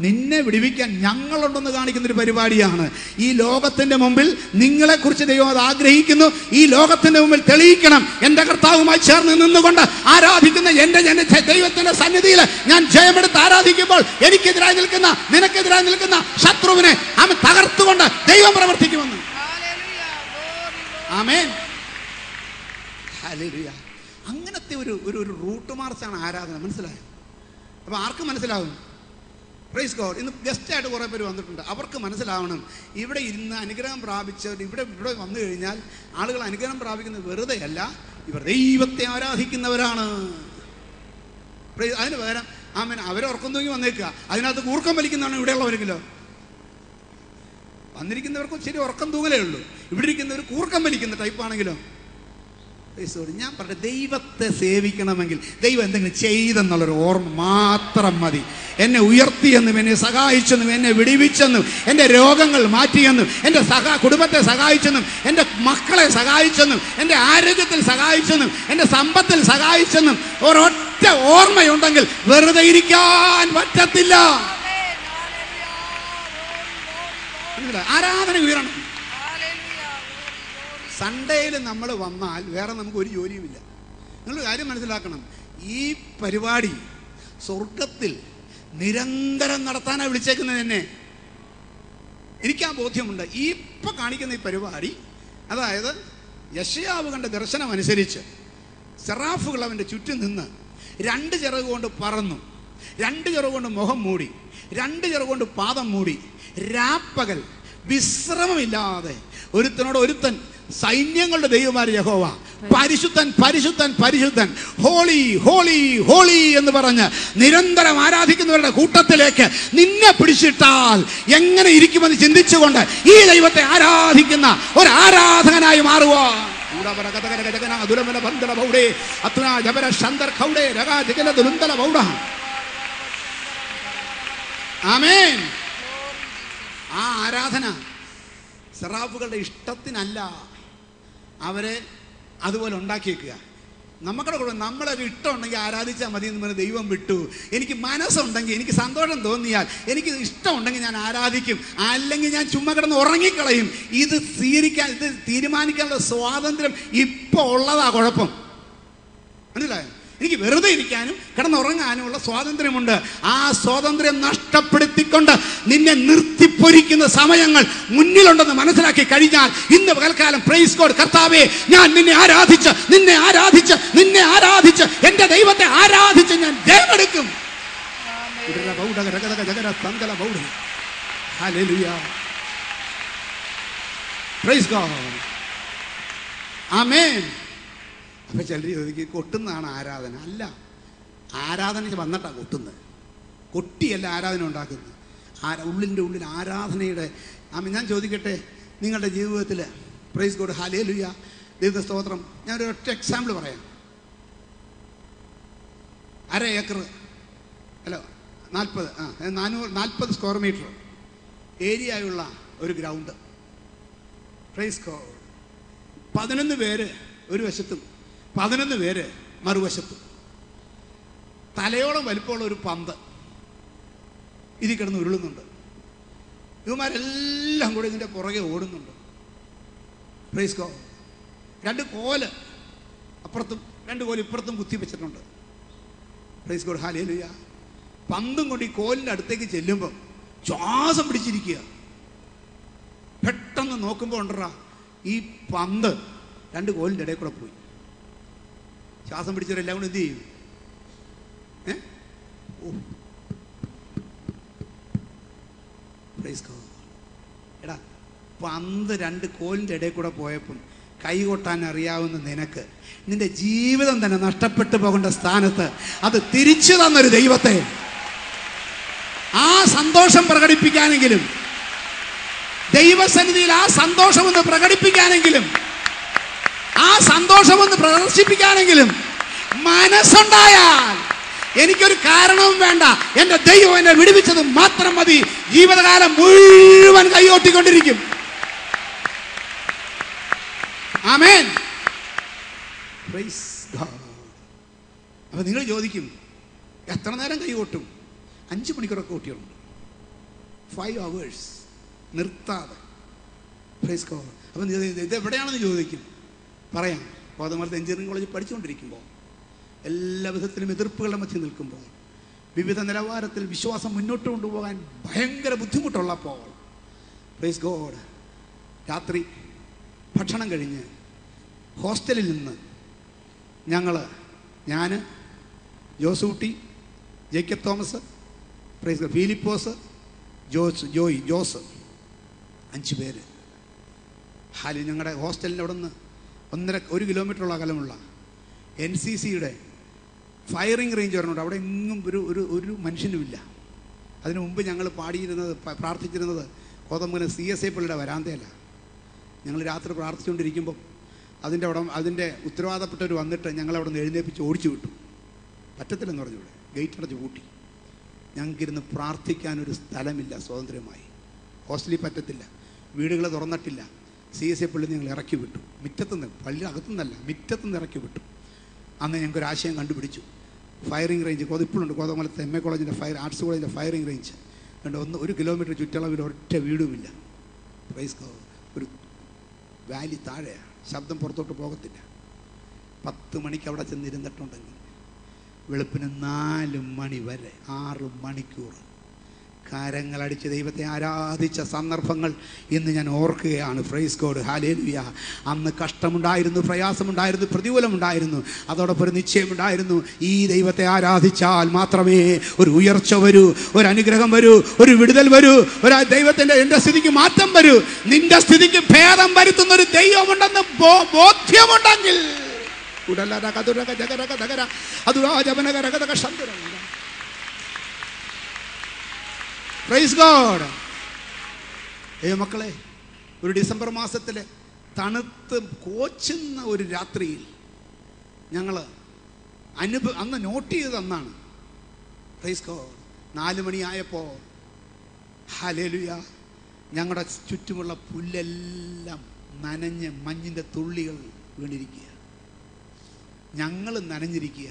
നിന്നെ വിടിവിക്കാൻ ഞങ്ങളുണ്ടെന്ന് കാണിക്കുന്ന ഒരു പരിപാടിയാണ്. ഈ ലോകത്തിന്റെ മുമ്പിൽ നിങ്ങളെക്കുറിച്ച് ദൈവം അത് ആഗ്രഹിക്കുന്നു. ഈ ലോകത്തിന്റെ മുമ്പിൽ തെളിയിക്കണം. എന്റെ കർത്താവുമായി ചേർന്ന് നിന്നുകൊണ്ട് ആരാധിക്കുന്ന എന്റെ ജന ദൈവത്തിന്റെ സന്നിധിയിൽ ഞാൻ ജയമെടുത്ത് ആരാധിക്കുമ്പോൾ എനിക്കെതിരായി നിൽക്കുന്ന നിനക്കെതിരായി നിൽക്കുന്ന ശത്രുവിനെ അവൻ തകർത്തുകൊണ്ട് ദൈവം പ്രവർത്തിക്കുമെന്ന്. ആമേൻ. അങ്ങനത്തെ ഒരു ഒരു ഒരു റൂട്ട് മാർച്ചാണ് ആരാധന. മനസ്സിലായോ? അപ്പോൾ ആർക്ക് മനസ്സിലാവും? പ്രൈസ് ഗോഡ് ഇന്ന് ഗസ്റ്റായിട്ട് കുറേ പേര് വന്നിട്ടുണ്ട്. അവർക്ക് മനസ്സിലാവണം. ഇവിടെ ഇരുന്ന് അനുഗ്രഹം പ്രാപിച്ചവർ ഇവിടെ ഇവിടെ വന്നു കഴിഞ്ഞാൽ ആളുകൾ അനുഗ്രഹം പ്രാപിക്കുന്നത് വെറുതെ അല്ല ഇവർ ദൈവത്തെ ആരാധിക്കുന്നവരാണ്. അതിന് പകരം ആമൻ അവരോർക്കുന്നെങ്കിൽ വന്നേക്കുക. അതിനകത്ത് കൂർക്കം വലിക്കുന്നതാണ് ഇവിടെയുള്ളവരെങ്കിലോ? വന്നിരിക്കുന്നവർക്കും ശരി ഉറക്കം തൂങ്ങലേ ഉള്ളൂ. ഇവിടെ ഇരിക്കുന്നവർ കൂർക്കം വലിക്കുന്ന ടൈപ്പാണെങ്കിലോ ഞാൻ പറഞ്ഞ ദൈവത്തെ സേവിക്കണമെങ്കിൽ ദൈവം എന്തെങ്കിലും ചെയ്തെന്നുള്ളൊരു ഓർമ്മ മാത്രം മതി. എന്നെ ഉയർത്തിയെന്നും എന്നെ സഹായിച്ചെന്നും എന്നെ വിടിവിച്ചെന്നും എന്റെ രോഗങ്ങൾ മാറ്റിയെന്നും എന്റെ സഹാ കുടുംബത്തെ സഹായിച്ചെന്നും എന്റെ മക്കളെ സഹായിച്ചെന്നും എന്റെ ആരോഗ്യത്തിൽ സഹായിച്ചെന്നും എന്റെ സമ്പത്തിൽ സഹായിച്ചെന്നും ഒരൊറ്റ ഓർമ്മയുണ്ടെങ്കിൽ വെറുതെ ഇരിക്കാൻ പറ്റത്തില്ല? ആരാധന ഉയരണം. സൺഡേയിൽ നമ്മൾ വന്നാൽ വേറെ നമുക്ക് ഒരു ജോലിയുമില്ല. നിങ്ങൾ കാര്യം മനസ്സിലാക്കണം. ഈ പരിപാടി സ്വർഗത്തിൽ നിരന്തരം നടത്താനാണ് വിളിച്ചേക്കുന്നത് എന്നെ. എനിക്ക് ആ ബോധ്യമുണ്ട്. ഈ ഇപ്പം കാണിക്കുന്ന ഈ പരിപാടി അതായത് യശയാവ് കണ്ട ദർശനം അനുസരിച്ച് സെറാഫുകൾ അവന്റെ ചുറ്റും നിന്ന് രണ്ട് ചിറക് കൊണ്ട് പറന്നു. രണ്ട് ചിറക് കൊണ്ട് മുഖം മൂടി. രണ്ട് ചിറക് കൊണ്ട് പാദം മൂടി. രാപ്പകൽ വിശ്രമമില്ലാതെ ഒരുത്തനോട് ഒരുത്തൻ സൈന്യങ്ങളുടെ ദൈവമാര് യഹോവ പരിശുദ്ധൻ പരിശുദ്ധൻ പരിശുദ്ധൻ ഹോളി ഹോളി ഹോളി എന്ന് പറഞ്ഞ് നിരന്തരം ആരാധിക്കുന്നവരുടെ കൂട്ടത്തിലേക്ക് നിന്നെ പിടിച്ചിട്ടാൽ എങ്ങനെ ഇരിക്കുമെന്ന് ചിന്തിച്ചുകൊണ്ട് ഈ ദൈവത്തെ ആരാധിക്കുന്ന ഒരു ആരാധകനായി മാറുക ആ ആരാധന സെറാഫുകളുടെ ഇഷ്ടത്തിനല്ല. അവരെ അതുപോലെ ഉണ്ടാക്കിയേക്കുക നമ്മുടെ കൂടെ നമ്മളൊരു ഇഷ്ടമുണ്ടെങ്കിൽ ആരാധിച്ചാൽ മതി എന്ന് പറഞ്ഞ് ദൈവം വിട്ടു. എനിക്ക് മനസ്സുണ്ടെങ്കിൽ എനിക്ക് സന്തോഷം തോന്നിയാൽ എനിക്ക് ഇഷ്ടമുണ്ടെങ്കിൽ ഞാൻ ആരാധിക്കും. അല്ലെങ്കിൽ ഞാൻ ചുമ്മാ കിടന്ന് ഉറങ്ങിക്കളയും. ഇത് സ്വീകരിക്കാൻ ഇത് തീരുമാനിക്കാനുള്ള സ്വാതന്ത്ര്യം ഇപ്പോൾ ഉള്ളതാ കുഴപ്പം. മനസ്സിലായോ? എനിക്ക് വെറുതെ ഇരിക്കാനും കിടന്നുറങ്ങാനുമുള്ള സ്വാതന്ത്ര്യമുണ്ട്. ആ സ്വാതന്ത്ര്യം നഷ്ടപ്പെടുത്തിക്കൊണ്ട് നിന്നെ നിർത്തിപ്പൊരിക്കുന്ന സമയങ്ങൾ മുന്നിലുണ്ടെന്ന് മനസ്സിലാക്കി കഴിഞ്ഞാൽ ഇന്ന് പകൽക്കാലം പ്രൈസ് കോഡ് കർത്താവേ ഞാൻ നിന്നെ ആരാധിച്ച് നിന്നെ ആരാധിച്ച് നിന്നെ ആരാധിച്ച് എന്റെ ദൈവത്തെ ആരാധിച്ച് ഞാൻ ജയമെടുക്കും. പ്രൈസ് ഗോഡ് ആമേൻ അപ്പൊ ചിലർ ചോദിക്കും കൊട്ടുന്നതാണ് ആരാധന? അല്ല. ആരാധന വന്നിട്ടാണ് കൊട്ടുന്നത്. കൊട്ടിയല്ല ആരാധന ഉണ്ടാക്കുന്നത്. ആരാ ഉള്ളിന്റെ ഉള്ളിൽ ആരാധനയുടെ ആമ ഞാൻ ചോദിക്കട്ടെ നിങ്ങളുടെ ജീവിതത്തിൽ പ്രൈസ് ഗോഡ് ഹാലേ ലുയ ദൈവ സ്തോത്രം. ഞാനൊരു ഒറ്റ എക്സാമ്പിൾ പറയാം. അര ഏക്കർ അല്ല നാൽപ്പത് ആ നാനൂറ് നാൽപ്പത് സ്ക്വയർ മീറ്റർ ഏരിയയുള്ള ഒരു ഗ്രൗണ്ട് പ്രൈസ് ഗോഡ് പതിനൊന്ന് പേര് ഒരു വശത്തും പതിനൊന്ന് പേര് മറുവശത്ത്. തലയോളം വലിപ്പമുള്ള ഒരു പന്ത് ഇതിൽ കിടന്ന് ഉരുളുന്നുണ്ട്. ഇവന്മാരെല്ലാം കൂടി ഇതിന്റെ പുറകെ ഓടുന്നുണ്ട്. പ്രൈസ് ഗോ രണ്ട് കോൽ അപ്പുറത്തും രണ്ട് കോൽ ഇപ്പുറത്തും കുത്തി വെച്ചിട്ടുണ്ട്. പ്രൈസ് ഗോഡ് ഹാലേലുയ പന്തും കൊണ്ട് ഈ കോലിന്റെ അടുത്തേക്ക് ചെല്ലുമ്പോൾ ശ്വാസം പിടിച്ചിരിക്കുക. പെട്ടെന്ന് നോക്കുമ്പോൾ ഉണ്ടറാ ഈ പന്ത് രണ്ട് കോലിന്റെ ഇടയിൽ കൂടെ പോയി. ശ്വാസം പിടിച്ചവരെല്ലാം കൂടെ എന്ത് ചെയ്യും? ഏ? ഓ. എടാ പന്ത് രണ്ട് കോലിന്റെ ഇടയിൽ കൂടെ പോയപ്പം കൈകൊട്ടാൻ അറിയാവുന്ന നിനക്ക് നിന്റെ ജീവിതം തന്നെ നഷ്ടപ്പെട്ടു പോകേണ്ട സ്ഥാനത്ത് അത് തിരിച്ചു തന്നൊരു ദൈവത്തെ. ആ സന്തോഷം പ്രകടിപ്പിക്കാനെങ്കിലും ദൈവസന്നിധിയിൽ ആ സന്തോഷമൊന്ന് പ്രകടിപ്പിക്കാനെങ്കിലും ആ സന്തോഷമൊന്ന് പ്രദർശിപ്പിക്കാനെങ്കിലും മനസ്സുണ്ടായാൽ എനിക്കൊരു കാരണവും വേണ്ട. എന്റെ ദൈവം എന്നെ വിടുവിച്ചത് മാത്രം മതി. ജീവിതകാലം മുഴുവൻ കൈയോട്ടിക്കൊണ്ടിരിക്കും. ആമേൻ. അപ്പൊ നിങ്ങൾ ചോദിക്കും എത്ര നേരം കൈകൊട്ടും അഞ്ച് മണിക്കൂറൊക്കെ കൂട്ടിയുണ്ട് ഫൈവ് അവേഴ്സ് നിർത്താതെ. അപ്പൊ ഇത് എവിടെയാണെന്ന് ചോദിക്കും. പറയാം. കോതമംഗലത്ത് എഞ്ചിനീയറിംഗ് കോളേജ് പഠിച്ചുകൊണ്ടിരിക്കുമ്പോൾ എല്ലാ വിധത്തിലും എതിർപ്പുകളുടെ മധ്യ നിൽക്കുമ്പോൾ വിവിധ നിലവാരത്തിൽ വിശ്വാസം മുന്നോട്ട് കൊണ്ടുപോകാൻ ഭയങ്കര ബുദ്ധിമുട്ടുള്ളപ്പോൾ പ്രൈസ് ഗോഡ് രാത്രി ഭക്ഷണം കഴിഞ്ഞ് ഹോസ്റ്റലിൽ നിന്ന് ഞങ്ങൾ ഞാൻ ജോസൂട്ടി ജേക്കബ് തോമസ് പ്രൈസ് ഗോഡ്, ഫിലിപ്പോസ് ജോസ് ജോയ് ജോസ് അഞ്ച് പേര്. ഹാലി ഞങ്ങളുടെ ഹോസ്റ്റലിന്റെ അവിടെ നിന്ന് ഒന്നര ഒരു കിലോമീറ്ററുള്ള അകലമുള്ള എൻ സി സിയുടെ ഫയറിംഗ് റേഞ്ച് പറഞ്ഞുകൊണ്ട് അവിടെ എങ്ങും ഒരു ഒരു ഒരു മനുഷ്യനുമില്ല. അതിനു മുമ്പ് ഞങ്ങൾ പാടിയിരുന്നത് പ്രാർത്ഥിച്ചിരുന്നത് കോതമ്പന സി എസ് ഐ പള്ളിയുടെ വരാന്തയല്ല. ഞങ്ങൾ രാത്രി പ്രാർത്ഥിച്ചുകൊണ്ടിരിക്കുമ്പോൾ അതിന്റെ അവിടെ അതിന്റെ ഉത്തരവാദപ്പെട്ടവർ വന്നിട്ട് ഞങ്ങളവിടെ നിന്ന് എഴുന്നേപ്പിച്ച് ഓടിച്ചു വിട്ടു. പറ്റത്തില്ലെന്ന് പറഞ്ഞു ഇവിടെ. ഗേറ്റ് അടച്ച് പൂട്ടി. ഞങ്ങൾക്കിരുന്ന് പ്രാർത്ഥിക്കാനൊരു സ്ഥലമില്ല സ്വതന്ത്രമായി ഹോസ്റ്റലിൽ പറ്റത്തില്ല. വീടുകൾ തുറന്നിട്ടില്ല. സി എസ് എ പള്ളി ഞങ്ങൾ ഇറക്കി വിട്ടു. മുറ്റത്തുനിന്ന് പള്ളി അകത്തുനിന്നല്ല മുറ്റത്തുനിന്ന് ഇറക്കി വിട്ടു. അന്ന് ഞങ്ങൾക്ക് ഒരു ആശയം കണ്ടുപിടിച്ചു. ഫയറിംഗ് റേഞ്ച് ഇപ്പോഴുണ്ട് കോതമംഗലത്തെ എം എ കോളേജിന്റെ ഫയർ ആർട്സ് കോളേജിന്റെ ഫയറിംഗ് റേഞ്ച്. കണ്ട് ഒന്ന് ഒരു കിലോമീറ്റർ ചുറ്റളവിൽ ഒറ്റ വീടുമില്ല. പ്രൈസ് ഒരു വാലി താഴെയാണ് ശബ്ദം പുറത്തോട്ട് പോകത്തില്ല. പത്ത് മണിക്ക് അവിടെ ചെന്നിരുന്നിട്ടുണ്ടെങ്കിൽ വെളുപ്പിന് നാല് മണി വരെ ആറ് മണിക്കൂർ കരങ്ങളടിച്ച് ദൈവത്തെ ആരാധിച്ച സന്ദർഭങ്ങൾ ഇന്ന് ഞാൻ ഓർക്കുകയാണ്. ഫ്രൈസ് കോഡ് ഹാലേലുയ അന്ന് കഷ്ടമുണ്ടായിരുന്നു പ്രയാസമുണ്ടായിരുന്നു പ്രതികൂലമുണ്ടായിരുന്നു. അതോടൊപ്പം ഒരു നിശ്ചയമുണ്ടായിരുന്നു. ഈ ദൈവത്തെ ആരാധിച്ചാൽ മാത്രമേ ഒരു ഉയർച്ച വരൂ ഒരു അനുഗ്രഹം വരൂ ഒരു വിടുതൽ വരൂ ഒരു ദൈവത്തിന്റെ എന്റെ സ്ഥിതിക്ക് മാറ്റം വരൂ. നിന്റെ സ്ഥിതിക്ക് ഭേദം വരുത്തുന്ന ഒരു ദൈവമുണ്ടെന്ന് ബോധ്യമുണ്ടെങ്കിൽ. ഉടലര കതുരക ജഗരക ധകര അതുരാ ജപനക രകതക ശന്തരം പ്രൈസ് ഗോഡ് ഏ മക്കളെ ഒരു ഡിസംബർ മാസത്തിലെ തണുത്ത് കോച്ചുന്ന ഒരു രാത്രിയിൽ ഞങ്ങൾ അനുഭവ അന്ന് നോട്ട് ചെയ്ത് തന്നാണ് പ്രൈസ് ഗോഡ് നാല് മണിയായപ്പോൾ ഹലേലുയ ഞങ്ങളുടെ ചുറ്റുമുള്ള പുല്ലെല്ലാം നനഞ്ഞ് മഞ്ഞിന്റെ തുള്ളികൾ വീണിരിക്കുക. ഞങ്ങൾ നനഞ്ഞിരിക്കുക.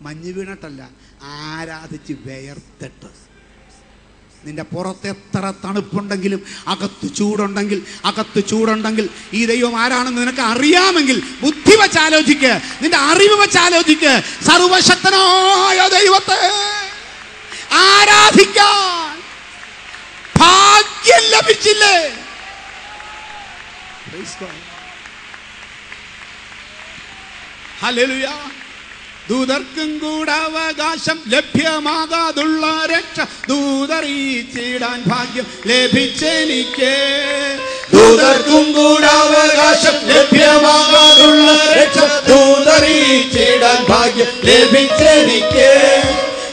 മഞ്ഞ് വീണിട്ടല്ല ആരാധിച്ച് വേർത്തിട്ട് നിന്റെ പുറത്ത് എത്ര തണുപ്പുണ്ടെങ്കിലും അകത്ത് ചൂടുണ്ടെങ്കിൽ അകത്ത് ചൂടുണ്ടെങ്കിൽ ഈ ദൈവം ആരാണെന്ന് നിനക്ക് അറിയാമെങ്കിൽ ബുദ്ധി വെച്ച് ആലോചിക്ക്. നിന്റെ അറിവ് വെച്ച് ആലോചിക്ക്. സർവശക്തനായ ദൈവത്തെ ആരാധിക്കാൻ ഭാഗ്യം ലഭിച്ചില്ലേ? ഹല്ലേലൂയ. ദൂതർക്കും കൂടെ അവകാശം ലഭ്യമാകാതുള്ള രക്ഷ. ദൂതറിയിച്ചിടാൻ ഭാഗ്യം ലഭിച്ചെനിക്ക്. ദൂതർക്കും കൂടെ അവകാശം ലഭ്യമാകാതുള്ള രക്ഷ. ദൂതറിയിച്ചിടാൻ ഭാഗ്യം ലഭിച്ചെനിക്ക്.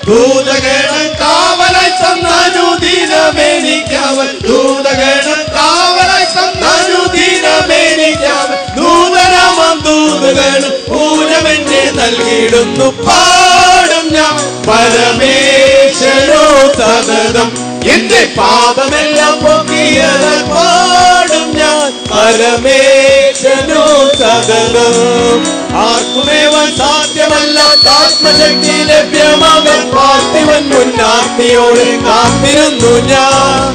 ദൂതഗണം കാവലായി തന്നനുദിനമേനിക്കവൻ ദൂതഗണം കാവലായി തന്നനുദിനമേനിക്കവൻ നൂതനമം ദൂതഗണം ഊനമെന്നെ നൽകിയിടുന്നു പാടും ഞാൻ. പരമേശ്വരോ സതതം എന്റെ പാപമെല്ലാം പൊക്കിയത് പാടും ഞാൻ. പരമേശ്വരോ സതതം ആർക്കുമേവൻ സാധ്യമല്ലാത്ത ആത്മശക്തി ലഭ്യമാകാൻ പാർത്ഥിവൻ മുന്നാർത്തിയോട് കാത്തിരുന്നു ഞാൻ.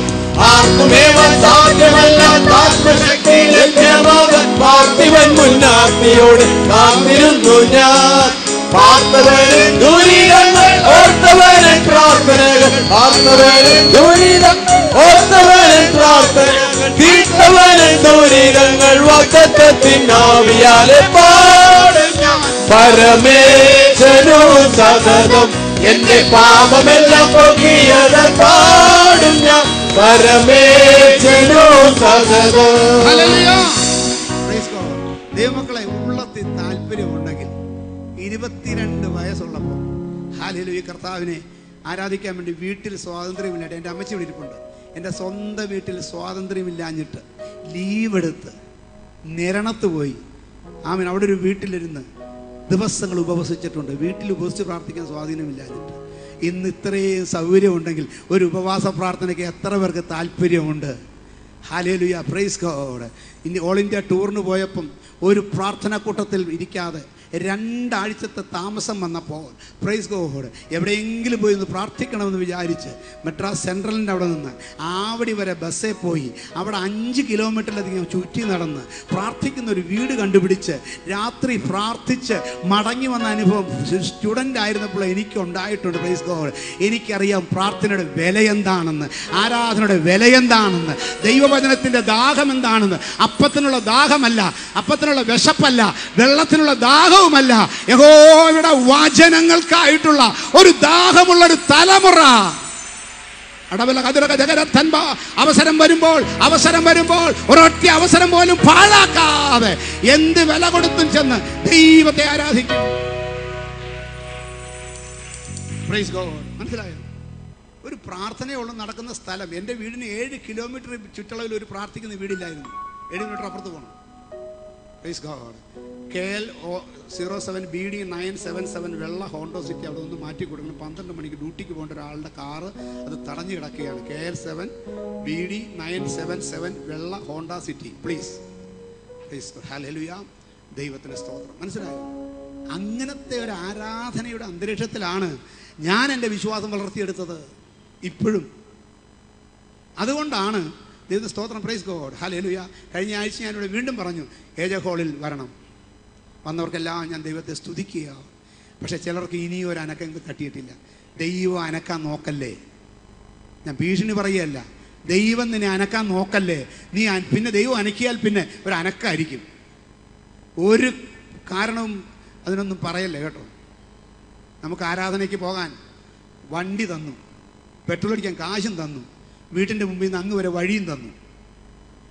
ആർക്കുമേവൻ സാധ്യമല്ലാത്ത ആത്മശക്തി ലഭ്യമാകാൻ പാർത്ഥിവൻ മുന്നാർത്തിയോട് കാത്തിരുന്നു ഞാൻ പാർത്തവരും ദുരിതങ്ങൾ ഓർത്തവന് പ്രാർത്ഥനകൾ പാർത്തവരും ദുരിതം ഓർത്തവന് പ്രാർത്ഥനകൾ തീർത്തവരും ദുരിതങ്ങൾ വക്കത്തിനാവിയാലെ പാടും സതതം എന്റെ പാപമെല്ലാം പൊക്കിയത് ദൈവമക്കളെ ഉള്ളത്തിൽ താല്പര്യമുണ്ടെങ്കിൽ ഇരുപത്തിരണ്ട് വയസ്സുള്ളപ്പോൾ ഹാലയിലും ഈ കർത്താവിനെ ആരാധിക്കാൻ വേണ്ടി വീട്ടിൽ സ്വാതന്ത്ര്യമില്ലായിട്ട് എന്റെ അമ്മച്ചി ഇവിടെ ഇരിപ്പുണ്ട്. എന്റെ സ്വന്തം വീട്ടിൽ സ്വാതന്ത്ര്യമില്ലാഞ്ഞിട്ട് ലീവ് എടുത്ത് നിരണത്ത് പോയി. ആമീൻ. അവിടെ ഒരു വീട്ടിലിരുന്ന് ദിവസങ്ങൾ ഉപവസിച്ചിട്ടുണ്ട്. വീട്ടിൽ ഉപവസിച്ച് പ്രാർത്ഥിക്കാൻ സ്വാധീനമില്ലാഞ്ഞിട്ട്. ഇന്ന് ഇത്രയും സൗകര്യമുണ്ടെങ്കിൽ ഒരു ഉപവാസ പ്രാർത്ഥനയ്ക്ക് എത്ര പേർക്ക് താല്പര്യമുണ്ട്? ഹാലേലുയ പ്രൈസ് ഗോഡ് ഇനി ഓൾ ഇന്ത്യ ടൂറിന് പോയപ്പം ഒരു പ്രാർത്ഥനാ കൂട്ടത്തിൽ ഇരിക്കാതെ രണ്ടാഴ്ചത്തെ താമസം വന്നപ്പോൾ പ്രൈസ് ഗോഹോഡ് എവിടെയെങ്കിലും പോയി ഒന്ന് പ്രാർത്ഥിക്കണമെന്ന് വിചാരിച്ച് മെട്രാസ് സെൻട്രലിന്റെ അവിടെ നിന്ന് ആവടി വരെ ബസ്സിൽ പോയി. അവിടെ അഞ്ച് കിലോമീറ്ററിലധികം ചുറ്റി നടന്ന് പ്രാർത്ഥിക്കുന്ന ഒരു വീട് കണ്ടുപിടിച്ച് രാത്രി പ്രാർത്ഥിച്ച് മടങ്ങി വന്ന അനുഭവം സ്റ്റുഡന്റ് ആയിരുന്നപ്പോൾ എനിക്ക് ഉണ്ടായിട്ടുണ്ട് പ്രൈസ് ഗോഡ് എനിക്കറിയാം പ്രാർത്ഥനയുടെ വില എന്താണെന്ന് ആരാധനയുടെ വില എന്താണെന്ന് ദൈവവചനത്തിന്റെ ദാഹം എന്താണെന്ന്. അപ്പത്തിനുള്ള ദാഹമല്ല അപ്പത്തിനുള്ള വിശപ്പല്ല വെള്ളത്തിനുള്ള ദാഹവുമല്ല യഹോവയുടെ വചനങ്ങൾക്കായിട്ടുള്ള ഒരു ദാഹമുള്ള ഒരു തലമുറ അവസരം വരുമ്പോൾ അവസരം വരുമ്പോൾ ഒരൊറ്റ അവസരം പോലും പാഴാക്കാതെ എന്ത് വില കൊടുത്തും ചെന്ന് ദൈവത്തെ ആരാധിക്കും. മനസ്സിലായോ? ഒരു പ്രാർത്ഥനയുള്ള നടക്കുന്ന സ്ഥലം. എന്റെ വീടിന് ഏഴ് കിലോമീറ്റർ ചുറ്റളവിൽ ഒരു പ്രാർത്ഥിക്കുന്ന വീടില്ലായിരുന്നു. ഏഴ് കിലോമീറ്റർ അപ്പുറത്ത് പോകണം God K L O zero seven B D nine seven seven വെള്ള ഹോണ്ടോ സിറ്റി അവിടെ ഒന്ന് മാറ്റി കൊടുക്കണം പന്ത്രണ്ട് മണിക്ക് ഡ്യൂട്ടിക്ക് പോകേണ്ട ഒരാളുടെ കാറ് അത് തടഞ്ഞു കിടക്കുകയാണ്. K L seven B D nine seven seven വെള്ള ഹോണ്ട സിറ്റി പ്ലീസ് പ്ലീസ് ഹല്ലേലൂയ ദൈവത്തിന് സ്തോത്രം. മനസ്സിലായോ? അങ്ങനത്തെ ഒരു ആരാധനയുടെ അന്തരീക്ഷത്തിലാണ് ഞാൻ എന്റെ വിശ്വാസം വളർത്തിയെടുത്തത് ഇപ്പോഴും. അതുകൊണ്ടാണ് ദൈവ സ്തോത്രം പ്രൈസ് ഗോഡ് ഹല്ലേലൂയ കഴിഞ്ഞ ആഴ്ച ഞാനിവിടെ വീണ്ടും പറഞ്ഞു ഏജ ഹോളിൽ വരണം. വന്നവർക്കെല്ലാം ഞാൻ ദൈവത്തെ സ്തുതിക്കുക. പക്ഷെ ചിലർക്ക് ഇനിയും ഒരു അനക്കം തട്ടിയിട്ടില്ല. ദൈവം അനക്കാൻ നോക്കല്ലേ? ഞാൻ ഭീഷണി പറയുകയല്ല. ദൈവം നിന്നെ അനക്കാൻ നോക്കല്ലേ? നീ പിന്നെ ദൈവം അനക്കിയാൽ പിന്നെ ഒരു അനക്കായിരിക്കും. ഒരു കാരണവും അതിനൊന്നും പറയല്ലേ കേട്ടോ? നമുക്ക് ആരാധനയ്ക്ക് പോകാൻ വണ്ടി തന്നു. പെട്രോൾ അടിക്കാൻ കാശും തന്നു. വീട്ടിന്റെ മുമ്പിൽ നിന്ന് അങ്ങ് വരെ വഴിയും തന്നു.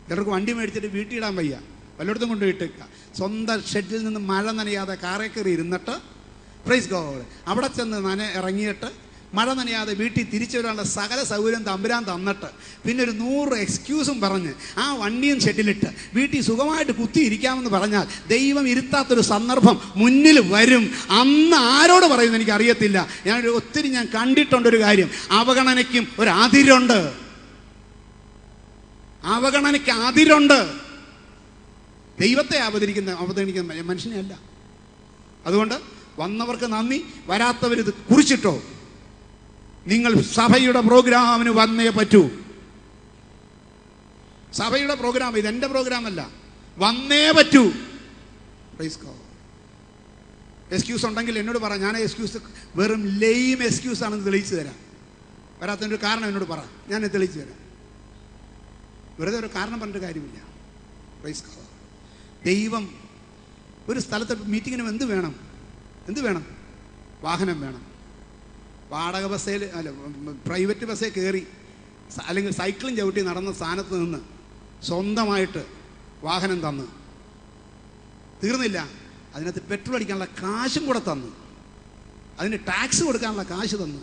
ചിലർക്ക് വണ്ടി മേടിച്ചിട്ട് വീട്ടിലിടാൻ വയ്യ. വല്ലയിടത്തും കൊണ്ട് ഇട്ടേക്കുക സ്വന്തം ഷെഡിൽ നിന്ന് മഴ നനയാതെ കാറേ കയറി ഇരുന്നിട്ട് പ്രൈസ് ഗോഡ് അവിടെ ചെന്ന് നന ഇറങ്ങിയിട്ട് മഴ നനയാതെ വീട്ടിൽ തിരിച്ചു വരാനുള്ള സകല സൗകര്യം തമ്പുരാൻ തന്നിട്ട് പിന്നെ ഒരു നൂറ് എക്സ്ക്യൂസും പറഞ്ഞ് ആ വണ്ടിയും ഷെഡിലിട്ട് വീട്ടിൽ സുഖമായിട്ട് കുത്തി ഇരിക്കാമെന്ന് പറഞ്ഞാൽ ദൈവം ഇരുത്താത്തൊരു സന്ദർഭം മുന്നിൽ വരും. അന്ന് ആരോട് പറയുമെന്ന് എനിക്കറിയത്തില്ല. ഞാനൊരു ഒത്തിരി ഞാൻ കണ്ടിട്ടുണ്ട് ഒരു കാര്യം. അവഗണനയ്ക്കും ഒരു അതിരുണ്ട്. അവഗണനയ്ക്ക് അതിരുണ്ട്. ദൈവത്തെ അവതരിക്കുന്ന അവതരിക്കുന്ന മനുഷ്യനെ അല്ല അതുകൊണ്ട് വന്നവർക്ക് നന്ദി വരാത്തവരിത് കുറിച്ചിട്ടോ. നിങ്ങൾ സഭയുടെ പ്രോഗ്രാമിന് വന്നേ പറ്റൂ. സഭയുടെ പ്രോഗ്രാം ഇത് എന്റെ പ്രോഗ്രാം അല്ല വന്നേ പറ്റൂ എക്സ്ക്യൂസ് ഉണ്ടെങ്കിൽ എന്നോട് പറ. ഞാൻ എക്സ്ക്യൂസ് വെറും ലെയിം എക്സ്ക്യൂസ് ആണെന്ന് തെളിയിച്ചു തരാം. വരാത്തതിന്റെ കാരണം എന്നോട് പറ. ഞാൻ തെളിയിച്ചു തരാം. വെറുതെ ഒരു കാരണം പറഞ്ഞിട്ട് കാര്യമില്ല. പ്രൈസ് ദൈവം ഒരു സ്ഥലത്ത് മീറ്റിങ്ങിനും എന്ത് വേണം? എന്ത് വേണം? വാഹനം വേണം. വാടക ബസ്സേൽ അല്ല പ്രൈവറ്റ് ബസ്സേ കയറി അല്ലെങ്കിൽ സൈക്കിളും ചവിട്ടി നടന്ന സ്ഥാനത്ത് നിന്ന് സ്വന്തമായിട്ട് വാഹനം തന്ന്. തീർന്നില്ല. അതിനകത്ത് പെട്രോൾ അടിക്കാനുള്ള കാശും കൂടെ തന്നു. അതിന് ടാക്സ് കൊടുക്കാനുള്ള കാശ് തന്നു.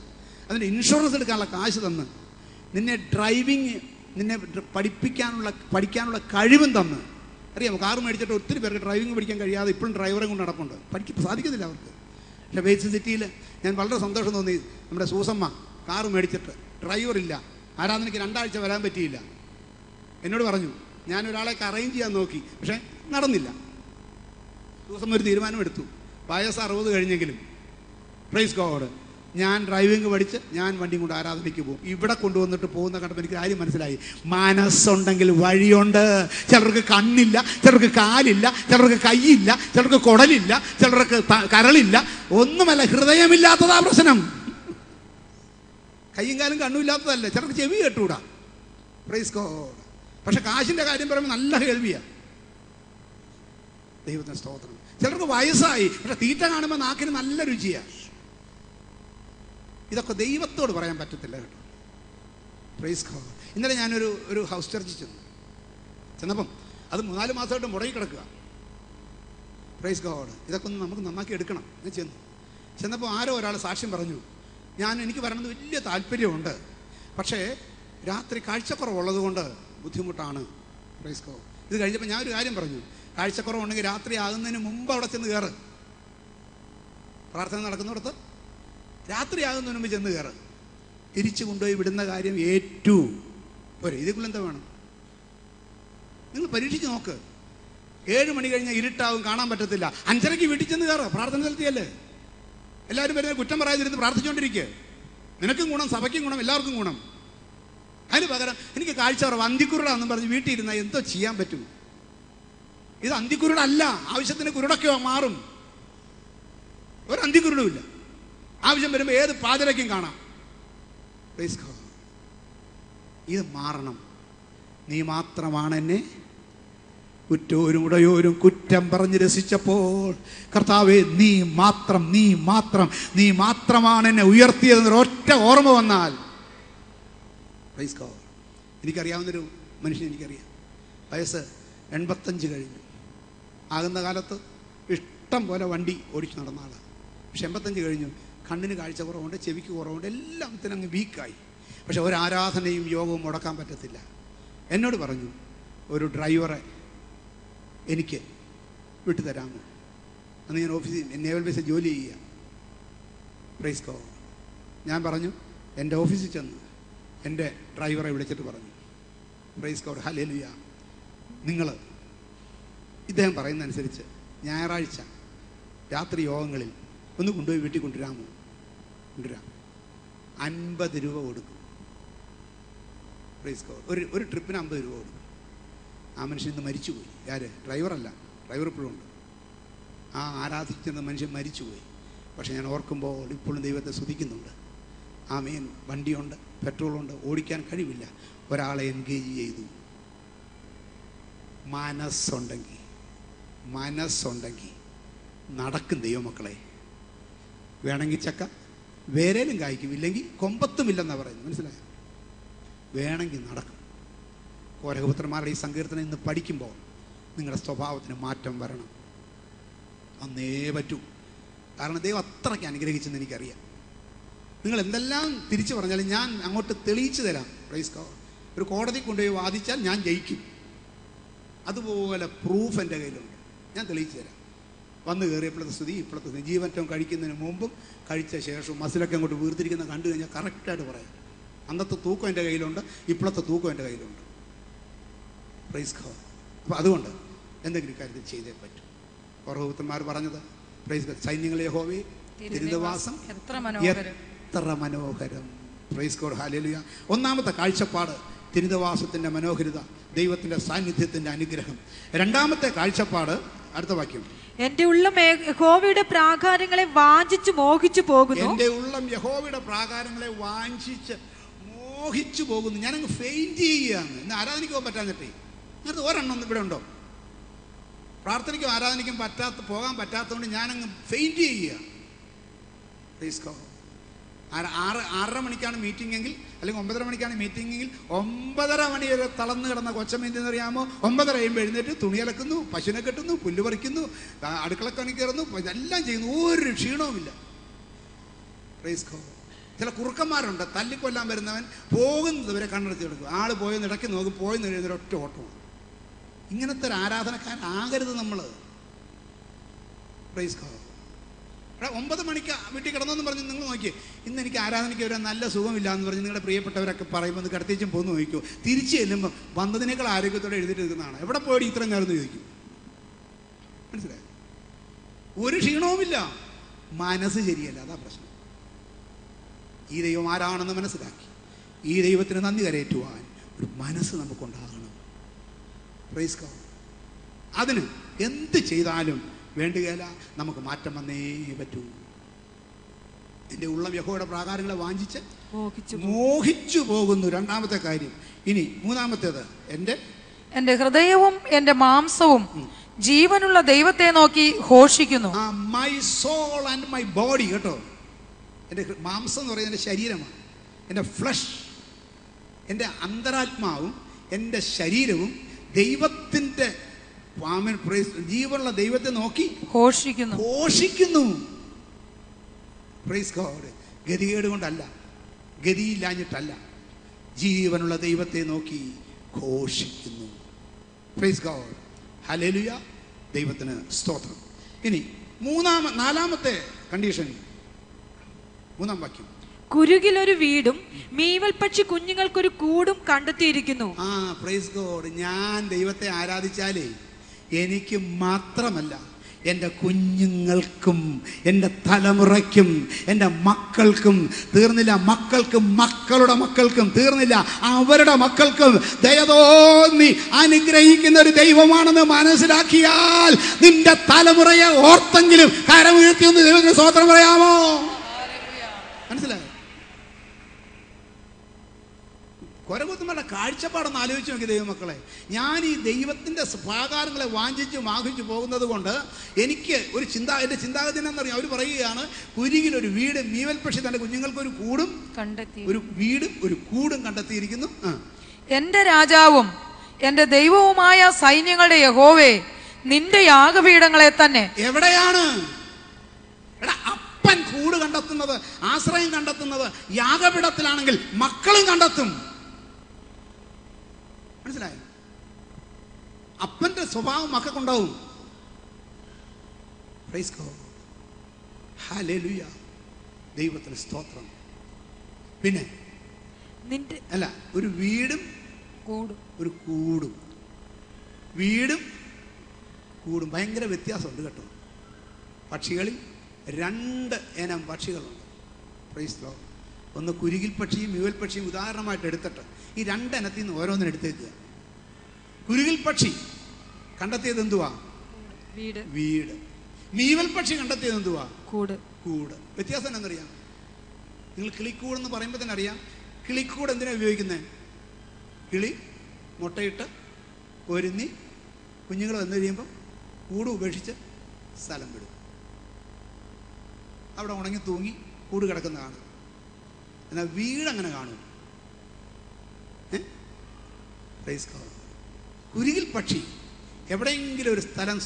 അതിന് ഇൻഷുറൻസ് എടുക്കാനുള്ള കാശ് തന്ന്. നിന്നെ ഡ്രൈവിങ് നിന്നെ പഠിപ്പിക്കാനുള്ള പഠിക്കാനുള്ള കഴിവും തന്ന്. അറിയാമോ കാർ മേടിച്ചിട്ട് ഒത്തിരി പേർക്ക് ഡ്രൈവിംഗ് പഠിക്കാൻ കഴിയാതെ ഇപ്പോഴും ഡ്രൈവറെ കൊണ്ട് നടക്കുന്നുണ്ട് പഠിക്കാൻ സാധിക്കുന്നില്ല അവർക്ക്. പക്ഷേ വെയ്റ്റ് സിറ്റിയിൽ ഞാൻ വളരെ സന്തോഷം തോന്നി. നമ്മുടെ സൂസമ്മ കാർ മേടിച്ചിട്ട് ഡ്രൈവറില്ല ആരാധനയ്ക്ക് രണ്ടാഴ്ച വരാൻ പറ്റിയില്ല. എന്നോട് പറഞ്ഞു ഞാൻ ഒരാളെ അറേഞ്ച് ചെയ്യാൻ നോക്കി. പക്ഷേ നടന്നില്ല. സൂസമ്മ ഒരു തീരുമാനമെടുത്തു. വയസ്സ് അറുപത് കഴിഞ്ഞെങ്കിലും. പ്രൈസ് ഗോഡ് ഞാൻ ഡ്രൈവിംഗ് പഠിച്ച് ഞാൻ വണ്ടി കൊണ്ട് ആരാധനയ്ക്ക് പോകും. ഇവിടെ കൊണ്ടുവന്നിട്ട് പോകുന്ന കണ്ടപ്പോൾ എനിക്ക് കാര്യം മനസ്സിലായി. മനസ്സുണ്ടെങ്കിൽ വഴിയുണ്ട്. ചിലർക്ക് കണ്ണില്ല ചിലർക്ക് കാലില്ല ചിലർക്ക് കൈയില്ല ചിലർക്ക് കുടലില്ല ചിലർക്ക് കരളില്ല. ഒന്നുമല്ല ഹൃദയമില്ലാത്തതാ പ്രശ്നം. കൈയും കാലും കണ്ണുമില്ലാത്തതല്ല ചിലർക്ക് ചെവി കേട്ടുകൂടാ പ്രൈസ് ഗോഡ് പക്ഷെ കാശിന്റെ കാര്യം പറയുമ്പോൾ നല്ല കേൾവിയാ. ദൈവത്തിന് സ്തോത്രം. ചിലർക്ക് വയസ്സായി. പക്ഷെ തീറ്റ കാണുമ്പോൾ നാക്കിന് നല്ല രുചിയാണ് ഇതൊക്കെ ദൈവത്തോട് പറയാൻ പറ്റത്തില്ല കേട്ടോ. പ്രൈസ് ഗോഡ് ഇന്നലെ ഞാനൊരു ഒരു ഹൗസ് ചർച്ചിൽ ചെന്നു. ചെന്നപ്പം അത് മൂന്നാൽ മാസമായിട്ട് മുടങ്ങി കിടക്കുക. പ്രൈസ് ഗോഡ് ഇതൊക്കെ ഒന്ന് നമുക്ക് നന്നാക്കി എടുക്കണം. ഞാൻ ചെന്നു. ചെന്നപ്പോൾ ആരോ ഒരാൾ സാക്ഷ്യം പറഞ്ഞു ഞാൻ എനിക്ക് വരണമെന്ന് വലിയ താല്പര്യമുണ്ട്. പക്ഷേ രാത്രി കാഴ്ചക്കുറവുള്ളത് കൊണ്ട് ബുദ്ധിമുട്ടാണ്. പ്രൈസ് ഗോ ഇത് കഴിഞ്ഞപ്പോൾ ഞാൻ ഒരു കാര്യം പറഞ്ഞു കാഴ്ചക്കുറവുണ്ടെങ്കിൽ രാത്രി ആകുന്നതിന് മുമ്പ് അവിടെ ചെന്ന് കയറ്. പ്രാർത്ഥന നടക്കുന്നിടത്ത് രാത്രി ആകുന്നതിന് മുമ്പ് ചെന്ന് കയറ്. തിരിച്ചു കൊണ്ടുപോയി വിടുന്ന കാര്യം ഏറ്റു. പോരെ ഇതേക്കുള്ള എന്താ വേണം? നിങ്ങൾ പരീക്ഷിച്ച് നോക്ക്. ഏഴ് മണി കഴിഞ്ഞാൽ ഇരുട്ടാവും കാണാൻ പറ്റത്തില്ല. അഞ്ചരയ്ക്ക് വീട്ടിൽ ചെന്ന് കയറ പ്രാർത്ഥന സ്ഥലത്തിയല്ലേ? എല്ലാവരും വരുന്ന കുറ്റം പറയാതിരുന്ന് പ്രാർത്ഥിച്ചുകൊണ്ടിരിക്കുക നിനക്കും ഗുണം സഭയ്ക്കും ഗുണം എല്ലാവർക്കും ഗുണം. അതിന് പകരം എനിക്ക് കാഴ്ച കുറവ് അന്തിക്കുരുടാന്നും പറഞ്ഞ് വീട്ടിൽ ഇരുന്നാൽ എന്തോ ചെയ്യാൻ പറ്റും? ഇത് അന്തിക്കുരുടല്ല ആവശ്യത്തിന് കുരുടൊക്കെ മാറും. ഒരു അന്തിക്കുരുടുമില്ല ആവശ്യം വരുമ്പോൾ ഏത് പാതിരയ്ക്കും കാണാം. ഇത് മാറണം. നീ മാത്രമാണ് എന്നെ കുറ്റോരും ഉടയോരും കുറ്റം പറഞ്ഞ് രസിച്ചപ്പോൾ. കർത്താവെ നീ മാത്രം നീ മാത്രം നീ മാത്രമാണ് എന്നെ ഉയർത്തിയതെന്നൊരു ഒറ്റ ഓർമ്മ വന്നാൽ. എനിക്കറിയാവുന്നൊരു മനുഷ്യൻ എനിക്കറിയാം. വയസ്സ് എൺപത്തഞ്ച് കഴിഞ്ഞു. ആകുന്ന കാലത്ത് ഇഷ്ടം പോലെ വണ്ടി ഓടിച്ചു നടന്ന ആളാണ് പക്ഷെ എൺപത്തഞ്ച് കഴിഞ്ഞു. കണ്ണിന് കാഴ്ച കുറവുണ്ട് ചെവിക്ക് കുറവുണ്ട് എല്ലാത്തിനും അങ്ങ് വീക്കായി. പക്ഷെ ഒരു ആരാധനയും യോഗവും മുടക്കാൻ പറ്റത്തില്ല. എന്നോട് പറഞ്ഞു ഒരു ഡ്രൈവറെ എനിക്ക് വിട്ടുതരാമോ? അന്ന് ഞാൻ ഓഫീസിൽ നേവൽ ബേസിൽ ജോലി ചെയ്യുക. പ്രൈസ് കോ ഞാൻ പറഞ്ഞു എന്റെ ഓഫീസിൽ ചെന്ന് എന്റെ ഡ്രൈവറെ വിളിച്ചിട്ട് പറഞ്ഞു. പ്രൈസ് കോഡ് ഹലേലുയ നിങ്ങൾ ഇദ്ദേഹം പറയുന്നതനുസരിച്ച് ഞായറാഴ്ച രാത്രി യോഗങ്ങളിൽ ഒന്ന് കൊണ്ടുപോയി വീട്ടിൽ കൊണ്ടുവരാമോ? കൊണ്ടുവരാം. അൻപത് രൂപ കൊടുക്കും. ഒരു ഒരു ട്രിപ്പിന് അമ്പത് രൂപ കൊടുക്കും. ആ മനുഷ്യൻ ഇന്ന് മരിച്ചുപോയി. ആര്? ഡ്രൈവറല്ല ഡ്രൈവർ ഇപ്പോഴും ഉണ്ട്. ആ ആരാധിച്ചിരുന്ന മനുഷ്യൻ മരിച്ചുപോയി. പക്ഷെ ഞാൻ ഓർക്കുമ്പോൾ ഇപ്പോഴും ദൈവത്തെ സ്തുതിക്കുന്നുണ്ട്. ആ മീൻ വണ്ടിയുണ്ട് പെട്രോളുണ്ട് ഓടിക്കാൻ കഴിവില്ല. ഒരാളെ എൻഗേജ് ചെയ്തു. മനസ്സുണ്ടെങ്കിൽ മനസ്സുണ്ടെങ്കിൽ നടക്കും ദൈവമക്കളെ. വേണമെങ്കിൽ ചക്ക. വേരേലും കായ്ക്കും. ഇല്ലെങ്കിൽ കൊമ്പത്തുമില്ലെന്നാണ് പറയുന്നത്. മനസ്സിലായോ? വേണമെങ്കിൽ നടക്കും. കോരകപുത്രന്മാരുടെ ഈ സങ്കീർത്തനം ഇന്ന് പഠിക്കുമ്പോൾ നിങ്ങളുടെ സ്വഭാവത്തിന് മാറ്റം വരണം. അന്നേ പറ്റൂ. കാരണം ദൈവം അത്രയ്ക്ക് അനുഗ്രഹിച്ചെന്ന് എനിക്കറിയാം. നിങ്ങൾ എന്തെല്ലാം തിരിച്ചു പറഞ്ഞാലും ഞാൻ അങ്ങോട്ട് തെളിയിച്ചു തരാം. പ്രൈസ് ഒരു കോടതി കൊണ്ടുപോയി വാദിച്ചാൽ ഞാൻ ജയിക്കും. അതുപോലെ പ്രൂഫ് എന്റെ കയ്യിലുണ്ട്. ഞാൻ തെളിയിച്ചു തരാം. വന്ന് കയറിയപ്പോഴത്തെ സ്ഥിതി ഇപ്പോഴത്തെ സ്ഥിതി. ജീവറ്റം കഴിക്കുന്നതിന് മുമ്പും കഴിച്ച ശേഷവും മസിലൊക്കെ അങ്ങോട്ട് വീർത്തിരിക്കുന്ന കണ്ടു കഴിഞ്ഞാൽ കറക്റ്റായിട്ട് പറയാം. അന്നത്തെ തൂക്കം എന്റെ കയ്യിലുണ്ട് ഇപ്പോഴത്തെ തൂക്കം എന്റെ കയ്യിലുണ്ട്. പ്രൈസ് ഖോ അപ്പോൾ അതുകൊണ്ട് എന്തെങ്കിലും കാര്യത്തിൽ ചെയ്തേ പറ്റും. പർവതന്മാർ പറഞ്ഞത് പ്രൈസ് ഖോ സൈന്യങ്ങളെ ഹോവി തിരുനിവാസം എത്ര മനോഹരം. പ്രൈസ് കോഡ് ഹാലിയ ഒന്നാമത്തെ കാഴ്ചപ്പാട് തിരുനിവാസത്തിന്റെ മനോഹരിത ദൈവത്തിന്റെ സാന്നിധ്യത്തിന്റെ അനുഗ്രഹം. രണ്ടാമത്തെ കാഴ്ചപ്പാട് അടുത്ത വാക്യം. എന്റെ ഉള്ളം യഹോവയുടെ പ്രാകാരങ്ങളെ വാഞ്ചിച്ച് മോഹിച്ചു പോകുന്നു. എന്റെ ഉള്ളം യഹോവയുടെ പ്രാകാരങ്ങളെ വാഞ്ചിച്ച് മോഹിച്ചു പോകുന്നു. ഞാനങ്ങ് ഫെയിന്റ് ചെയ്യുകയാണ്. ഇന്ന് ആരാധനിക്കാൻ പോകാൻ പറ്റാഞ്ഞിട്ടേ അങ്ങനത്തെ ഒരെണ്ണം ഇവിടെ ഉണ്ടോ? പ്രാർത്ഥനയ്ക്കും ആരാധനയ്ക്കും പറ്റാത്ത പോകാൻ പറ്റാത്തതുകൊണ്ട് ഞാനങ്ങ് ഫെയിന്റ് ചെയ്യുക. ആറ് ആറ് ആറര മണിക്കാണ് മീറ്റിംഗ് എങ്കിൽ അല്ലെങ്കിൽ ഒമ്പതര മണിക്കാണ് മീറ്റിംഗ് എങ്കിൽ ഒമ്പതര മണി വരെ തളർന്നു കിടന്ന എന്ന് അറിയാമോ ഒമ്പതര കഴിയുമ്പോൾ എഴുന്നേറ്റ് തുണി അലക്കുന്നു പശുവിനെ കെട്ടുന്നു പുല്ല് പറിക്കുന്നു അടുക്കളക്കണി കയറുന്നു ഇതെല്ലാം ചെയ്യുന്നു. ഒരു ക്ഷീണവുമില്ല. പ്രൈസ്കോ ചില കുറുക്കന്മാരുണ്ട് തല്ലിക്കൊല്ലാൻ വരുന്നവൻ പോകുന്നത് വരെ കണ്ണെടുത്ത് കിടക്കും. ആൾ പോയെന്ന് ഇടയ്ക്ക് നോക്കും പോയെന്ന് എഴുതുന്ന ഒറ്റ ഓട്ടമാണ് ഇങ്ങനത്തെ ഒരു ആരാധനക്കാരാകരുത് നമ്മൾ പ്രൈസ് എടാ ഒമ്പത് മണിക്ക് വീട്ടിൽ കിടന്നെന്ന് പറഞ്ഞ് നിങ്ങൾ നോക്കി ഇന്ന് എനിക്ക് ആരാധനയ്ക്ക് വരാൻ നല്ല സുഖമില്ല എന്ന് പറഞ്ഞ് നിങ്ങളുടെ പ്രിയപ്പെട്ടവരൊക്കെ പറയുമ്പോൾ ഒന്ന് കിടത്തിച്ചും പോന്ന് നോക്കിക്കോ. തിരിച്ചു ചെല്ലുമ്പോൾ വന്നതിനേക്കാൾ ആരോഗ്യത്തോടെ എഴുതിയിട്ട് നിൽക്കുന്നതാണ്. എവിടെ പോയി ഇത്രയും നേരം ചോദിക്കും. മനസ്സിലായി? ഒരു ക്ഷീണവുമില്ല. മനസ്സ് ശരിയല്ല. അതാ പ്രശ്നം. ഈ ദൈവം ആരാണെന്ന് മനസ്സിലാക്കി. ഈ ദൈവത്തിന് നന്ദി കരയേറ്റുവാൻ ഒരു മനസ്സ് നമുക്കുണ്ടാകണം. പ്രൈസ്. അതിന് എന്ത് ചെയ്താലും വേണ്ടുകയില്ല നമുക്ക് മാറ്റം വന്നേ പറ്റൂ. എന്റെ ഉള്ളം യഹോയുടെ പ്രാകാരങ്ങളെ വാഞ്ചിച്ച് മോഹിച്ചു പോകുന്നു രണ്ടാമത്തെ കാര്യം. ഇനി മൂന്നാമത്തേത് എന്റെ എന്റെ ഹൃദയവും എന്റെ മാംസവും ജീവനുള്ള ദൈവത്തെ നോക്കി ഘോഷിക്കുന്നു. My soul and my body കേട്ടോ. എന്റെ മാംസം എന്ന് പറയുന്നത് എന്റെ ശരീരമാണ്. എന്റെ ഫ്ലഷ് എന്റെ അന്തരാത്മാവും എന്റെ ശരീരവും ദൈവത്തിന്റെ praise- ജീവനുള്ള ദൈവത്തെ നോക്കി ഘോഷിക്കുന്നു. ഘോഷിക്കുന്നു. പ്രൈസ് ഗോഡ് ഗതികേട് കൊണ്ടല്ല ഗതിയില്ലാഞ്ഞിട്ടല്ല. ജീവനുള്ള ദൈവത്തെ നോക്കി ഘോഷിക്കുന്നു. പ്രൈസ് ഗോഡ് ഹലലുയ ദൈവത്തിന് സ്തോത്രം. ഇനി മൂന്നാമ നാലാമത്തെ കണ്ടീഷൻ മൂന്നാം വാക്യം. കുരുകിലൊരു വീടും മീവൽ പക്ഷി കുഞ്ഞുങ്ങൾക്കൊരു കൂടും കണ്ടെത്തിയിരിക്കുന്നു. ആ പ്രൈസ് ഗോഡ് ഞാൻ ദൈവത്തെ ആരാധിച്ചാലേ എനിക്ക് മാത്രമല്ല എന്റെ കുഞ്ഞുങ്ങൾക്കും എന്റെ തലമുറയ്ക്കും എന്റെ മക്കൾക്കും തീർന്നില്ല മക്കൾക്കും മക്കളുടെ മക്കൾക്കും തീർന്നില്ല അവരുടെ മക്കൾക്കും ദയതോന്നി അനുഗ്രഹിക്കുന്ന ഒരു ദൈവമാണെന്ന് മനസ്സിലാക്കിയാൽ നിന്റെ തലമുറയെ ഓർത്തെങ്കിലും കരമുയർത്തി ഒന്ന് ദൈവത്തിന് സ്വോത്രം പറയാമോ മനസ്സിലായോ കൊരകുത്തുമ്മയുടെ കാഴ്ചപ്പാടൊന്ന് ആലോചിച്ച് നോക്കി ദൈവമക്കളെ. ഞാൻ ഈ ദൈവത്തിന്റെ സ്വാകാരങ്ങളെ വാഞ്ചിച്ച് വാങ്ങിച്ചു പോകുന്നത് കൊണ്ട് എനിക്ക് ഒരു ചിന്ത എന്റെ ചിന്താഗതി എന്നറിയാം. അവർ പറയുകയാണ് കുരികിൽ ഒരു വീട് മീവൽ പക്ഷി തന്റെ കുഞ്ഞുങ്ങൾക്ക് ഒരു കൂടും കണ്ടെത്തി. ഒരു വീടും ഒരു കൂടും കണ്ടെത്തിയിരിക്കുന്നു. എന്റെ രാജാവും എന്റെ ദൈവവുമായ സൈന്യങ്ങളുടെ യഹോവേ നിന്റെ യാഗപീഠങ്ങളെ തന്നെ. എവിടെയാണ്? അപ്പൻ കൂട് കണ്ടെത്തുന്നത് ആശ്രയം കണ്ടെത്തുന്നത് യാഗപീഠത്തിലാണെങ്കിൽ മക്കളും കണ്ടെത്തും. മനസ്സിലായോ? അപ്പന്റെ സ്വഭാവം മക്കൾക്കുണ്ടാവും. ദൈവത്തിന് സ്തോത്രം. പിന്നെ നിന്റെ അല്ല ഒരു വീടും കൂടും. ഒരു കൂടും. വീടും കൂടും. ഭയങ്കര വ്യത്യാസമുണ്ട് കേട്ടോ. പക്ഷികളിൽ രണ്ട് ഇനം പക്ഷികളുണ്ട്. പ്രൈസ് ഒന്ന് കുരുകിൽ പക്ഷിയും മ്യൂവൽ പക്ഷിയും ഉദാഹരണമായിട്ട് എടുത്തിട്ട് ഈ രണ്ടെണ്ണത്തിൽ നിന്ന് ഓരോന്നിനും എടുത്തേക്കുക. കുരുകിൽ പക്ഷി കണ്ടെത്തിയത് എന്തുവാ? വീട്. വീട്. മീവൽ പക്ഷി കണ്ടെത്തിയത് എന്തുവാ? കൂട്. കൂട്. വ്യത്യാസം എന്നറിയാം നിങ്ങൾ കിളിക്കൂട് എന്ന് പറയുമ്പോൾ തന്നെ അറിയാം. കിളിക്കൂട് എന്തിനാണ് ഉപയോഗിക്കുന്നത് കിളി മുട്ടയിട്ട് പൊരുന്നി കുഞ്ഞുങ്ങൾ വന്നു കഴിയുമ്പം കൂട് ഉപേക്ഷിച്ച് സ്ഥലം വിടും. അവിടെ ഉണങ്ങി തൂങ്ങി കൂട് കിടക്കുന്നതാണ്. എന്നാൽ വീട് അങ്ങനെ കാണും. കുരുകിൽ പക്ഷി. എവിടെയെങ്കിലും ഒരു സ്ഥലം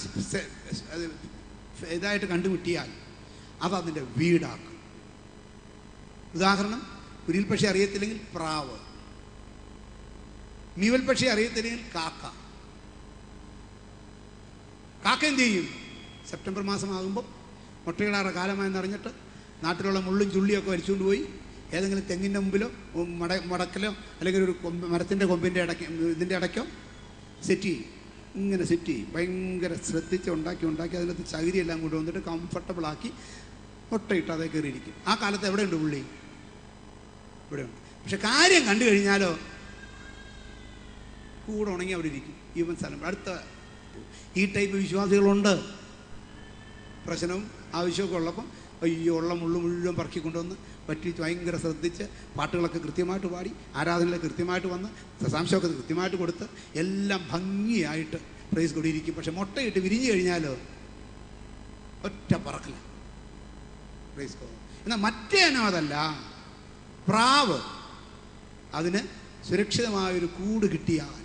ഇതായിട്ട് കണ്ടുമുട്ടിയാൽ അത് അതിന്റെ വീടാക്കും. ഉദാഹരണം കുരുകിൽ പക്ഷി അറിയത്തില്ലെങ്കിൽ പ്രാവ്. മീവൽ പക്ഷി അറിയത്തില്ലെങ്കിൽ കാക്ക. കാക്ക എന്ത് ചെയ്യും? സെപ്റ്റംബർ മാസമാകുമ്പോൾ മുട്ടയിടാറ കാലമായെന്നറിഞ്ഞിട്ട് നാട്ടിലുള്ള മുള്ളും ചുള്ളിയൊക്കെ വലിച്ചുകൊണ്ട് പോയി. ഏതെങ്കിലും തെങ്ങിന്റെ മുമ്പിലോ മട മടക്കിലോ അല്ലെങ്കിൽ ഒരു കൊമ്പ് മരത്തിന്റെ കൊമ്പിന്റെ ഇടയ്ക്ക് ഇതിന്റെ ഇടയ്ക്കോ സെറ്റ് ചെയ്യും. ഇങ്ങനെ സെറ്റ് ചെയ്യും. ഭയങ്കര ശ്രദ്ധിച്ച് ഉണ്ടാക്കി ഉണ്ടാക്കി അതിനകത്ത് ചകിരിയെല്ലാം കൊണ്ടുവന്നിട്ട് ഒട്ടയിട്ട് അതേ കയറിയിരിക്കും. ആ കാലത്ത് എവിടെയുണ്ട് പുള്ളി? ഇവിടെയുണ്ട്. പക്ഷെ കാര്യം കണ്ടു കഴിഞ്ഞാലോ കൂടെ ഉണങ്ങി അവിടെ ഇരിക്കും. ഈവൻ സ്ഥലം. അടുത്ത ഈ ടൈപ്പ് വിശ്വാസികളുണ്ട്. പ്രശ്നവും ആവശ്യമൊക്കെ ഉള്ളപ്പം അയ്യോ ഉള്ള മുള്ളു മുഴുവൻ പറക്കി കൊണ്ടുവന്ന് പറ്റിച്ച് ഭയങ്കര ശ്രദ്ധിച്ച് പാട്ടുകളൊക്കെ കൃത്യമായിട്ട് പാടി ആരാധനകളെ കൃത്യമായിട്ട് വന്ന് ദശാംശമൊക്കെ കൃത്യമായിട്ട് കൊടുത്ത് എല്ലാം ഭംഗിയായിട്ട് പ്രൈസ് കൂടിയിരിക്കും പക്ഷെ മുട്ടയിട്ട് വിരിഞ്ഞു കഴിഞ്ഞാലോ ഒറ്റ പറക്കില്ല പ്രൈസ്. എന്നാൽ മറ്റേ അനാഥല്ല പ്രാവ്. അതിന് സുരക്ഷിതമായൊരു കൂട് കിട്ടിയാൽ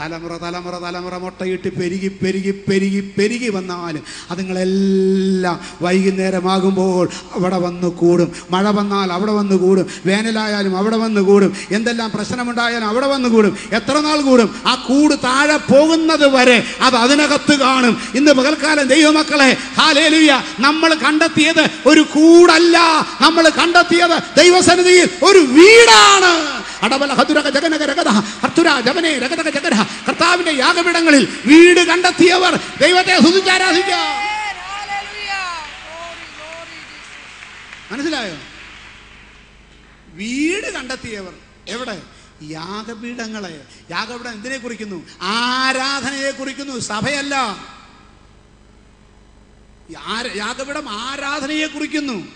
തലമുറ തലമുറ തലമുറ മുട്ടയിട്ട് പെരുകി പെരുകി പെരുകി പെരുകി വന്നാലും അതുങ്ങളെല്ലാം വൈകുന്നേരമാകുമ്പോൾ അവിടെ വന്ന് കൂടും. മഴ വന്നാൽ അവിടെ വന്ന് കൂടും. വേനലായാലും അവിടെ വന്ന് കൂടും. എന്തെല്ലാം പ്രശ്നമുണ്ടായാലും അവിടെ വന്ന് കൂടും. എത്ര നാൾ കൂടും? ആ കൂട് താഴെ പോകുന്നത് വരെ അത് അതിനകത്ത് കാണും. ഇന്ന് പകൽക്കാലം ദൈവമക്കളെ ഹാലേലുയ നമ്മൾ കണ്ടെത്തിയത് ഒരു കൂടല്ല. നമ്മൾ കണ്ടെത്തിയത് ദൈവസന്നിധിയിൽ ഒരു വീടാണ്. അടവല ഹതുരക ജഗനക രഗത ഹർത്തുര ജവനെ രഗതക ജഗര. കർത്താവിന്റെ യാഗപീഠങ്ങളിൽ വീട് കണ്ടെത്തിയവർ. ദൈവത്തെ മനസ്സിലായോ? വീട് കണ്ടെത്തിയവർ. എവിടെ? യാഗപീഠങ്ങളെ. യാഗപീഠം എന്തിനെ കുറിക്കുന്നു? ആരാധനയെ കുറിക്കുന്നു. സഭയല്ല. യാഗപീഠം ആരാധനയെ കുറിക്കുന്നു.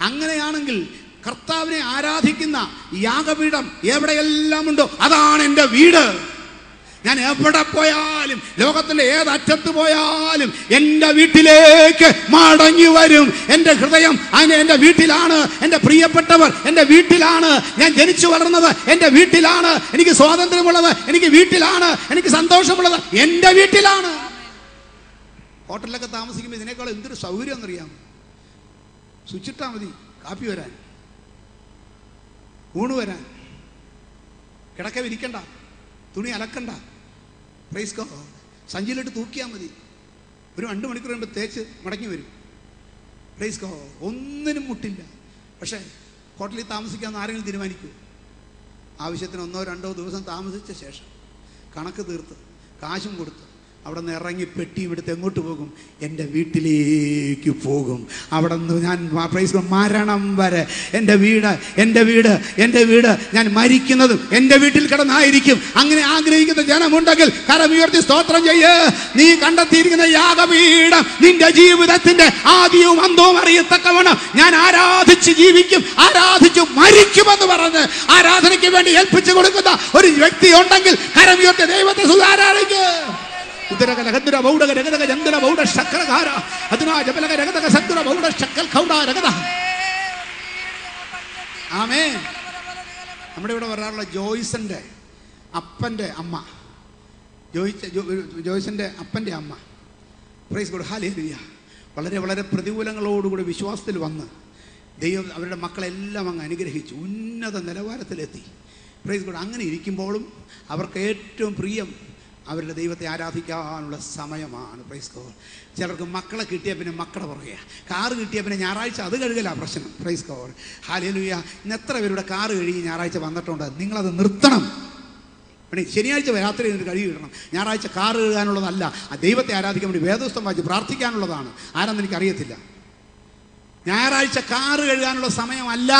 അങ്ങനെയാണെങ്കിൽ കർത്താവിനെ ആരാധിക്കുന്ന യാഗപീഠം എവിടെയെല്ലാം ഉണ്ടോ അതാണ് എന്റെ വീട്. ഞാൻ എവിടെ പോയാലും ലോകത്തിലെ ഏതറ്റത്ത് പോയാലും എന്റെ വീട്ടിലേക്ക് മടങ്ങി വരും. എന്റെ ഹൃദയം അതിന് എന്റെ വീട്ടിലാണ്. എന്റെ പ്രിയപ്പെട്ടവർ എന്റെ വീട്ടിലാണ്. ഞാൻ ജനിച്ചു വളർന്നത് എന്റെ വീട്ടിലാണ്. എനിക്ക് സ്വാതന്ത്ര്യമുള്ളത് എനിക്ക് വീട്ടിലാണ്. എനിക്ക് സന്തോഷമുള്ളത് എന്റെ വീട്ടിലാണ്. ഹോട്ടലിലൊക്കെ താമസിക്കുമ്പോൾ ഇതിനേക്കാൾ എന്തൊരു സൗകര്യം എന്നറിയാം സ്വിച്ചിട്ടാൽ മതി കാപ്പി വരാൻ. ഊണ് വരാൻ. കിടക്ക വിരിക്കണ്ട. തുണി അലക്കണ്ട. പ്രൈസ് കോ സഞ്ചിയിലിട്ട് തൂക്കിയാൽ മതി. ഒരു രണ്ട് മണിക്കൂർ കഴിയുമ്പോൾ തേച്ച് മടങ്ങി വരും. പ്രൈസ് കോ ഒന്നിനും മുട്ടില്ല. പക്ഷേ ഹോട്ടലിൽ താമസിക്കാമെന്ന് ആരെങ്കിലും തീരുമാനിക്കൂ. ആവശ്യത്തിന് ഒന്നോ രണ്ടോ ദിവസം താമസിച്ച ശേഷം കണക്ക് തീർത്ത് കാശും കൊടുത്ത് അവിടെ നിന്ന് ഇറങ്ങി പെട്ടി ഇവിടുത്തെ എങ്ങോട്ട് പോകും? എന്റെ വീട്ടിലേക്ക് പോകും. അവിടെ നിന്ന് ഞാൻ പ്രൈസ് മരണം വരെ എന്റെ വീട് എന്റെ വീട് എന്റെ വീട് ഞാൻ മരിക്കുന്നതും എന്റെ വീട്ടിൽ കിടന്നായിരിക്കും. അങ്ങനെ ആഗ്രഹിക്കുന്ന ജനമുണ്ടെങ്കിൽ കരമുയർത്തി സ്തോത്രം ചെയ്യ്. നീ കണ്ടെത്തിയിരിക്കുന്ന യാഗപീഠം നിന്റെ ജീവിതത്തിന്റെ ആദ്യവും അന്തവും അറിയത്തക്കവണ്ണം ഞാൻ ആരാധിച്ച് ജീവിക്കും ആരാധിച്ചു മരിക്കുമെന്ന് പറഞ്ഞ് ആരാധനയ്ക്ക് വേണ്ടി ഏൽപ്പിച്ചു കൊടുക്കുന്ന ഒരു വ്യക്തി ഉണ്ടെങ്കിൽ കരമുയർത്തി ദൈവത്തെ സുധാരാധിക്കുക നമ്മുടെ ഇവിടെ വരാറുള്ള ജോയ്സന്റെ അപ്പന്റെ അമ്മ. ജോയിച്ച ജോ- ജോയ്സന്റെ അപ്പന്റെ അമ്മ. പ്രൈസ് ഗോഡ് ഹാലേലുയ വളരെ വളരെ പ്രതികൂലങ്ങളോടുകൂടി വിശ്വാസത്തിൽ വന്ന് ദൈവം അവരുടെ മക്കളെല്ലാം അങ്ങ് അനുഗ്രഹിച്ചു. ഉന്നത നിലവാരത്തിലെത്തി. പ്രൈസ് ഗോഡ് അങ്ങനെ ഇരിക്കുമ്പോഴും അവർക്ക് ഏറ്റവും പ്രിയം അവരുടെ ദൈവത്തെ ആരാധിക്കാനുള്ള സമയമാണ്. പ്രൈസ് കോൾ ചിലർക്ക് മക്കളെ കിട്ടിയ പിന്നെ മക്കളെ പുറകെ കാറ് കിട്ടിയ പിന്നെ ഞായറാഴ്ച അത് കഴുകല പ്രശ്നം. പ്രൈസ് കോൾ ഹാലേലുയ ഇന്ന് എത്ര പേരുടെ കാറ് കഴുകി ഞായറാഴ്ച വന്നിട്ടുണ്ട്? നിങ്ങളത് നിർത്തണം. പിന്നെ ശനിയാഴ്ച രാത്രി ഇതിന് കഴിവ് കിട്ടണം ഞായറാഴ്ച കാറ് കഴുകാനുള്ളതല്ല. ആ ദൈവത്തെ ആരാധിക്കാൻ വേണ്ടി വേദോസ്തം വായിച്ച് പ്രാർത്ഥിക്കാനുള്ളതാണ്. ആരാന്ന് എനിക്ക് അറിയത്തില്ല ഞായറാഴ്ച കാറ് കഴുകാനുള്ള സമയമല്ല.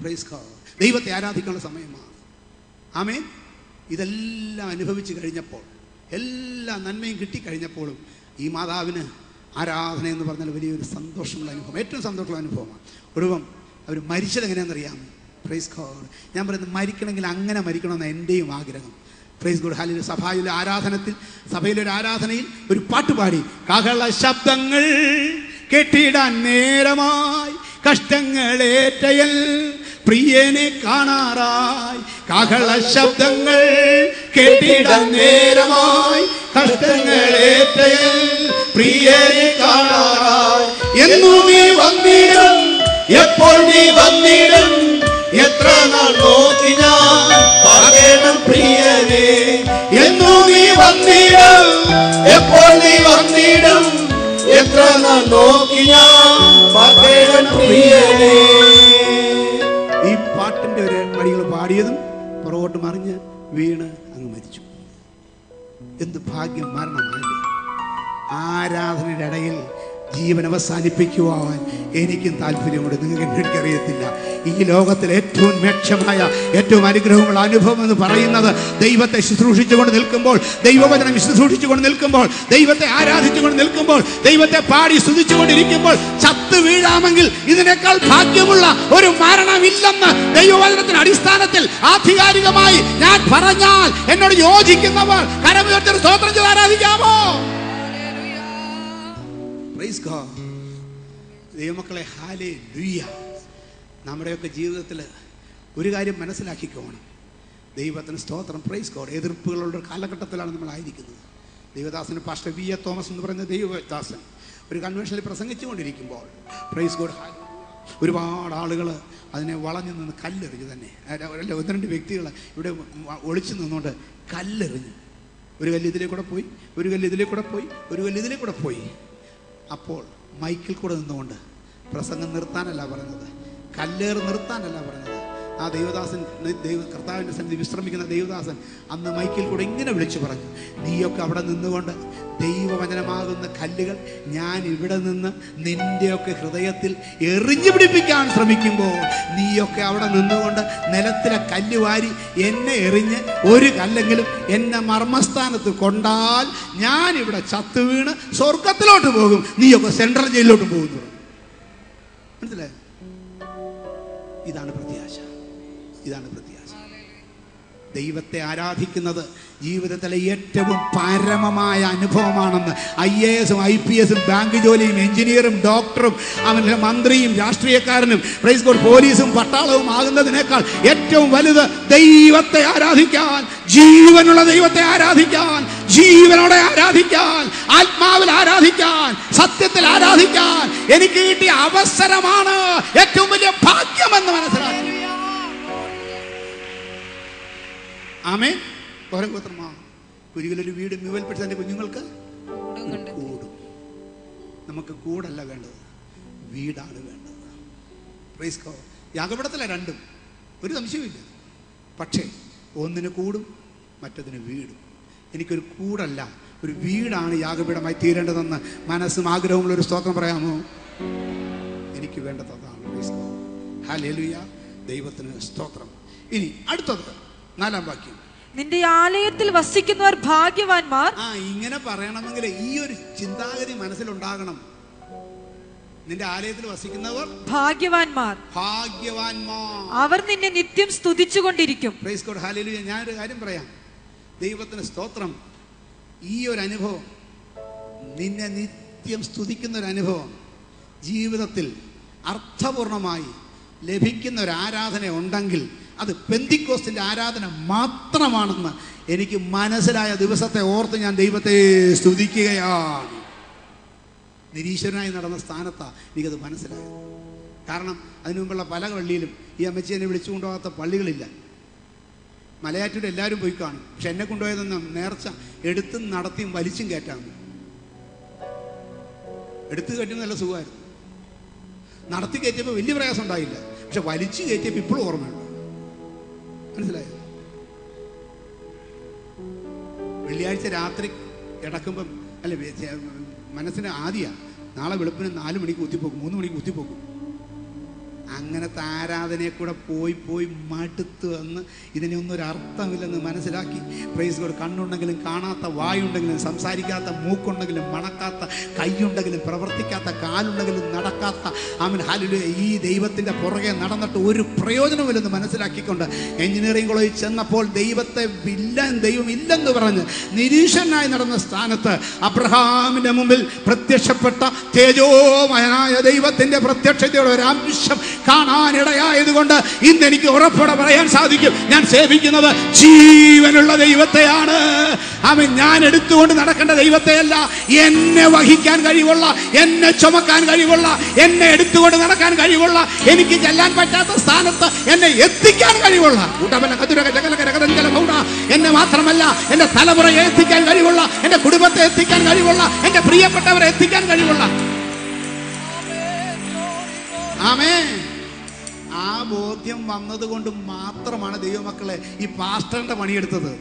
പ്രൈസ് കോൾ ദൈവത്തെ ആരാധിക്കാനുള്ള സമയമാണ്. ആമേൻ ഇതെല്ലാം അനുഭവിച്ചു കഴിഞ്ഞപ്പോൾ എല്ലാ നന്മയും കിട്ടിക്കഴിഞ്ഞപ്പോഴും ഈ മാതാവിന് ആരാധന എന്ന് പറഞ്ഞാൽ വലിയൊരു സന്തോഷമുള്ള അനുഭവം ഏറ്റവും സന്തോഷമുള്ള അനുഭവമാണ്. ഒടുവം അവർ മരിച്ചത് എങ്ങനെയാണെന്നറിയാം പ്രൈസ് ഗോഡ് ഞാൻ പറയുന്നത് മരിക്കണമെങ്കിൽ അങ്ങനെ മരിക്കണമെന്ന് എന്റെയും ആഗ്രഹം. പ്രൈസ് ഗോഡ് ഹാലിൽ സഭയിലെ ആരാധനത്തിൽ സഭയിലെ ഒരു ആരാധനയിൽ ഒരു പാട്ട് പാടി കഹള ശബ്ദങ്ങൾ കെട്ടിടാൻ നേരമായി. കഷ്ടങ്ങളേറ്റയൽ പ്രിയനെ കാണാറായി. കാഹള ശബ്ദങ്ങൾ കേട്ടിട നേരമായി. കഷ്ടങ്ങളേറ്റയൽ പ്രിയനെ കാണാറായി. എന്നു നീ വന്നിടും എപ്പോൾ നീ വന്നിടും? എത്ര നാൾ നോക്കി ഞാൻ പറയണം പ്രിയനെ. എന്നു നീ വന്നിടും എപ്പോൾ നീ വന്നിടും? എത്ര നാൾ നോക്കി ഞാൻ ഈ പാട്ടിന്റെ ഒരു വരികൾ പാടിയതും പുറകോട്ട് മറിഞ്ഞ് വീണ് അങ്ങ് മരിച്ചു. എന്ത് ഭാഗ്യം മരണമായി ആരാധനയുടെ ഇടയിൽ ജീവൻ അവസാനിപ്പിക്കുവാൻ എനിക്കും താല്പര്യമുണ്ട്. നിങ്ങൾക്ക് എനിക്കറിയത്തില്ല ഈ ലോകത്തിൽ ഏറ്റവും മേക്ഷമായ ഏറ്റവും അനുഗ്രഹമുള്ള അനുഭവം എന്ന് പറയുന്നത് ദൈവത്തെ ശുശ്രൂഷിച്ചുകൊണ്ട് നിൽക്കുമ്പോൾ ദൈവവചനം ശുശ്രൂഷിച്ചുകൊണ്ട് നിൽക്കുമ്പോൾ ദൈവത്തെ ആരാധിച്ചുകൊണ്ട് നിൽക്കുമ്പോൾ ദൈവത്തെ പാടി സ്തുതിച്ചുകൊണ്ടിരിക്കുമ്പോൾ ചത്തു വീഴാമെങ്കിൽ ഇതിനേക്കാൾ ഭാഗ്യമുള്ള ഒരു മരണമില്ലെന്ന് ദൈവവചനത്തിന്റെ അടിസ്ഥാനത്തിൽ ആധികാരികമായി ഞാൻ പറഞ്ഞാൽ എന്നോട് യോജിക്കുന്നവർ കരമുയർത്തി ചെയ്ത് ആരാധിക്കാമോ? Praise ഗോഡ് ദൈവമക്കളെ ഹാലേ ലുയ്യ നമ്മുടെയൊക്കെ ജീവിതത്തിൽ ഒരു കാര്യം മനസ്സിലാക്കിക്കോണം. ദൈവത്തിന് സ്തോത്രം. പ്രൈസ് ഗോഡ് എതിർപ്പുകളുള്ള ഒരു കാലഘട്ടത്തിലാണ് നമ്മളായിരിക്കുന്നത്. ദൈവദാസന് പാസ്റ്റർ വി എ തോമസ് എന്ന് പറയുന്ന ദൈവദാസൻ ഒരു കൺവെൻഷനിൽ പ്രസംഗിച്ചുകൊണ്ടിരിക്കുമ്പോൾ പ്രൈസ് ഗോഡ് ഒരുപാട് ആളുകൾ അതിനെ വളഞ്ഞു നിന്ന് കല്ലെറിഞ്ഞു തന്നെ. അല്ല, ഒന്ന് രണ്ട് വ്യക്തികൾ ഇവിടെ ഒളിച്ചു നിന്നുകൊണ്ട് കല്ലെറിഞ്ഞു. ഒരു കല്ല് ഇതിലേ കൂടെ പോയി ഒരു കല്ല് ഇതിലേ കൂടെ പോയി ഒരു കല്ല് ഇതിലേ കൂടെ പോയി. അപ്പോൾ മൈക്കിൽ കൂടെ നിന്നുകൊണ്ട് പ്രസംഗം നിർത്താനല്ല പറഞ്ഞത്. കല്ലേറ് നിർത്താനല്ല പറയുന്നത് ആ ദൈവദാസൻ ദൈവ കർത്താവിന്റെ സന്നിധി വിശ്രമിക്കുന്ന ദൈവദാസൻ അന്ന് മൈക്കിൽ കൂടെ ഇങ്ങനെ വിളിച്ചു പറഞ്ഞു നീയൊക്കെ അവിടെ നിന്നുകൊണ്ട് ദൈവവചനമാകുന്ന കല്ലുകൾ ഞാൻ ഇവിടെ നിന്ന് നിന്റെയൊക്കെ ഹൃദയത്തിൽ എറിഞ്ഞു പിടിപ്പിക്കാൻ ശ്രമിക്കുമ്പോൾ നീയൊക്കെ അവിടെ നിന്നുകൊണ്ട് നിലത്തിലെ കല്ല് വാരി എന്നെ എറിഞ്ഞ് ഒരു കല്ലെങ്കിലും എന്നെ മർമ്മസ്ഥാനത്ത് കൊണ്ടാൽ ഞാൻ ഇവിടെ ചത്തു വീണ് സ്വർഗത്തിലോട്ട് പോകും നീയൊക്കെ സെൻട്രൽ ജയിലിലോട്ട് പോകുന്നു. മനസ്സിലായോ? ഇതാണ് പ്രത്യാശ ഇതാണ് പ്രത്യാശ. ദൈവത്തെ ആരാധിക്കുന്നത് ജീവിതത്തിലെ ഏറ്റവും പരമമായ അനുഭവമാണെന്ന് ഐ എ എസും ഐ പി എസും ബാങ്ക് ജോലിയും എഞ്ചിനീയറും ഡോക്ടറും അവന്റെ മന്ത്രിയും രാഷ്ട്രീയക്കാരനും പ്രൈസ് കോഡ് പോലീസും പട്ടാളവും ആകുന്നതിനേക്കാൾ ഏറ്റവും വലുത് ദൈവത്തെ ആരാധിക്കാൻ ജീവനുള്ള ദൈവത്തെ ആരാധിക്കാൻ ജീവനോടെ ആരാധിക്കാൻ ആത്മാവിൽ ആരാധിക്കാൻ സത്യത്തിൽ ആരാധിക്കാൻ എനിക്ക് കിട്ടിയ അവസരമാണ് ഏറ്റവും വലിയ ഭാഗ്യമെന്ന് മനസ്സിലാക്കി. ആമേ ഓരോ കുരുകിലൊരു വീട് മിവൽപ്പെട്ട തന്റെ കുഞ്ഞുങ്ങൾക്ക് കൂടും. നമുക്ക് കൂടല്ല വേണ്ടത് വീടാണ് വേണ്ടത്. Praise God. യാഗപടത്തില രണ്ടും ഒരു സംശയമില്ല പക്ഷേ ഒന്നിന് കൂടും മറ്റതിന് വീടും. എനിക്കൊരു കൂടല്ല ഒരു വീടാണ് യാഗപീഠമായി തീരേണ്ടതെന്ന് മനസ്സും ആഗ്രഹമുള്ള ഒരു സ്തോത്രം പറയാമോ? എനിക്ക് വേണ്ടത് അതാണ്. ഹാലേലുയ ദൈവത്തിന് സ്തോത്രം. ഇനി അടുത്തത് നാലാം വാക്യം. നിന്റെ ആലയത്തിൽ വസിക്കുന്നവർ ഭാഗ്യവാന്മാർ. ആ ഇങ്ങനെ പറയണമെങ്കിൽ ഈ ഒരു ചിന്താഗതി മനസ്സിലുണ്ടാകണം. നിന്റെ ആലയത്തിൽ വസിക്കുന്നവർ ഭാഗ്യവാന്മാർ. ഭാഗ്യവാന്മാർ. അവർ നിന്നെ നിത്യം സ്തുതിച്ചുകൊണ്ടിരിക്കും. പ്രൈസ് കോഡ് ഞാൻ ഞാനൊരു കാര്യം പറയാം. ദൈവത്തിന് സ്തോത്രം. ഈ ഒരു അനുഭവം നിന്നെ നിത്യം സ്തുതിക്കുന്ന ഒരു അനുഭവം. ജീവിതത്തിൽ അർത്ഥപൂർണമായി ലഭിക്കുന്ന ഒരു ആരാധന ഉണ്ടെങ്കിൽ അത് പെന്തിക്കോസ്തിന്റെ ആരാധന മാത്രമാണെന്ന് എനിക്ക് മനസ്സിലായ ദിവസത്തെ ഓർത്ത് ഞാൻ ദൈവത്തെ സ്തുതിക്കുകയാണ്. നിരീശ്വരനായി നടന്ന സ്ഥാനത്താണ് എനിക്കത് മനസ്സിലായത്. കാരണം അതിനു മുമ്പുള്ള പല പള്ളിയിലും ഈ അമ്മച്ചി എന്നെ വിളിച്ചു കൊണ്ടുപോകാത്ത പള്ളികളില്ല. മലയാറ്റൂർ എല്ലാവരും പോയി കാണും. പക്ഷെ എന്നെ കൊണ്ടുപോയതെന്ന് നേർച്ച എടുത്തും നടത്തിയും വലിച്ചും കയറ്റാമെന്ന് എടുത്തു കയറ്റുന്ന നല്ല സുഖമായിരുന്നു. നടത്തി കയറ്റിയപ്പോൾ വലിയ പ്രയാസം ഉണ്ടായില്ല. പക്ഷെ വലിച്ചു കയറ്റിയപ്പോൾ ഇപ്പോഴും ഓർമ്മയുണ്ട്. മനസ്സിലായോ? വെള്ളിയാഴ്ച രാത്രി കിടക്കുമ്പം അല്ല മനസ്സിന് ആദ്യ. നാളെ വെളുപ്പിന് നാല് മണിക്ക് കുത്തിപ്പോക്കും മൂന്ന് മണിക്ക് കുത്തിപ്പോക്കും അങ്ങനത്തെ ആരാധനയെ കൂടെ പോയി പോയി മടുത്ത് വന്ന് ഇതിനൊന്നും ഒരു അർത്ഥമില്ലെന്ന് മനസ്സിലാക്കി. പ്രൈസ് ഗോഡ് കണ്ണുണ്ടെങ്കിലും കാണാത്ത വായുണ്ടെങ്കിലും സംസാരിക്കാത്ത മൂക്കുണ്ടെങ്കിലും മണക്കാത്ത കൈയുണ്ടെങ്കിലും പ്രവർത്തിക്കാത്ത കാലുണ്ടെങ്കിലും നടക്കാത്ത അവൻ ഹാലിൽ ഈ ദൈവത്തിന്റെ പുറകെ നടന്നിട്ട് ഒരു പ്രയോജനമില്ലെന്ന് മനസ്സിലാക്കിക്കൊണ്ട് എഞ്ചിനീയറിംഗ് കോളേജിൽ ചെന്നപ്പോൾ ദൈവത്തെ ഇല്ല ദൈവം ഇല്ലെന്ന് പറഞ്ഞ് നിരീക്ഷനായി നടന്ന സ്ഥാനത്ത് അബ്രഹാമിന്റെ മുമ്പിൽ പ്രത്യക്ഷപ്പെട്ട തേജോമയനായ ദൈവത്തിന്റെ പ്രത്യക്ഷതയുടെ ഒരു അംശം കാണാനിടയായതുകൊണ്ട് ഇന്ന് എനിക്ക് ഉറപ്പോടെ പറയാൻ സാധിക്കും. ഞാൻ സേവിക്കുന്നത് ജീവനുള്ള ദൈവത്തെയാണ്. അവൻ ഞാൻ എടുത്തുകൊണ്ട് നടക്കേണ്ട ദൈവത്തെയല്ല. എന്നെ വഹിക്കാൻ കഴിവുള്ള എന്നെ ചുമക്കാൻ കഴിവുള്ള എന്നെ എടുത്തുകൊണ്ട് നടക്കാൻ കഴിവുള്ള എനിക്ക് ചെല്ലാൻ പറ്റാത്ത സ്ഥാനത്ത് എന്നെ എത്തിക്കാൻ കഴിവുള്ള. എന്നെ മാത്രമല്ല എന്റെ തലമുറയെ എത്തിക്കാൻ കഴിവുള്ള എന്റെ കുടുംബത്തെ എത്തിക്കാൻ കഴിവുള്ള എന്റെ പ്രിയപ്പെട്ടവരെ എത്തിക്കാൻ കഴിവുള്ള. ആമേ ആ ബോധ്യം വന്നതുകൊണ്ട് മാത്രമാണ് ദൈവമക്കളെ ഈ പാസ്റ്ററിന്റെ പണിയെടുത്തത്.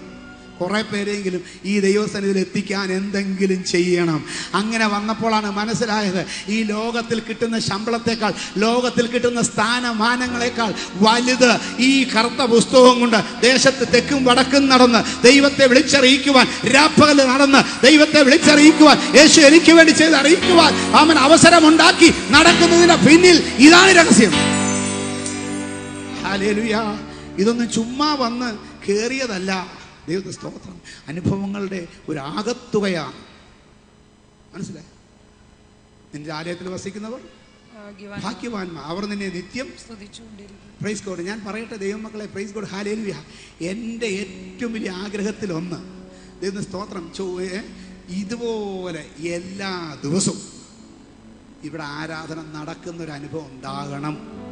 കുറേ പേരെങ്കിലും ഈ ദൈവസന്നിധിയിൽ എത്തിക്കാൻ എന്തെങ്കിലും ചെയ്യണം. അങ്ങനെ വന്നപ്പോഴാണ് മനസ്സിലായത് ഈ ലോകത്തിൽ കിട്ടുന്ന ശമ്പളത്തെക്കാൾ ലോകത്തിൽ കിട്ടുന്ന സ്ഥാനമാനങ്ങളെക്കാൾ വലുത് ഈ കറുത്ത പുസ്തകം കൊണ്ട് ദേശത്ത് തെക്കും വടക്കും നടന്ന് ദൈവത്തെ വിളിച്ചറിയിക്കുവാൻ രാപ്പകൽ നടന്ന് ദൈവത്തെ വിളിച്ചറിയിക്കുവാൻ യേശു എനിക്ക് വേണ്ടി ചെയ്ത് അറിയിക്കുവാൻ അവൻ അവസരമുണ്ടാക്കി നടക്കുന്നതിന് പിന്നിൽ ഇതാണ് രഹസ്യം. ഹാലേലുയ ഇതൊന്നും ചുമ്മാ വന്ന് കയറിയതല്ല ദൈവത്തെ സ്തോത്രം. അനുഭവങ്ങളുടെ ഒരു ആകത്തുകയാണ്. മനസ്സിലായി? നിന്റെ ആലയത്തിൽ വസിക്കുന്നവർ ഭാഗ്യവാന്മാർ. അവർ നിന്നെ നിത്യം പ്രൈസ് ഗോഡ് ഞാൻ പറയട്ടെ ദൈവമക്കളെ പ്രൈസ് ഗോഡ് ഹാലേലുയ എന്റെ ഏറ്റവും വലിയ ആഗ്രഹത്തിൽ ഒന്ന് ദൈവത്തിന് സ്തോത്രം ഇതുപോലെ എല്ലാ ദിവസവും ഇവിടെ ആരാധന നടക്കുന്ന ഒരു അനുഭവം ഉണ്ടാകണം.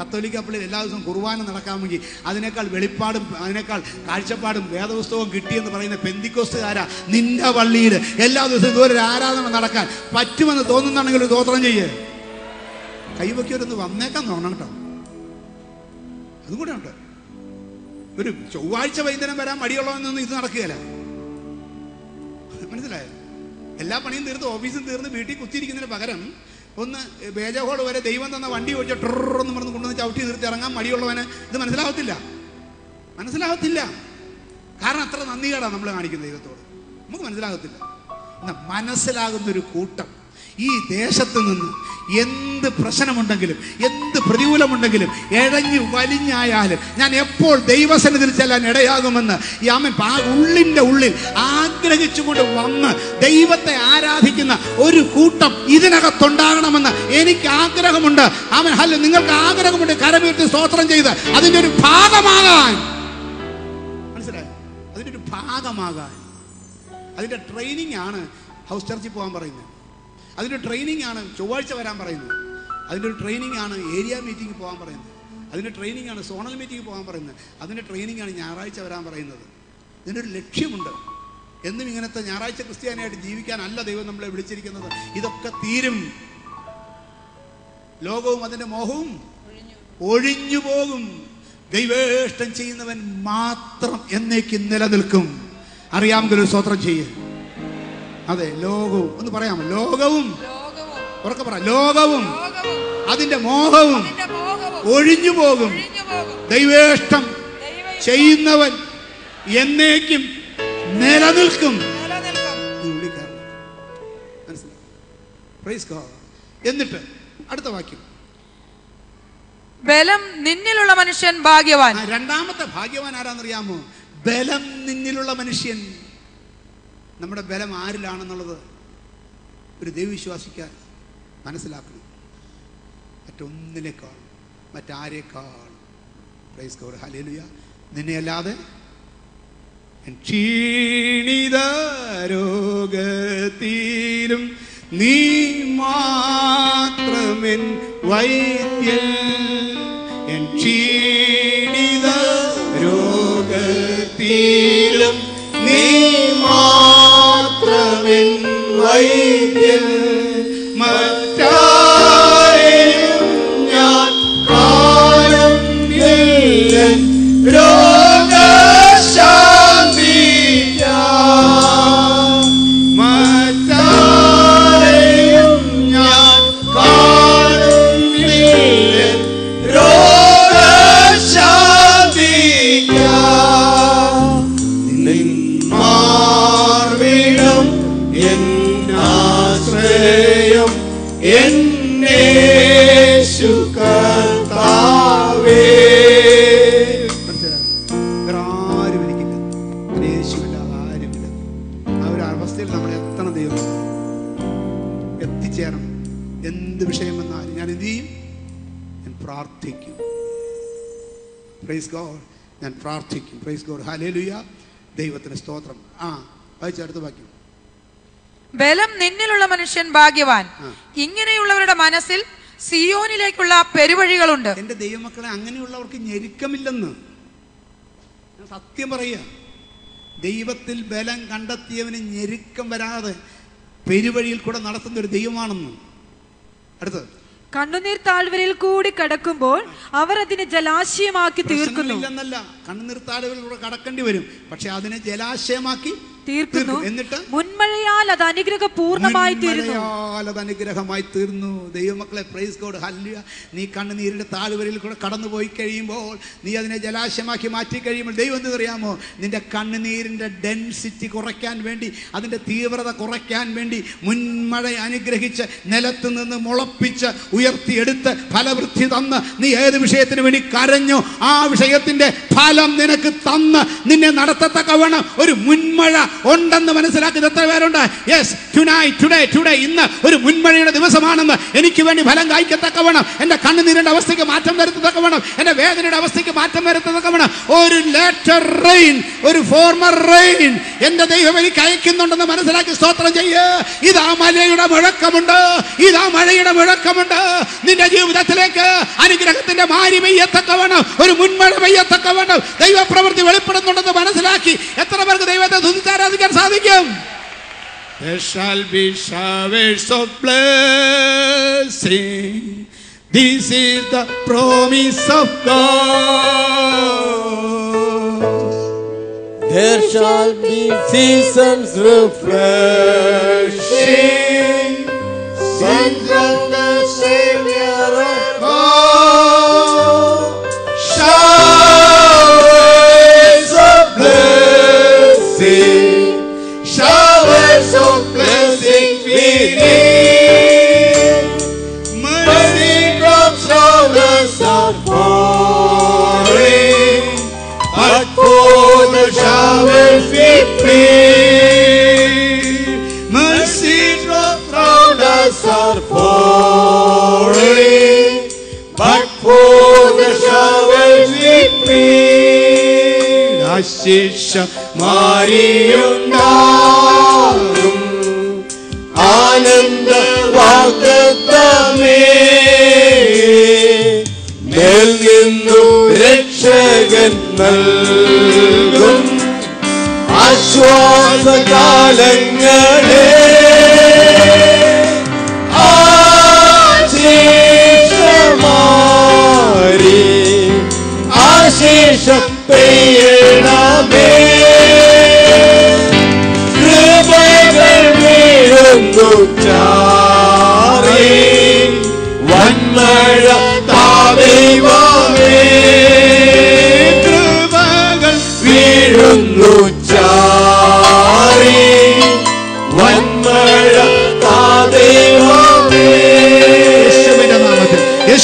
കത്തോലിക്ക പള്ളിയിൽ എല്ലാ ദിവസവും കുർബാന നടക്കാമെങ്കിൽ അതിനേക്കാൾ വെളിപ്പാടും അതിനേക്കാൾ കാഴ്ചപ്പാടും വേദപുസ്തകവും കിട്ടിയെന്ന് പറയുന്ന പെന്തിക്കോസ്തുകാരാ നിന്റെ പള്ളിയിൽ. എല്ലാ ദിവസവും ഇതുപോലെ ഒരു ആരാധന നടക്കാൻ പറ്റുമെന്ന് തോന്നുന്നുണ്ടെങ്കിൽ ഒരു തോത്രം ചെയ്യേ. കൈവയ്ക്കൊരൊന്ന് വന്നേക്കാൻ തോന്നണം കേട്ടോ അതും കൂടെ ഉണ്ട്. ഒരു ചൊവ്വാഴ്ച വൈകുന്നേരം വരാൻ മടിയുള്ളവനൊന്നും ഇത് നടക്കുകയല്ല. മനസ്സിലായോ? എല്ലാ പണിയും തീർന്ന് ഓഫീസും തീർന്ന് വീട്ടിൽ കുത്തിയിരിക്കുന്നതിന് പകരം ഒന്ന് ബേജഹോൾ വരെ ദൈവം തന്ന വണ്ടി ഓടിച്ച ട്രെന്ന് പറഞ്ഞ് കൊണ്ടുവന്ന് ചവിട്ടി നിർത്തി ഇറങ്ങാൻ മടിയുള്ളവന് ഇത് മനസ്സിലാവത്തില്ല മനസ്സിലാവത്തില്ല കാരണം അത്ര നന്ദികേടാണ് നമ്മൾ കാണിക്കുന്നത് ദൈവത്തോട്. നമുക്ക് മനസ്സിലാകത്തില്ല. എന്നാ മനസ്സിലാകുന്ന ഒരു കൂട്ടം. ഈ ദേശത്ത് നിന്ന് എന്ത് പ്രശ്നമുണ്ടെങ്കിലും എന്ത് പ്രതികൂലമുണ്ടെങ്കിലും എഴഞ്ഞു വലിഞ്ഞായാലും ഞാൻ എപ്പോൾ ദൈവസന്നിധിയിൽ ചെല്ലാൻ ഇടയാകുമെന്ന് യാമൻ ആ ഉള്ളിന്റെ ഉള്ളിൽ ആഗ്രഹിച്ചുകൊണ്ട് വന്ന് ദൈവത്തെ ആരാധിക്കുന്ന ഒരു കൂട്ടം ഇതിനകത്തുണ്ടാകണമെന്ന് എനിക്ക് ആഗ്രഹമുണ്ട്. അവൻ ഹല്ല നിങ്ങൾക്ക് ആഗ്രഹമുണ്ട്. കരമീട്ടി സ്തോത്രം ചെയ്ത് അതിന്റെ ഒരു ഭാഗമാകാൻ. മനസ്സിലായി? അതിന്റെ ഒരു ഭാഗമാകാൻ. അതിന്റെ ട്രെയിനിങ് ആണ് ഹൗസ് ചർച്ചിൽ പോകാൻ പറയുന്നത്. അതിന്റെ ട്രെയിനിങ് ആണ് ചൊവ്വാഴ്ച വരാൻ പറയുന്നത്. അതിന്റെ ഒരു ട്രെയിനിങ് ആണ് ഏരിയ മീറ്റിംഗ് പോകാൻ പറയുന്നത്. അതിന്റെ ട്രെയിനിങ് ആണ് സോണൽ മീറ്റിംഗ് പോകാൻ പറയുന്നത്. അതിന്റെ ട്രെയിനിങ് ആണ് ഞായറാഴ്ച വരാൻ പറയുന്നത്. ഇതിനൊരു ലക്ഷ്യമുണ്ട്. എന്നും ഇങ്ങനത്തെ ഞായറാഴ്ച ക്രിസ്ത്യാനിയായിട്ട് ജീവിക്കാനല്ല ദൈവം നമ്മളെ വിളിച്ചിരിക്കുന്നത്. ഇതൊക്കെ തീരും. ലോകവും അതിന്റെ മോഹവും ഒഴിഞ്ഞു പോകും. ദൈവേഷ്ടം ചെയ്യുന്നവൻ മാത്രം എന്നേക്ക് നിലനിൽക്കും. അറിയാമെങ്കിൽ ഒരു സ്വത്രം ചെയ്യ്. അതെ ലോകവും. ഒന്ന് പറയാമോ? ലോകവും. ഉറക്കെ പറ. ലോകവും. അതിന്റെ മോഹവും ഒഴിഞ്ഞു പോകും. ദൈവേഷ്ടം ദൈവം ചെയ്യുന്നവൻ എന്നേക്കും നിലനിൽക്കും. എന്നിട്ട് അടുത്ത വാക്യം. ബലം നിന്നിലുള്ള മനുഷ്യൻ ഭാഗ്യവാൻ. രണ്ടാമത്തെ ഭാഗ്യവാൻ ആരാന്നറിയാമോ? ബലം നിന്നിലുള്ള മനുഷ്യൻ. നമ്മുടെ ബലം ആരിലാണെന്നുള്ളത് ഒരു ദൈവവിശ്വാസിക്കാൻ മനസ്സിലാക്കണം. മറ്റൊന്നിനേക്കാൾ മറ്റാരേക്കാൾ പ്രൈസ് ഗോഡ് ഹലേലുയ നിന്നെയല്ലാതെ ക്ഷീണിതാരോഗത്തിലും നീ മാത്രമെൻ വൈദ്യൻ. എൻ ക്ഷീണിത രോഗത്തിലും നീ മാത്രമെൻ വൈദ്യൻ മറ്റാരെയും പ്രൈസ് ഗോഡ് ഞാൻ പ്രാർത്ഥിക്കും. പ്രൈസ് ഗോഡ് ഹലേലുയ ദൈവത്തിന് സ്തോത്രം. ആ വായിച്ച അടുത്ത വാക്യം. ബലം നിന്നിലുള്ള മനുഷ്യൻ ഭാഗ്യവാൻ. ഇങ്ങനെയുള്ളവരുടെ മനസ്സിൽ സിയോനിലേക്കുള്ള പെരുവഴികളുണ്ട്. എന്റെ ദൈവമക്കളെ അങ്ങനെയുള്ളവർക്ക് ഞെരുക്കമില്ലെന്ന്. ഞാൻ സത്യം പറയുക ദൈവത്തിൽ ബലം കണ്ടെത്തിയവന് ഞെരുക്കം വരാതെ പെരുവഴിയിൽ കൂടെ നടത്തുന്ന ഒരു ദൈവമാണെന്ന്. അടുത്തത്. കണ്ണുനീർ താഴ്വരയിൽ കൂടി കടക്കുമ്പോൾ അവർ അതിനെ ജലാശയമാക്കി തീർക്കുന്നു. കണ്ണുനീർ താഴ്വരയിലൂടെ കടക്കേണ്ടി വരും. പക്ഷെ അതിനെ ജലാശയമാക്കി തീർക്കുന്നു. എന്നിട്ട് എന്നിട്ട് മുൻമഴയാൽ അത് അനുഗ്രഹ പൂർണമായി തീരുന്നു. അത് അനുഗ്രഹമായി തീർന്നു. ദൈവമക്കളെ പ്രൈസ് കോഡ് ഹല്ലിയ നീ കണ്ണുനീരിന്റെ താഴ്വരയിൽ കൂടെ കടന്നു പോയി കഴിയുമ്പോൾ നീ അതിനെ ജലാശയമാക്കി മാറ്റി കഴിയുമ്പോൾ ദൈവം എന്ത് അറിയാമോ? നിന്റെ കണ്ണുനീരിന്റെ ഡെൻസിറ്റി കുറയ്ക്കാൻ വേണ്ടി അതിന്റെ തീവ്രത കുറയ്ക്കാൻ വേണ്ടി മുൻമഴ അനുഗ്രഹിച്ച് നിലത്ത് നിന്ന് മുളപ്പിച്ച് ഉയർത്തിയെടുത്ത് ഫലവൃദ്ധി തന്ന് നീ ഏത് വിഷയത്തിന് വേണ്ടി കരഞ്ഞോ ആ വിഷയത്തിന്റെ ഫലം നിനക്ക് തന്ന് നിന്നെ നടത്തത്തക്കവണ്ണം ഒരു മുൻമഴ ഉണ്ടെന്ന് മനസ്സിലാക്കി എത്ര പേരുണ്ട്. യെസ് ടുനൈ ടുഡേ ടുഡേ ഇന്ന് ഒരു മുൻമഴയുടെ ദിവസമാണെന്ന് എനിക്ക് വേണ്ടി ഫലം കായ്ക്കത്തക്കവണ്ണം. എന്റെ കണ്ണുനീരിന്റെ അവസ്ഥയ്ക്ക് മാറ്റം വരുത്തത്തക്കവണ്ണം. എന്റെ വേദനയുടെ അവസ്ഥയ്ക്ക് മാറ്റം വരുത്തത്തക്കവണ്ണം. ഒരു ലേറ്റർ റെയിൻ ഒരു ഫോർമർ റെയിൻ എന്റെ ദൈവം എനിക്ക് അയക്കുന്നുണ്ടെന്ന് മനസ്സിലാക്കി സ്തോത്രം ചെയ്യ്. ഇതാ മഴയുടെ മുഴക്കമുണ്ട്. ഇതാ മഴയുടെ മുഴക്കമുണ്ട്. നിന്റെ ജീവിതത്തിലേക്ക് അനുഗ്രഹത്തിന്റെ മാരി പെയ്യത്തക്കവണ്ണം. ഒരു മുൻമഴ പെയ്യത്തക്കവണ്ണം. ദൈവപ്രവൃത്തി വെളിപ്പെടുന്നുണ്ടെന്ന് മനസ്സിലാക്കി എത്ര പേർക്ക് ദൈവത്തെ തുതിച്ചാരാധിക്കാൻ സാധിക്കും? There shall be showers of blessing. This is the promise of God. There shall be seasons refreshing. Sing ശിക്ഷ മാറിയുണ്ടാകും ആനന്ദ വാഗ്ദത്തമേ. മേൽ നിന്നു രക്ഷകൻ നൽകും. ആശ്വാസകാലങ്ങളെ ആശേഷമാരി ആശീഷം പെയ്യണമേ കൃപകൾ വീഴുന്നു ചാറി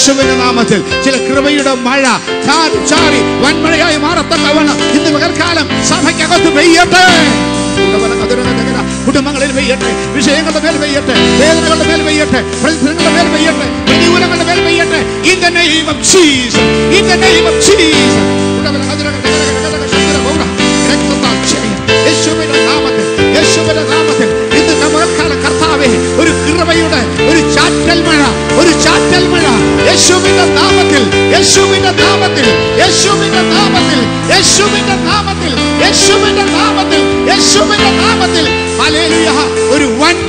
യേശുവിന്റെ നാമത്തിൽ ചില കൃപയുടെ മഴ ചാറി വൻമഴയായി മാറത്തക്കവണ്ണം ഇന്ന് പകൽക്കാലം സഭയ്ക്കകത്ത് പെയ്യട്ടെ. കുടുംബങ്ങളിൽ പെയ്യട്ടെ. വിഷയങ്ങളുടെ മേൽ പെയ്യട്ടെ. വേദനകളുടെ മേൽ പെയ്യട്ടെ. പ്രതിസന്ധികളുടെ മേൽ പെയ്യട്ടെ. പ്രതികൂലങ്ങളുടെ മേൽ പെയ്യട്ടെ. The name of Jesus. In the name of Jesus. രക്തത്താൽ ക്ഷയം. യേശുവിന്റെ നാമത്തിൽ. യേശുവിന്റെ നാമത്തിൽ. ഒരു കൃപയുടെ ഒരു ചാറ്റൽ മഴ ഒരു ചാറ്റൽ മഴ. യേശുവിന്റെ നാമത്തിൽ യേശുവിന്റെ നാമത്തിൽ യേശുവിന്റെ നാമത്തിൽ യേശുവിന്റെ നാമത്തിൽ യേശുവിന്റെ നാമത്തിൽ യേശുവിന്റെ നാമത്തിൽ. ഒരു വൻമഴയായി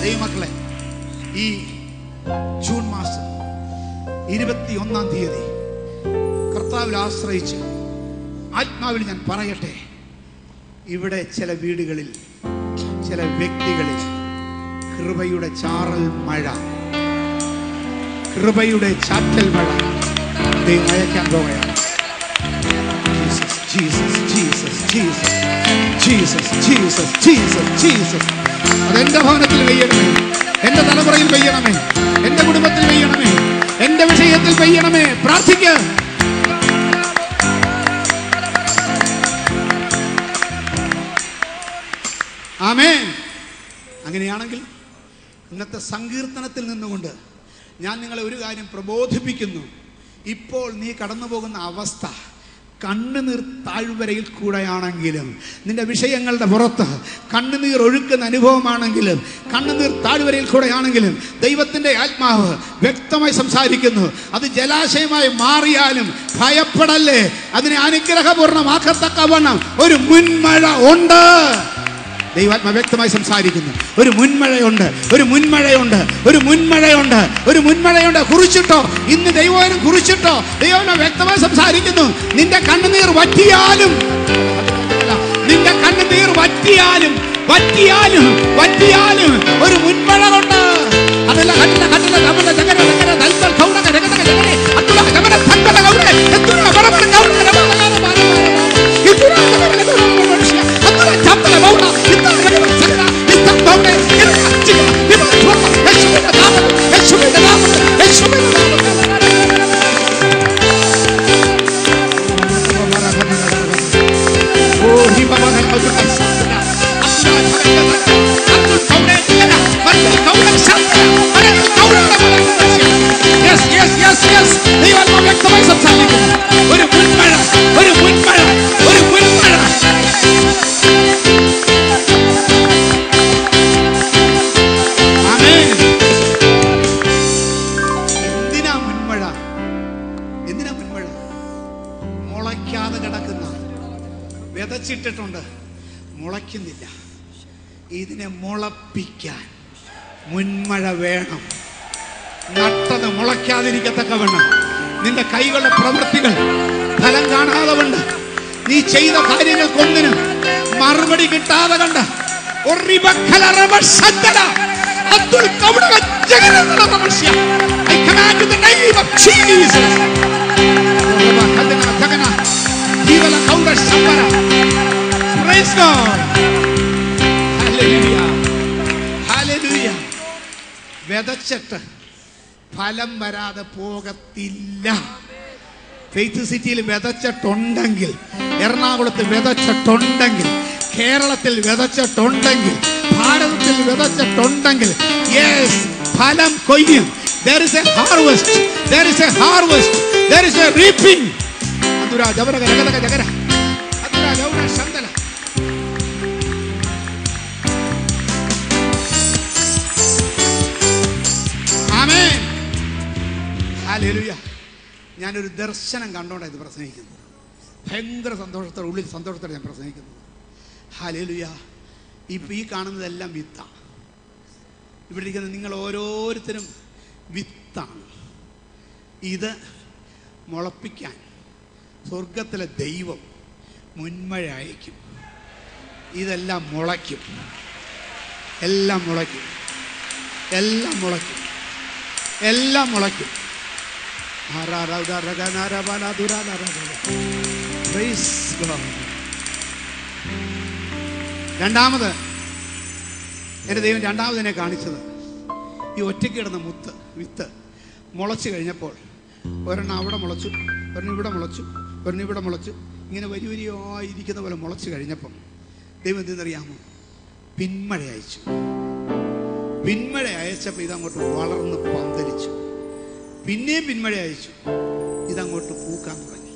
ദൈവമക്കളെ ഈ ജൂൺ മാസം ഇരുപത്തി ഒന്നാം തീയതി ആശ്രയിച്ച് ആത്മാവിൽ ഞാൻ പറയട്ടെ ഇവിടെ ചില വീടുകളിൽ ചില വ്യക്തികളിൽ കൃപയുടെ ചാറൽ മഴ കൃപയുടെ ചാറ്റൽ മഴ. ദൈവം അയക്കാൻ പോവുകയാണ് Jesus Jesus Jesus Jesus Jesus Jesus Jesus അതെന്റെ ഭവനത്തിൽ പെയ്യണമേ. എന്റെ തലമുറയിൽ പെയ്യണമേ. എന്റെ കുടുംബത്തിൽ പെയ്യണമേ. എന്റെ വിഷയത്തിൽ പെയ്യണമേ. പ്രാർത്ഥിക്ക. ആമേൻ. അങ്ങനെയാണെങ്കിൽ ഇന്നത്തെ സങ്കീർത്തനത്തിൽ നിന്നുകൊണ്ട് ഞാൻ നിങ്ങളെ ഒരു കാര്യം പ്രബോധിപ്പിക്കുന്നു. ഇപ്പോൾ നീ കടന്നു പോകുന്ന അവസ്ഥ കണ്ണുനീർ താഴ്വരയിൽ കൂടെയാണെങ്കിലും നിന്റെ വിഷയങ്ങളുടെ പുറത്ത് കണ്ണുനീർ ഒഴുക്കുന്ന അനുഭവമാണെങ്കിലും കണ്ണുനീർ താഴ്വരയിൽ കൂടെയാണെങ്കിലും ദൈവത്തിന്റെ ആത്മാവ് വ്യക്തമായി സംസാരിക്കുന്നു. അത് ജലാശയമായി മാറിയാലും ഭയപ്പെടല്ലേ? അതിനെ അനുഗ്രഹപൂർണമാക്കത്തക്കവണ്ണം ഒരു മുൻമഴ ഉണ്ട്. ദൈവാത്മ വ്യക്തമായി സംസാരിക്കുന്നു. ഒരു മുൻമഴയുണ്ട് ഒരു മുൻമഴയുണ്ട് ഒരു മുൻമഴയുണ്ട് ഒരു മുൻമഴയുണ്ട്. കുറിച്ചിട്ടോ? ഇന്ന് ദൈവവനം കുറിച്ചിട്ടോ? ദൈവനം വ്യക്തമായി സംസാരിക്കുന്നു. നിന്റെ കണ്ണുനീർ വറ്റിയാലും നിന്റെ കണ്ണുനീർ വറ്റിയാലും വറ്റിയാലും വറ്റിയാലും ഒരു മുൻമഴ കൊണ്ട് അതല്ല കണ്ടില്ല കണ്ടില്ല കമല ജഗന ജഗന ദൽബൽ കൗണക ജഗന ജഗന കൗണ എത്തുന ബറബറ കൗണ Yes, yes, yes. ദൈവാത്മാവ് വ്യക്തമായി സംസാരിക്കുന്നു. ഒരു മുൻമഴ ഒരു മുൻമഴ ഒരു മുൻമഴ. എന്തിനാ മുൻമഴ എന്തിനാ മുൻമഴ മുളയ്ക്കാതെ കിടക്കുന്ന. വിതച്ചിട്ടിട്ടുണ്ട്. മുളയ്ക്കുന്നില്ല. ഇതിനെ മുളപ്പിക്കാൻ മുൻമഴ വേണം. നട്ടത് മുളയ്ക്കാതിരിക്കത്തക്കവണ്ണം. നിന്റെ കൈകളുടെ പ്രവൃത്തികൾ ഫലം കാണാതെ കൊണ്ട് നീ ചെയ്ത കാര്യങ്ങൾക്കൊന്നിനും മറുപടി കിട്ടാതെ കണ്ട് I command in the name of Jesus. Praise God. Hallelujah. വിതച്ചിട്ട്. ഫലം വരാതെ പോകത്തില്ല. ഫെയ്ത്ത് സിറ്റിയിൽ വിതച്ചിട്ടുണ്ടെങ്കിൽ എറണാകുളത്ത് വിതച്ചിട്ടുണ്ടെങ്കിൽ കേരളത്തിൽ വിതച്ചിട്ടുണ്ടെങ്കിൽ ഭാരതത്തിൽ വിതച്ചിട്ടുണ്ടെങ്കിൽ യെസ് ഫലം കൊയ്യും. There is a harvest there is a harvest there is a reaping. അതുര ജവര ജഗര ജഗര. ഹല്ലേലൂയ. ഞാനൊരു ദർശനം കണ്ടോണ്ടാണ് ഇത് പ്രസംഗിക്കുന്നത്. ഭയങ്കര സന്തോഷത്തോടെ ഉള്ളിൽ സന്തോഷത്തോടെ ഞാൻ പ്രസംഗിക്കുന്നത്. ഹാലേലുയ ഇപ്പം ഈ കാണുന്നതെല്ലാം വിത്താണ് ഇവിടെ ഇരിക്കുന്ന നിങ്ങൾ ഓരോരുത്തരും വിത്താണ്. ഇത് മുളപ്പിക്കാൻ സ്വർഗത്തിലെ ദൈവം മുൻമഴ അയക്കും. ഇതെല്ലാം മുളയ്ക്കും. എല്ലാം മുളയ്ക്കും. എല്ലാം മുളയ്ക്കും. എല്ലാം മുളയ്ക്കും. രണ്ടാമത് എന്റെ ദൈവം രണ്ടാമത് എന്നെ കാണിച്ചത് ഈ ഒറ്റയ്ക്ക് കിടന്ന മുത്ത് വിത്ത് മുളച്ചു കഴിഞ്ഞപ്പോൾ ഒരെണ്ണം അവിടെ മുളച്ചു ഒരെണ്ണം ഇവിടെ മുളച്ചു ഒരെണ്ണം ഇവിടെ മുളച്ചു. ഇങ്ങനെ വലിയ വലിയായിരിക്കുന്ന പോലെ മുളച്ചു കഴിഞ്ഞപ്പം ദൈവം എന്തെന്നറിയാമോ പിന്മഴ അയച്ചു. പിന്മഴ അയച്ചപ്പോൾ ഇതങ്ങോട്ട് വളർന്ന് പന്തലിച്ചു. പിന്നെയും പിന്മഴ അയച്ചു. ഇതങ്ങോട്ട് പൂക്കാൻ തുടങ്ങി.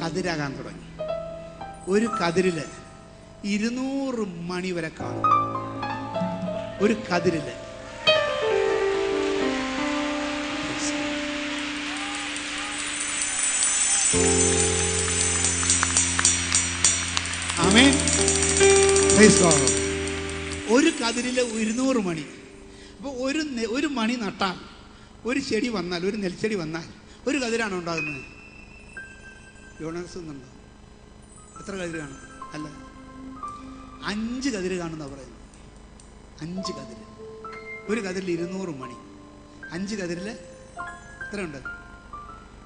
കതിരാകാൻ തുടങ്ങി. ഒരു കതിരിൽ ഇരുന്നൂറ് മണി വരെ കാണും. ഒരു കതിരിൽ. ഒരു കതിരിൽ ഇരുന്നൂറ് മണി. അപ്പോൾ ഒരു ഒരു മണി നട്ടാൽ ഒരു ചെടി വന്നാൽ ഒരു നെൽച്ചെടി വന്നാൽ ഒരു കതിരാണ് ഉണ്ടാകുന്നത്? യോണസ് എന്നുണ്ടോ? എത്ര കതിര് കാണും അല്ല. അഞ്ച് കതിര് കാണുന്ന പറയുന്നത്. അഞ്ച് കതിര്. ഒരു കതിരിൽ ഇരുന്നൂറ് മണി. അഞ്ച് കതിരിൽ എത്രയുണ്ട്?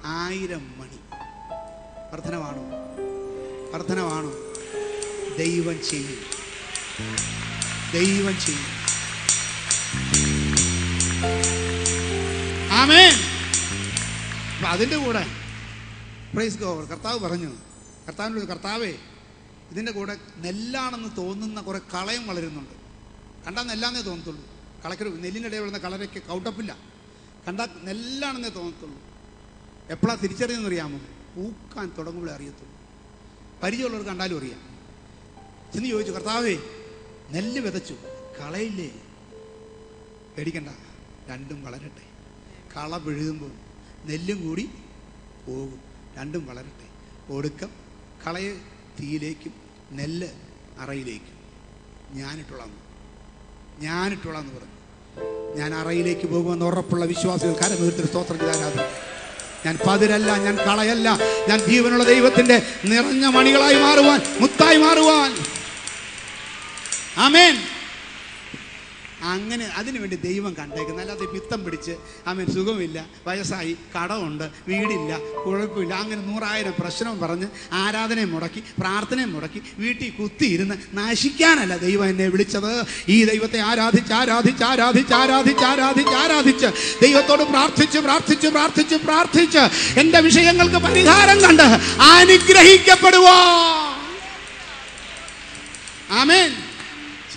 ആയിരം മണി. വർധനമാണോ വർധനമാണോ ദൈവം ചെയ്യും. ദൈവം ചെയ്യും. അപ്പൊ അതിന്റെ കൂടെ പ്രൈസ് ഗോ കർത്താവ് പറഞ്ഞു കർത്താവിനോട് കർത്താവേ ഇതിന്റെ കൂടെ നെല്ലാണെന്ന് തോന്നുന്ന കുറെ കളയും വളരുന്നുണ്ട്. കണ്ടാൽ നെല്ലാന്നേ തോന്നത്തുള്ളൂ. കളക്കൊരു നെല്ലിന്റെ ഇടയിൽ വരുന്ന കളരൊക്കെ കൗട്ടപ്പില്ല. കണ്ടാൽ നെല്ലാണെന്നേ തോന്നത്തുള്ളൂ. എപ്പോഴാണ് തിരിച്ചറിയുന്നത് അറിയാമോ? പൂക്കാൻ തുടങ്ങുമ്പോഴേ അറിയത്തുള്ളൂ. പരിചയമുള്ളവർ കണ്ടാലും അറിയാം. ചെന്ന് ചോദിച്ചു കർത്താവേ നെല്ല് വിതച്ചു. കളയില്ലേ? പേടിക്കണ്ട. രണ്ടും വളരട്ടെ. കള പിഴുതുമ്പോൾ നെല്ലും കൂടി പോകും. രണ്ടും വളരട്ടെ. ഒടുക്കം കളയെ തീയിലേക്കും നെല്ല് അറയിലേക്കും. ഞാനിട്ടുള്ളതെന്ന് ഞാനിട്ടുള്ളതെന്ന് പറഞ്ഞു. ഞാൻ അറയിലേക്ക് പോകുമെന്ന് ഉറപ്പുള്ള വിശ്വാസികൾ കരമീർത്തിൽ സ്തോത്രം ചെയ്യാനാകും ഞാൻ പതിരല്ല ഞാൻ കളയല്ല. ഞാൻ ജീവനുള്ള ദൈവത്തിന്റെ നിറഞ്ഞ മണികളായി മാറുവാൻ മുത്തായി മാറുവാൻ. ആമേൻ. അങ്ങനെ അതിനുവേണ്ടി ദൈവം കണ്ടേക്കുന്നത് അല്ലാതെ പിത്തം പിടിച്ച് അവൻ സുഖമില്ല വയസ്സായി കടമുണ്ട് വീടില്ല കുഴപ്പമില്ല. അങ്ങനെ നൂറായിരം പ്രശ്നം പറഞ്ഞ് ആരാധനയും മുടക്കി പ്രാർത്ഥനയും മുടക്കി വീട്ടിൽ കുത്തിയിരുന്ന് നശിക്കാനല്ല ദൈവം എന്നെ വിളിച്ചത്. ഈ ദൈവത്തെ ആരാധിച്ച് ആരാധിച്ച് ആരാധിച്ച് ആരാധിച്ച് ആരാധിച്ച് ആരാധിച്ച്. ദൈവത്തോട് പ്രാർത്ഥിച്ച് പ്രാർത്ഥിച്ച് പ്രാർത്ഥിച്ച് പ്രാർത്ഥിച്ച്. എന്റെ വിഷയങ്ങൾക്ക് പരിഹാരം കണ്ട് അനുഗ്രഹിക്കപ്പെടുവോ ആമേൻ.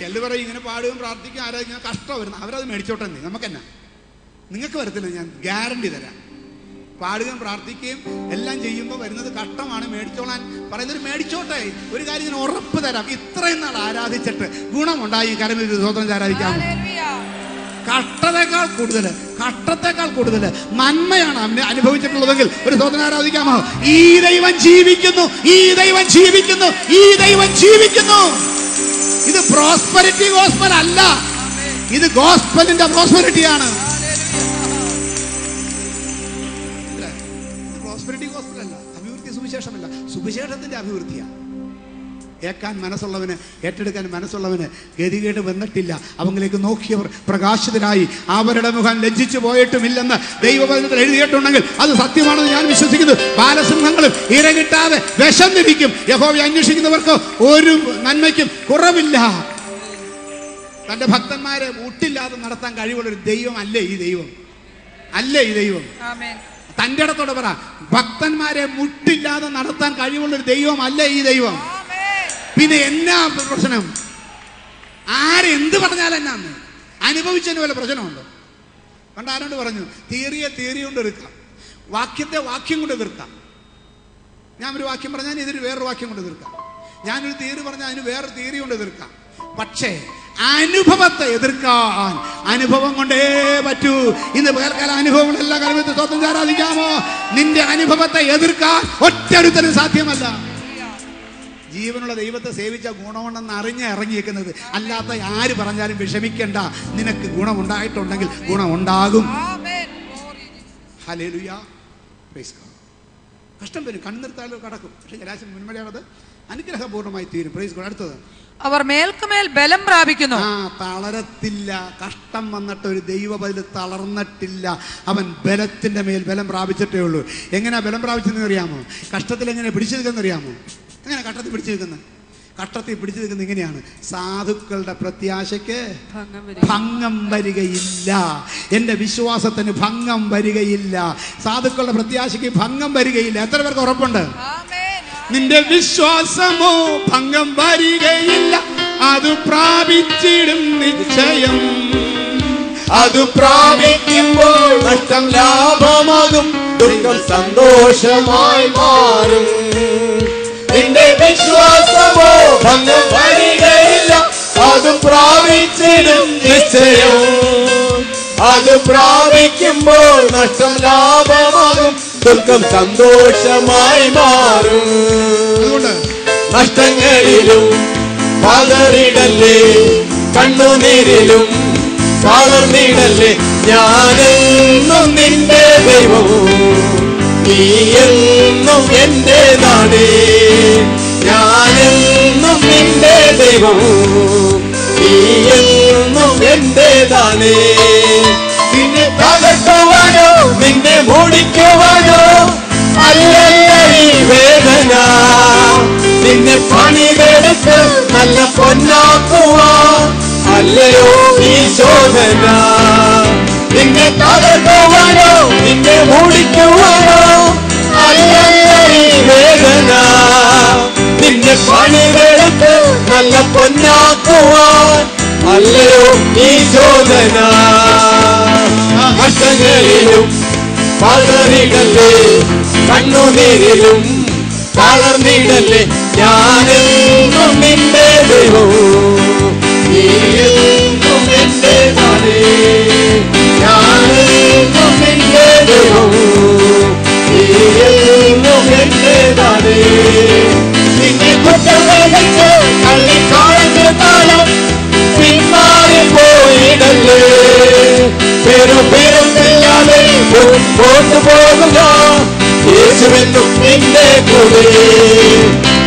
പറയും ഇങ്ങനെ പാടുകയും പ്രാർത്ഥിക്കുകയും ആരാധിക്കുന്ന കഷ്ടം വരുന്നു അവരത് മേടിച്ചോട്ടെ നമുക്കെന്നാ? നിങ്ങൾക്ക് വരത്തില്ല ഞാൻ ഗ്യാരണ്ടി തരാം. പാടുകയും പ്രാർത്ഥിക്കുകയും എല്ലാം ചെയ്യുമ്പോൾ വരുന്നത് കഷ്ടമാണ് മേടിച്ചോളാൻ പറയുന്നത് മേടിച്ചോട്ടെ. ഒരു കാര്യം ഞാൻ ഉറപ്പ് തരാം. ഇത്രയും നാൾ ആരാധിച്ചിട്ട് ഗുണമുണ്ടായി കരമിൽ സ്വതന്ത്രം ആരാധിക്കാം. കഷ്ടത്തെക്കാൾ കൂടുതൽ കഷ്ടത്തെക്കാൾ കൂടുതൽ നന്മയാണ് അമ്മ അനുഭവിച്ചിട്ടുള്ളതെങ്കിൽ ഒരു സ്വതന്ത്രം ആരാധിക്കാമോ? ഈ ദൈവം ജീവിക്കുന്നു ഈ ദൈവം ജീവിക്കുന്നു ഈ ദൈവം ജീവിക്കുന്നു. ഇത് പ്രോസ്പെരിറ്റി ഗോസ്പൽ അല്ല. ഇത് ഗോസ്പലിന്റെ പ്രോസ്പെരിറ്റിയാണ് പ്രോസ്പെരിറ്റി ഗോസ്പൽ അല്ല. അഭിവൃദ്ധി സുവിശേഷമല്ല. സുവിശേഷത്തിന്റെ അഭിവൃദ്ധിയാണ് ഏക്കാൻ മനസ്സുള്ളവന് ഏറ്റെടുക്കാൻ മനസ്സുള്ളവന് ഗതികേട് വന്നിട്ടില്ല. അവങ്ങളിലേക്ക് നോക്കിയവർ പ്രകാശിതരായി. അവരുടെ മുഖം ലജ്ജിച്ചു പോയിട്ടുമില്ലെന്ന് ദൈവവചനത്തിൽ എഴുതിയിട്ടുണ്ടെങ്കിൽ അത് സത്യമാണെന്ന് ഞാൻ വിശ്വസിക്കുന്നു. ബാലസിംഹങ്ങളും ഇരകിട്ടാതെ ലഭിക്കും. യഹോവയെ അന്വേഷിക്കുന്നവർക്ക് ഒരു നന്മയ്ക്കും കുറവില്ല. തന്റെ ഭക്തന്മാരെ മുട്ടില്ലാതെ നടത്താൻ കഴിവുള്ള ഒരു ദൈവം അല്ലേ ഈ ദൈവം? അല്ലേ ഈ ദൈവം? തന്റെ ഇടത്തോടെ പറ ഭക്തന്മാരെ മുട്ടില്ലാതെ നടത്താൻ കഴിവുള്ള ഒരു ദൈവം അല്ലേ ഈ ദൈവം? പിന്നെ എന്നാ പ്രശ്നം? ആരെന്ത് പറഞ്ഞാൽ എന്നാന്ന്? അനുഭവിച്ചതിന് വല്ല പ്രശ്നമുണ്ടോ? പണ്ട് ആരോട് പറഞ്ഞു? തിയറിയെ തിയറി കൊണ്ട് എതിർക്കാം. വാക്യത്തെ വാക്യം കൊണ്ട് എതിർക്കാം. ഞാൻ ഒരു വാക്യം പറഞ്ഞാൽ ഇതിന് വേറൊരു വാക്യം കൊണ്ട് എതിർക്കാം. ഞാനൊരു തിയറി പറഞ്ഞാൽ അതിന് വേറൊരു തിയറി കൊണ്ട് എതിർക്കാം. പക്ഷേ അനുഭവത്തെ എതിർക്കാൻ അനുഭവം കൊണ്ടേ പറ്റൂ. ഇന്ന് വേർക്കാല അനുഭവങ്ങളെല്ലാം കാലത്ത് സ്വന്തം ആരാധിക്കാമോ? നിന്റെ അനുഭവത്തെ എതിർക്കാൻ ഒറ്റ സാധ്യമല്ല. ജീവനുള്ള ദൈവത്തെ സേവിച്ച ഗുണമുണ്ടെന്ന് അറിഞ്ഞ് ഇറങ്ങിയിരിക്കുന്നത് അല്ലാത്ത ആര് പറഞ്ഞാലും വിഷമിക്കേണ്ട. നിനക്ക് ഗുണമുണ്ടായിട്ടുണ്ടെങ്കിൽ ഗുണമുണ്ടാകും. ഹലേലുയ പ്രൈസ്. കഷ്ടം വരും. കണ്ണിർത്താലോ കടക്കും. പക്ഷെ ജലാശയം മുൻമഴയാണത് അനുഗ്രഹപൂർണമായി തീരും. Praise God. അടുത്തത്. അവർ മേൽക്കുമേൽ ബലം പ്രാപിക്കുന്നു. ആ തളരത്തില്ല. കഷ്ടം വന്നിട്ട് ഒരു ദൈവ ബലി തളർന്നിട്ടില്ല. അവൻ ബലത്തിന്റെ മേൽ ബലം പ്രാപിച്ചിട്ടേ ഉള്ളൂ. എങ്ങനെയാ ബലം പ്രാപിച്ചതെന്ന് അറിയാമോ കഷ്ടത്തിൽ എങ്ങനെ പിടിച്ചു നിൽക്കുന്ന അറിയാമോ കട്ടത്തിൽ പിടിച്ചു നിൽക്കുന്നത് കട്ടത്തിൽ പിടിച്ചു നിൽക്കുന്നത് ഇങ്ങനെയാണ്. സാധുക്കളുടെ പ്രത്യാശയ്ക്ക് ഭംഗം വരും വരികയില്ല. എന്റെ വിശ്വാസത്തിന് ഭംഗം വരികയില്ല. സാധുക്കളുടെ പ്രത്യാശയ്ക്ക് ഭംഗം വരികയില്ല. എത്ര പേർക്ക് ഉറപ്പുണ്ട്? നിന്റെ വിശ്വാസമോ ഭംഗം വരികയില്ല. അത് പ്രാപിച്ചിടും നിശ്ചയം. അത് പ്രാപിക്കുമ്പോൾ നഷ്ടം ലാഭമാകും. ദുഃഖം സന്തോഷമായി മാറും. നിന്റെ വിശ്വാസമോ ഭംഗം വരികയില്ല. അത് പ്രാപിച്ചിടും നിശ്ചയം. അത് പ്രാപിക്കുമ്പോൾ നഷ്ടം ലാഭമാകും. ദുഃഖം സന്തോഷമായി മാറും. നഷ്ടങ്ങളിലും പതറിടല്ലേ കണ്ണുനീരിലും തളർന്നിടല്ലേ ഞാനെന്നും നിന്റെ ദൈവവും. നീ എന്നും എന്റേതാണ് ഞാനെന്നും നിന്റെ ദൈവം നീ എന്നും എന്റേതാണ് നിന്നെ തകർക്കുവാനോ നിന്നെ മൂടിക്കുവാനോ അല്ലല്ല ഈ വേദന. നിന്നെ പണിതെടുത്ത് നല്ല പൊന്നാക്കുവാൻ അല്ലയോ ഈ ശോധന. നിന്നെ തകർക്കുവാനോ നിന്നെ മൂടിക്കുവാനോ അല്ലല്ല ഈ വേദന. നിന്നെ പണിതെടുത്ത് നല്ല പൊന്നാക്കുവാൻ അല്ലയോ ഈ ചോദന. കഷ്ടങ്ങളിലും പതറിടല്ലേ കണ്ണുനീരിലും തളർന്നിടല്ലേ ഞാനെന്നും നിന്റെ ദൈവവും നീ എന്നും എന്റെ ഞാനെന്നും നിന്റെ ദൈവവും നിന്നെ കുറ്റം വഹിച്ച് തള്ളിക്കാളുന്ന കാലം പിന്മാറി പോയിടല്ലേ പെരും പെരുന്നില്ലാതെ മുൻപോട്ട് പോകുക യേശുവെന്നും നിന്റെ കൂടെ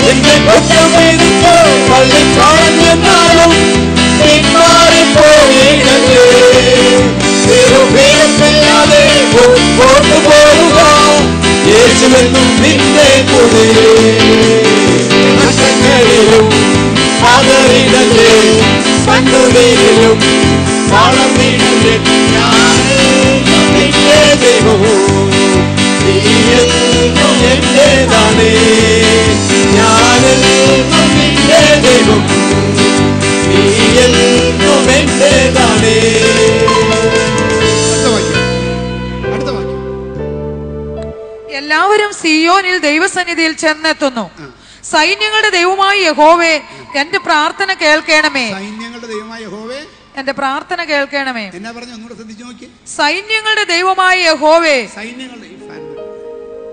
നിന്റെ കുറ്റം വിധിച്ച് തള്ളിക്കളഞ്ഞെന്നാലും പിന്മാറി പോയിടല്ലേ പെരും പെരുന്നില്ലാതെ മുൻപോട്ട് പോകുക യേശുവെന്നും നിന്റെ കൂടെ നഷ്ടങ്ങളിലും പതറിടല്ലേ കണ്ണുനീരിലും വളർന്നിടല്ലേ നീടല്ലേ? നിന്റെ ദൈവവും നീ എന്റേതാണ് ഞാനെന്നും നിന്റെ ദൈവം നീ എന്നും എന്റേതാണ് സിയോനിൽ ദൈവസന്നിധിയിൽ ചെന്നെത്തുന്നു. സൈന്യങ്ങളുടെ ദൈവമായ യഹോവേ എന്റെ പ്രാർത്ഥന കേൾക്കണമേ. സൈന്യങ്ങളുടെ ദൈവമായ യഹോവേ. എന്റെ പ്രാർത്ഥന കേൾക്കണമേ. എന്നാ പറഞ്ഞു? ഒന്നുകൂടെ ശ്രദ്ധിച്ചു നോക്കി സൈന്യങ്ങളുടെ ദൈവമായ യഹോവേ. സൈന്യങ്ങളുടെ ഈ ഫാൻ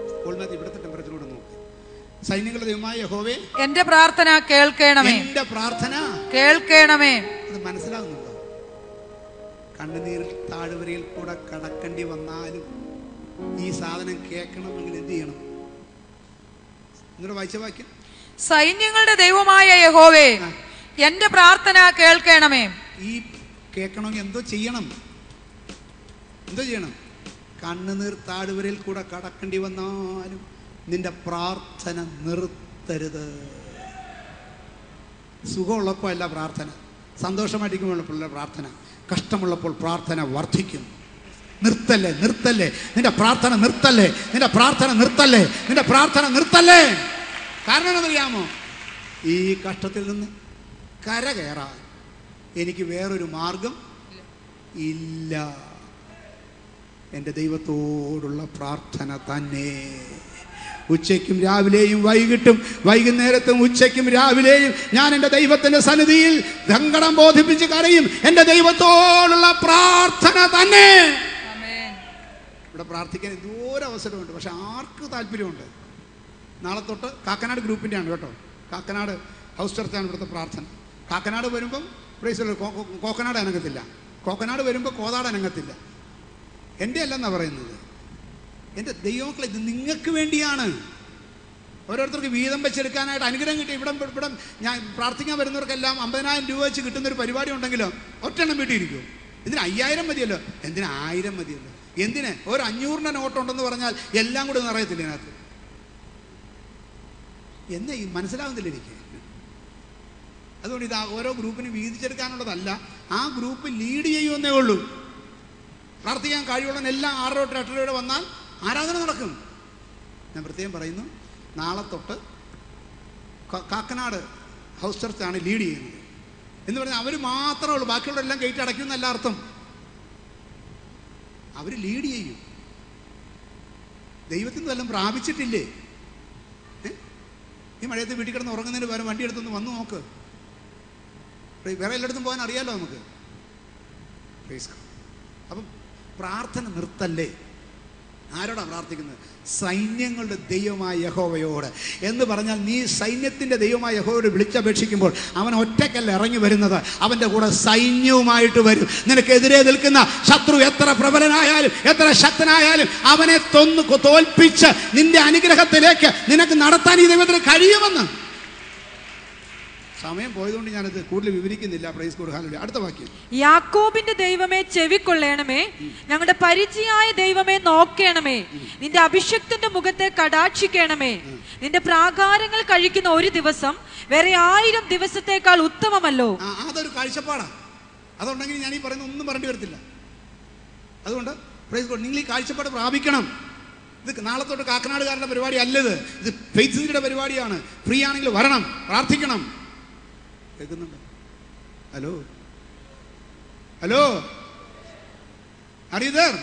സ്കൂളിനകത്ത് ഇവിടുത്തെ ടെമ്പറേച്ചർ കൂടെ നോക്കി. സൈന്യങ്ങളുടെ ദൈവമായ യഹോവേ. എന്റെ പ്രാർത്ഥന കേൾക്കണമേ. എന്റെ പ്രാർത്ഥന കേൾക്കണമേ. അത് മനസ്സിലാകുന്നുണ്ടോ? കണ്ണുനീരിൽ താഴ്വരയിൽ കൂടെ കടക്കേണ്ടി വന്നാലും ഈ സാധനം കേൾക്കണമെങ്കിൽ എന്ത് ചെയ്യണം? നിങ്ങളുടെ വായിച്ച വാക്യം സൈന്യങ്ങളുടെ ദൈവമായ യഹോവേ എന്റെ പ്രാർത്ഥന കേൾക്കണമേ. ഈ കേൾക്കണമെങ്കിൽ എന്തോ ചെയ്യണം. എന്തോ ചെയ്യണം. കണ്ണുനീർ താഴ്വരയിൽ കൂടെ കടക്കേണ്ടി വന്നാലും നിന്റെ പ്രാർത്ഥന നിർത്തരുത്. സുഖമുള്ളപ്പോൾ അല്ല പ്രാർത്ഥന. സന്തോഷമായിരിക്കുമ്പോൾ പിള്ളേർ പ്രാർത്ഥന. കഷ്ടമുള്ളപ്പോൾ പ്രാർത്ഥന വർദ്ധിക്കും. നിർത്തല്ലേ നിർത്തല്ലേ. നിന്റെ പ്രാർത്ഥന നിർത്തല്ലേ നിന്റെ പ്രാർത്ഥന നിർത്തല്ലേ നിന്റെ പ്രാർത്ഥന നിർത്തല്ലേ. കാരണം എന്നറിയാമോ ഈ കഷ്ടത്തിൽ നിന്ന് കര കയറാൻ എനിക്ക് വേറൊരു മാർഗം ഇല്ല. എന്റെ ദൈവത്തോടുള്ള പ്രാർത്ഥന തന്നെ. ഉച്ചയ്ക്കും രാവിലെയും വൈകിട്ടും വൈകുന്നേരത്തും ഉച്ചയ്ക്കും രാവിലെയും ഞാൻ എന്റെ ദൈവത്തിന്റെ സന്നിധിയിൽ സങ്കടം ബോധിപ്പിച്ച് കരയും. എന്റെ ദൈവത്തോടുള്ള പ്രാർത്ഥന തന്നെ. ഇവിടെ പ്രാർത്ഥിക്കാൻ എന്തോരം അവസരമുണ്ട്. പക്ഷെ ആർക്ക് താല്പര്യമുണ്ട്. നാളെ തൊട്ട് കാക്കനാട് ഗ്രൂപ്പിന്റെ ആണ് കേട്ടോ. കാക്കനാട് ഹൗസ് ചർച്ചാണ് ഇവിടുത്തെ പ്രാർത്ഥന. കാക്കനാട് വരുമ്പം പ്രൈസ് കോക്കനാട് അനങ്ങത്തില്ല. കോക്കനാട് വരുമ്പോൾ കോതാട് അനങ്ങത്തില്ല. എന്റെ അല്ലെന്നാണ് പറയുന്നത്? എന്റെ ദൈവമക്കളെ ഇത് നിങ്ങൾക്ക് വേണ്ടിയാണ്. ഓരോരുത്തർക്ക് വീതം വെച്ചെടുക്കാനായിട്ട് അനുഗ്രഹം കിട്ടി. ഇവിടം ഇവിടം ഞാൻ പ്രാർത്ഥിക്കാൻ വരുന്നവർക്കെല്ലാം അമ്പതിനായിരം രൂപ വെച്ച് കിട്ടുന്നൊരു പരിപാടി ഉണ്ടെങ്കിലോ ഒറ്റെണ്ണം വീട്ടിയിരിക്കും ഇതിന് അയ്യായിരം മതിയല്ലോ. എന്തിനായിരം മതിയല്ലോ? എന്തിന്? ഒരു അഞ്ഞൂറിന്റെ നോട്ടുണ്ടെന്ന് പറഞ്ഞാൽ എല്ലാം കൂടി നിറയത്തില്ല ഇതിനകത്ത്? എന്നെ ഈ മനസ്സിലാവുന്നില്ല എനിക്ക്. അതുകൊണ്ട് ഇത് ഓരോ ഗ്രൂപ്പിന് വീതിച്ചെടുക്കാനുള്ളതല്ല. ആ ഗ്രൂപ്പ് ലീഡ് ചെയ്യുമെന്നേ ഉള്ളൂ. പ്രാർത്ഥിക്കാൻ കഴിവുള്ള എല്ലാം ആറര തൊട്ട് എട്ടര വരെ വന്നാൽ ആരാധന നടക്കും? ഞാൻ പ്രത്യേകം പറയുന്നു നാളെ തൊട്ട് കാക്കനാട് ഹൗസ് ചർച്ചാണ് ലീഡ് ചെയ്യുന്നത്. എന്ന് പറഞ്ഞാൽ അവർ മാത്രമേ ഉള്ളൂ. ബാക്കിയുള്ളവരെല്ലാം ഗേറ്റ് അടയ്ക്കുമെന്നല്ല അർത്ഥം. അവർ ലീഡ് ചെയ്യും. ദൈവത്തിൽ നിന്ന് വല്ലതും പ്രാപിച്ചിട്ടില്ലേ? ഈ മഴയത്ത് വീട്ടിൽ കിടന്ന് ഉറങ്ങുന്നതിന് പകരം വണ്ടി എടുത്തൊന്ന് വന്നു നോക്ക്. വേറെ എല്ലായിടത്തും പോകാൻ അറിയാലോ നമുക്ക്. അപ്പം പ്രാർത്ഥന നിർത്തല്ലേ? ആരോടാ പ്രാർത്ഥിക്കുന്നത്? സൈന്യങ്ങളുടെ ദൈവമായ യഹോവയോട്. എന്ന് പറഞ്ഞാൽ നീ സൈന്യത്തിന്റെ ദൈവമായ യഹോവയോട് വിളിച്ചപേക്ഷിക്കുമ്പോൾ അവൻ ഒറ്റക്കല്ല ഇറങ്ങി വരുന്നത്. അവന്റെ കൂടെ സൈന്യവുമായിട്ട് വരും. നിനക്കെതിരെ നിൽക്കുന്ന ശത്രു എത്ര പ്രബലനായാലും എത്ര ശക്തനായാലും അവനെ തൊന്ന് തോൽപ്പിച്ച് നിന്റെ അനുഗ്രഹത്തിലേക്ക് നിനക്ക് നടത്താൻ ഈ ദൈവത്തിന് കഴിയുമെന്ന് സമയം പോയതുകൊണ്ട് ഞാനത് കൂടുതൽ വിവരിക്കുന്നില്ല. പ്രൈസ് കൊടുക്കാനുള്ള അടുത്ത വാക്യം. യാക്കോബിന്റെ ദൈവമേ ചെവിക്കൊള്ളേണമേ. ഞങ്ങളുടെ പരിചയായ ദൈവമേ നോക്കേണമേ. നിന്റെ അഭിഷക്തന്റെ മുഖത്തെ കടാക്ഷിക്കണമേ. നിന്റെ പ്രാകാരങ്ങൾ കഴിക്കുന്ന ഒരു ദിവസം വേറെ ആയിരം ദിവസത്തേക്കാൾ ഉത്തമമല്ലോ. അതൊരു കാഴ്ചപ്പാടാണ് അതുണ്ടെങ്കിൽ ഞാൻ ഈ പറയുന്ന ഒന്നും പറയേണ്ടി വരത്തില്ല. അതുകൊണ്ട് പ്രൈസ് നിങ്ങൾ ഈ കാഴ്ചപ്പാട് പ്രാപിക്കണം. ഇത് നാളെ തൊട്ട് കാക്കനാടുകാരുടെ പരിപാടി അല്ലത്. ഇത് ഫെയ്ത്തിന്റെ പരിപാടിയാണ്. ഫ്രീ ആണെങ്കിൽ വരണം പ്രാർത്ഥിക്കണം. കേൾക്കുന്നുണ്ടോ. ഹലോ? ഹലോ? അറിയതർ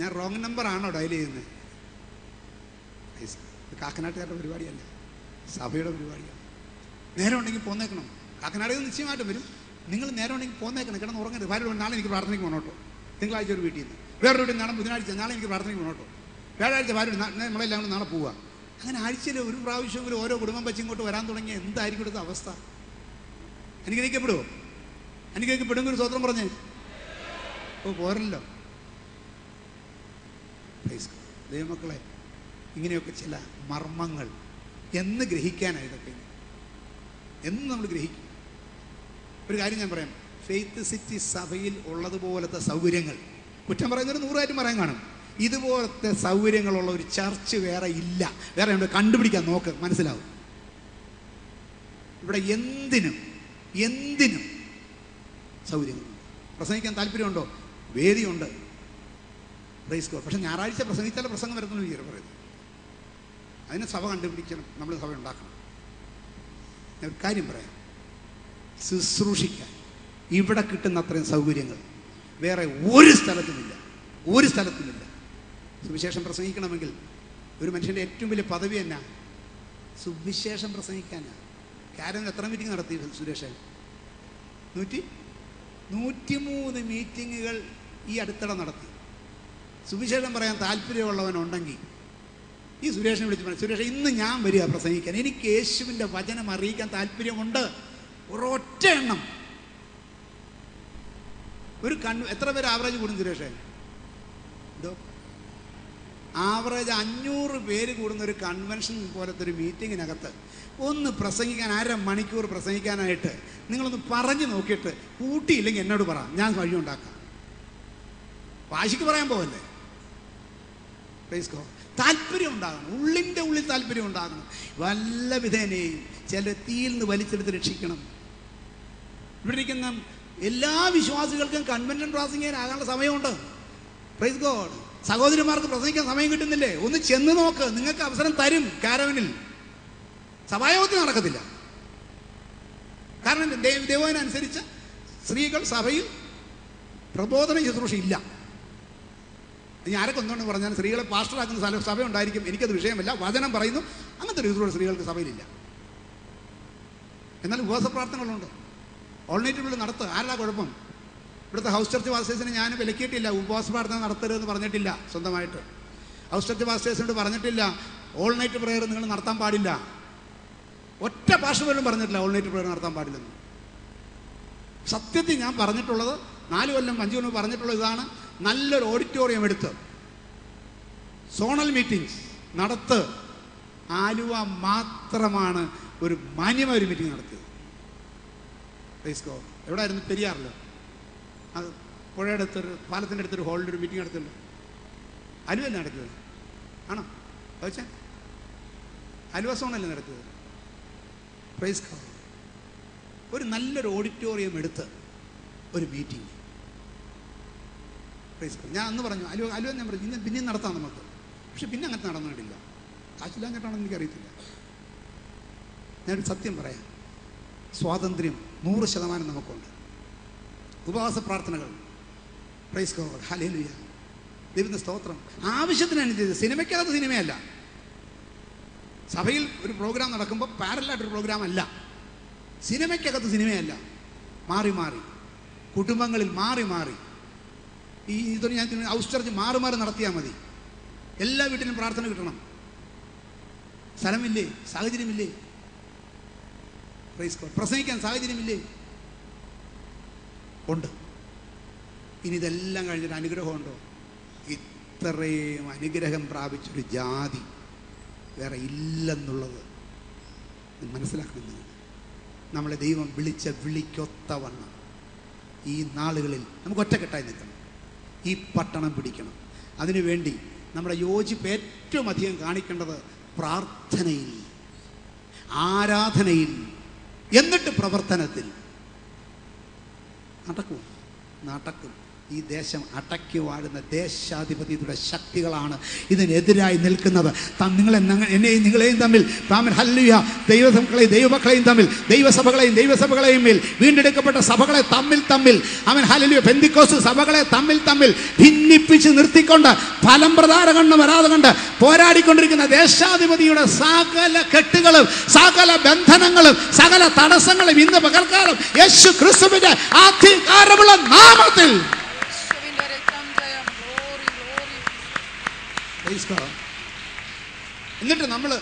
ഞാൻ റോങ് നമ്പർ ആണോ ഡയൽ ചെയ്യുന്നത് കാക്കനാട്ടുകാരുടെ പരിപാടിയല്ല? സഭയുടെ പരിപാടിയാണ് നേരം ഉണ്ടെങ്കിൽ പോന്നേക്കണം. കാക്കനാട് നിശ്ചയമായിട്ടും വരും. നിങ്ങൾ നേരം ഉണ്ടെങ്കിൽ പോന്നേക്കണം. കിടന്ന് ഉറങ്ങരുത്. ഭാര്യ നാളെ എനിക്ക് പ്രാർത്ഥനയ്ക്ക് പോകണം കേട്ടോ. തിങ്കളാഴ്ച ഒരു വീട്ടിൽ നിന്ന്. വേറൊരു വീട്ടിൽ നാളെ ബുധനാഴ്ച നാളെ എനിക്ക് പ്രാർത്ഥനയ്ക്ക് പോകണം കേട്ടോ. വ്യാഴാഴ്ച ഭാര്യ നമ്മളെല്ലാം കൂടെ നാളെ പോവുക അങ്ങനെ ആഴ്ചയിൽ ഒരു പ്രാവശ്യമെങ്കിലും ഓരോ കുടുംബം വെച്ച് ഇങ്ങോട്ട് വരാൻ തുടങ്ങിയ എന്തായിരിക്കും ഇവിടുത്തെ അവസ്ഥ? അനുഗ്രഹിക്കപ്പെടുമോ അനുഗ്രഹിക്കപ്പെടുമെങ്കിൽ സ്വത്രം പറഞ്ഞേ. ഓ പോരല്ലോ. ദൈവമക്കളെ ഇങ്ങനെയൊക്കെ ചില മർമ്മങ്ങൾ എന്ന് ഗ്രഹിക്കാനാണ് ഇതൊക്കെ എന്ന് നമ്മൾ ഗ്രഹിക്കും. ഒരു കാര്യം ഞാൻ പറയാം. ഫെയ്ത്ത് സിറ്റി സഭയിൽ ഉള്ളതുപോലത്തെ സൗകര്യങ്ങൾ കുറ്റം പറയുന്നൊരു നൂറായിട്ടും പറയാൻ കാണും. ഇതുപോലത്തെ സൗകര്യങ്ങളുള്ള ഒരു ചർച്ച് വേറെ ഇല്ല. വേറെ നമ്മൾ കണ്ടുപിടിക്കാൻ നോക്ക് മനസ്സിലാവും. ഇവിടെ എന്തിനും എന്തിനും സൗകര്യങ്ങളുണ്ട് പ്രസംഗിക്കാൻ താല്പര്യമുണ്ടോ? വേദിയുണ്ട്. പക്ഷെ ഞായറാഴ്ച പ്രസംഗിച്ചാലേ പ്രസംഗം വരുത്തുള്ളൂ ഈ പറയുന്നത്. അതിനെ സഭ കണ്ടുപിടിക്കണം. നമ്മൾ സഭ ഉണ്ടാക്കണം. ഞാൻ ഒരു കാര്യം പറയാം. ശുശ്രൂഷിക്കാൻ. ഇവിടെ കിട്ടുന്ന അത്രയും സൗകര്യങ്ങൾ. വേറെ ഒരു സ്ഥലത്തുമില്ല. ഒരു സ്ഥലത്തുമില്ല. സുവിശേഷം പ്രസംഗിക്കണമെങ്കിൽ ഒരു മനുഷ്യന്റെ ഏറ്റവും വലിയ പദവി എന്നാ? സുവിശേഷം പ്രസംഗിക്കാനാ. കാര്യം എത്ര മീറ്റിംഗ് നടത്തി സുരേഷൻ നൂറ്റി? നൂറ്റിമൂന്ന് മീറ്റിങ്ങുകൾ ഈ അടുത്തിടെ നടത്തി. സുവിശേഷം പറയാൻ താല്പര്യമുള്ളവനുണ്ടെങ്കിൽ ഈ സുരേഷിനെ വിളിച്ച് പറഞ്ഞു സുരേഷ് ഇന്ന് ഞാൻ വരിക പ്രസംഗിക്കാൻ. എനിക്ക് യേശുവിന്റെ വചനം അറിയിക്കാൻ താല്പര്യമുണ്ട്. ഒരൊറ്റ എണ്ണം. ഒരു കണ്ണു എത്ര പേര് ആവറേജ് കൂടും സുരേഷേ? എന്തോ ആവറേജ് അഞ്ഞൂറ് പേര് കൂടുന്ന ഒരു കൺവെൻഷൻ പോലത്തെ ഒരു മീറ്റിങ്ങിനകത്ത് ഒന്ന് പ്രസംഗിക്കാൻ അര മണിക്കൂർ പ്രസംഗിക്കാനായിട്ട് നിങ്ങളൊന്ന് പറഞ്ഞു നോക്കിയിട്ട് കൂട്ടിയില്ലെങ്കിൽ എന്നോട് പറ ഞാൻ വഴി ഉണ്ടാക്കാം. വാശിക്ക് പറയാൻ Praise God. താല്പര്യം ഉണ്ടാകണം. ഉള്ളിന്റെ ഉള്ളിൽ താല്പര്യം ഉണ്ടാകണം. വല്ല വിധേനയും ചില തീയിൽ നിന്ന് വലിച്ചെടുത്ത് രക്ഷിക്കണം. ഇവിടെ ഇരിക്കുന്ന എല്ലാ വിശ്വാസികൾക്കും കൺവെൻഷൻ പ്രാസംഗികനാകാനുള്ള സമയമുണ്ട്. പ്രൈസ് ഗോഡ് സഹോദരിമാർക്ക് പ്രസംഗിക്കാൻ സമയം കിട്ടുന്നില്ലേ? ഒന്ന് ചെന്ന് നോക്ക്. നിങ്ങൾക്ക് അവസരം തരും കാരവനിൽ. സഭായോഗത്തിൽ നടക്കത്തില്ല. കാരണം ദൈവ- ദൈവത്തിനനുസരിച്ച് സ്ത്രീകൾ സഭയിൽ പ്രബോധന ശുശ്രൂഷ ഇല്ല ഇനി ആരൊക്കെ ഒന്നുകൊണ്ട് പറഞ്ഞാൽ സ്ത്രീകളെ പാസ്റ്ററാക്കുന്ന സ്ഥലം സഭ ഉണ്ടായിരിക്കും എനിക്കത് വിഷയമല്ല. വചനം പറയുന്നു. അങ്ങനത്തെ ഒരു ശുശ്രൂഷ സ്ത്രീകൾക്ക് സഭയിലില്ല. എന്നാൽ ഉപവാസ പ്രാർത്ഥനകളുണ്ട്. ഓൾനൈറ്റുള്ളിൽ നടത്തുക. ആരുടെ കുഴപ്പം? ഇവിടുത്തെ ഹൗസ് ചർച്ച് പാസ്റ്റേഴ്സിന് ഞാൻ വിലക്കിയിട്ടില്ല ഉപവാസ പ്രാർത്ഥന നടത്തരുതെന്ന് പറഞ്ഞിട്ടില്ല സ്വന്തമായിട്ട്. ഹൗസ് ചർച്ച് പാസ്റ്റേഴ്സിനോട് പറഞ്ഞിട്ടില്ല ഓൾ നൈറ്റ് പ്രെയർ നിങ്ങൾ നടത്താൻ പാടില്ല. ഒറ്റ ഭാഷ പോലും പറഞ്ഞിട്ടില്ല ഓൾ നൈറ്റ് പ്രെയർ നടത്താൻ പാടില്ലെന്ന്. സത്യത്തിൽ ഞാൻ പറഞ്ഞിട്ടുള്ളത് നാല് കൊല്ലം അഞ്ച് കൊല്ലം പറഞ്ഞിട്ടുള്ളത് ഇതാണ് നല്ലൊരു ഓഡിറ്റോറിയം എടുത്ത് സോണൽ മീറ്റിംഗ്സ് നടത്ത് ആലുവ മാത്രമാണ് ഒരു മാന്യമായ ഒരു മീറ്റിംഗ് നടത്തിയത്. എവിടെയായിരുന്നു പെരിയാറിലോ? അത് പുഴയുടെ അടുത്തൊരു പാലത്തിന്റെ അടുത്തൊരു ഹോളിൽ ഒരു മീറ്റിംഗ് നടത്തുന്നുണ്ട് അലുവല്ല നടക്കുന്നത് ആണോ? ചോദിച്ചാൽ അലുവ സോണല്ലേ നടത്തിയത്? പ്രൈസ്. ഒരു നല്ലൊരു ഓഡിറ്റോറിയം എടുത്ത് ഒരു മീറ്റിംഗ് പ്രൈസ്. ഞാൻ അന്ന് പറഞ്ഞു അലുവ അലുവ ഞാൻ പറഞ്ഞു ഇന്ന് പിന്നെയും നടത്താം നമുക്ക്. പക്ഷെ പിന്നെ അങ്ങനത്തെ നടന്നിട്ടില്ല കാശില്ലാഞ്ഞിട്ടാണെന്ന് എനിക്കറിയത്തില്ല. ഞാനൊരു സത്യം പറയാം. സ്വാതന്ത്ര്യം നൂറ് ശതമാനം നമുക്കുണ്ട്. ഉപവാസ പ്രാർത്ഥനകൾ. പ്രൈസ് ദൈവത്തിന്റെ സ്തോത്രം. ആവശ്യത്തിനനുസരിച്ച് സിനിമയ്ക്കകത്ത് സിനിമയല്ല. സഭയിൽ ഒരു പ്രോഗ്രാം നടക്കുമ്പോൾ പാരലായിട്ടൊരു പ്രോഗ്രാം അല്ല. സിനിമയ്ക്കകത്ത് സിനിമയല്ല. മാറി മാറി. കുടുംബങ്ങളിൽ മാറി മാറി. ഈ ഇതൊരു ഞാൻ ഹൗസ് ചർച്ച് മാറി മാറി നടത്തിയാൽ മതി. എല്ലാ വീട്ടിലും പ്രാർത്ഥന കിട്ടണം. സ്ഥലമില്ലേ? സാഹചര്യമില്ലേ? പ്രസംഗിക്കാൻ സാഹചര്യമില്ലേ? ഉണ്ട്. ഇനി ഇതെല്ലാം കഴിഞ്ഞൊരു അനുഗ്രഹമുണ്ടോ? ഇത്രയും അനുഗ്രഹം പ്രാപിച്ചൊരു ജാതി വേറെ ഇല്ലെന്നുള്ളത് മനസ്സിലാക്കണം നിങ്ങൾ. നമ്മളെ ദൈവം വിളിച്ച വിളിക്കൊത്തവണ്ണം ഈ നാളുകളിൽ നമുക്ക് ഒറ്റക്കെട്ടായി നിൽക്കണം. ഈ പട്ടണം പിടിക്കണം. അതിനുവേണ്ടി നമ്മുടെ യോജിപ്പ് ഏറ്റവും അധികം കാണിക്കേണ്ടത് പ്രാർത്ഥനയിൽ ആരാധനയിൽ എന്നിട്ട് പ്രവർത്തനത്തിൽ നടക്കും നടക്കും ഈ ദേശം അടക്കി വാഴുന്ന ദേശാധിപതിയുടെ ശക്തികളാണ് ഇതിനെതിരായി നിൽക്കുന്നത്. നിങ്ങളെ എന്നെയും നിങ്ങളെയും തമ്മിൽ താമൻ ഹല്ലുയ ദൈവസഭകളെയും ദൈവമക്കളെയും തമ്മിൽ ദൈവസഭകളെയും ദൈവസഭകളെയും മേൽ വീണ്ടെടുക്കപ്പെട്ട സഭകളെ തമ്മിൽ തമ്മിൽ അവൻ ഹല്ലുയ ബെന്തിക്കോസ് സഭകളെ തമ്മിൽ തമ്മിൽ ഭിന്നിപ്പിച്ച് നിർത്തിക്കൊണ്ട് ഫലം പ്രധാന കണ്ട് വരാതെ കണ്ട് പോരാടിക്കൊണ്ടിരിക്കുന്ന ദേശാധിപതിയുടെ സകല കെട്ടുകളും സകല ബന്ധനങ്ങളും സകല തടസ്സങ്ങളും ഇന്ന് പകൽക്കാലം യേശു ക്രിസ്തുവിന്റെ അധികാരമുള്ള നാമത്തിൽ യേശുവിന്റെ രക്തം ജയം. Glory, glory. എന്നിട്ട് നമ്മൾ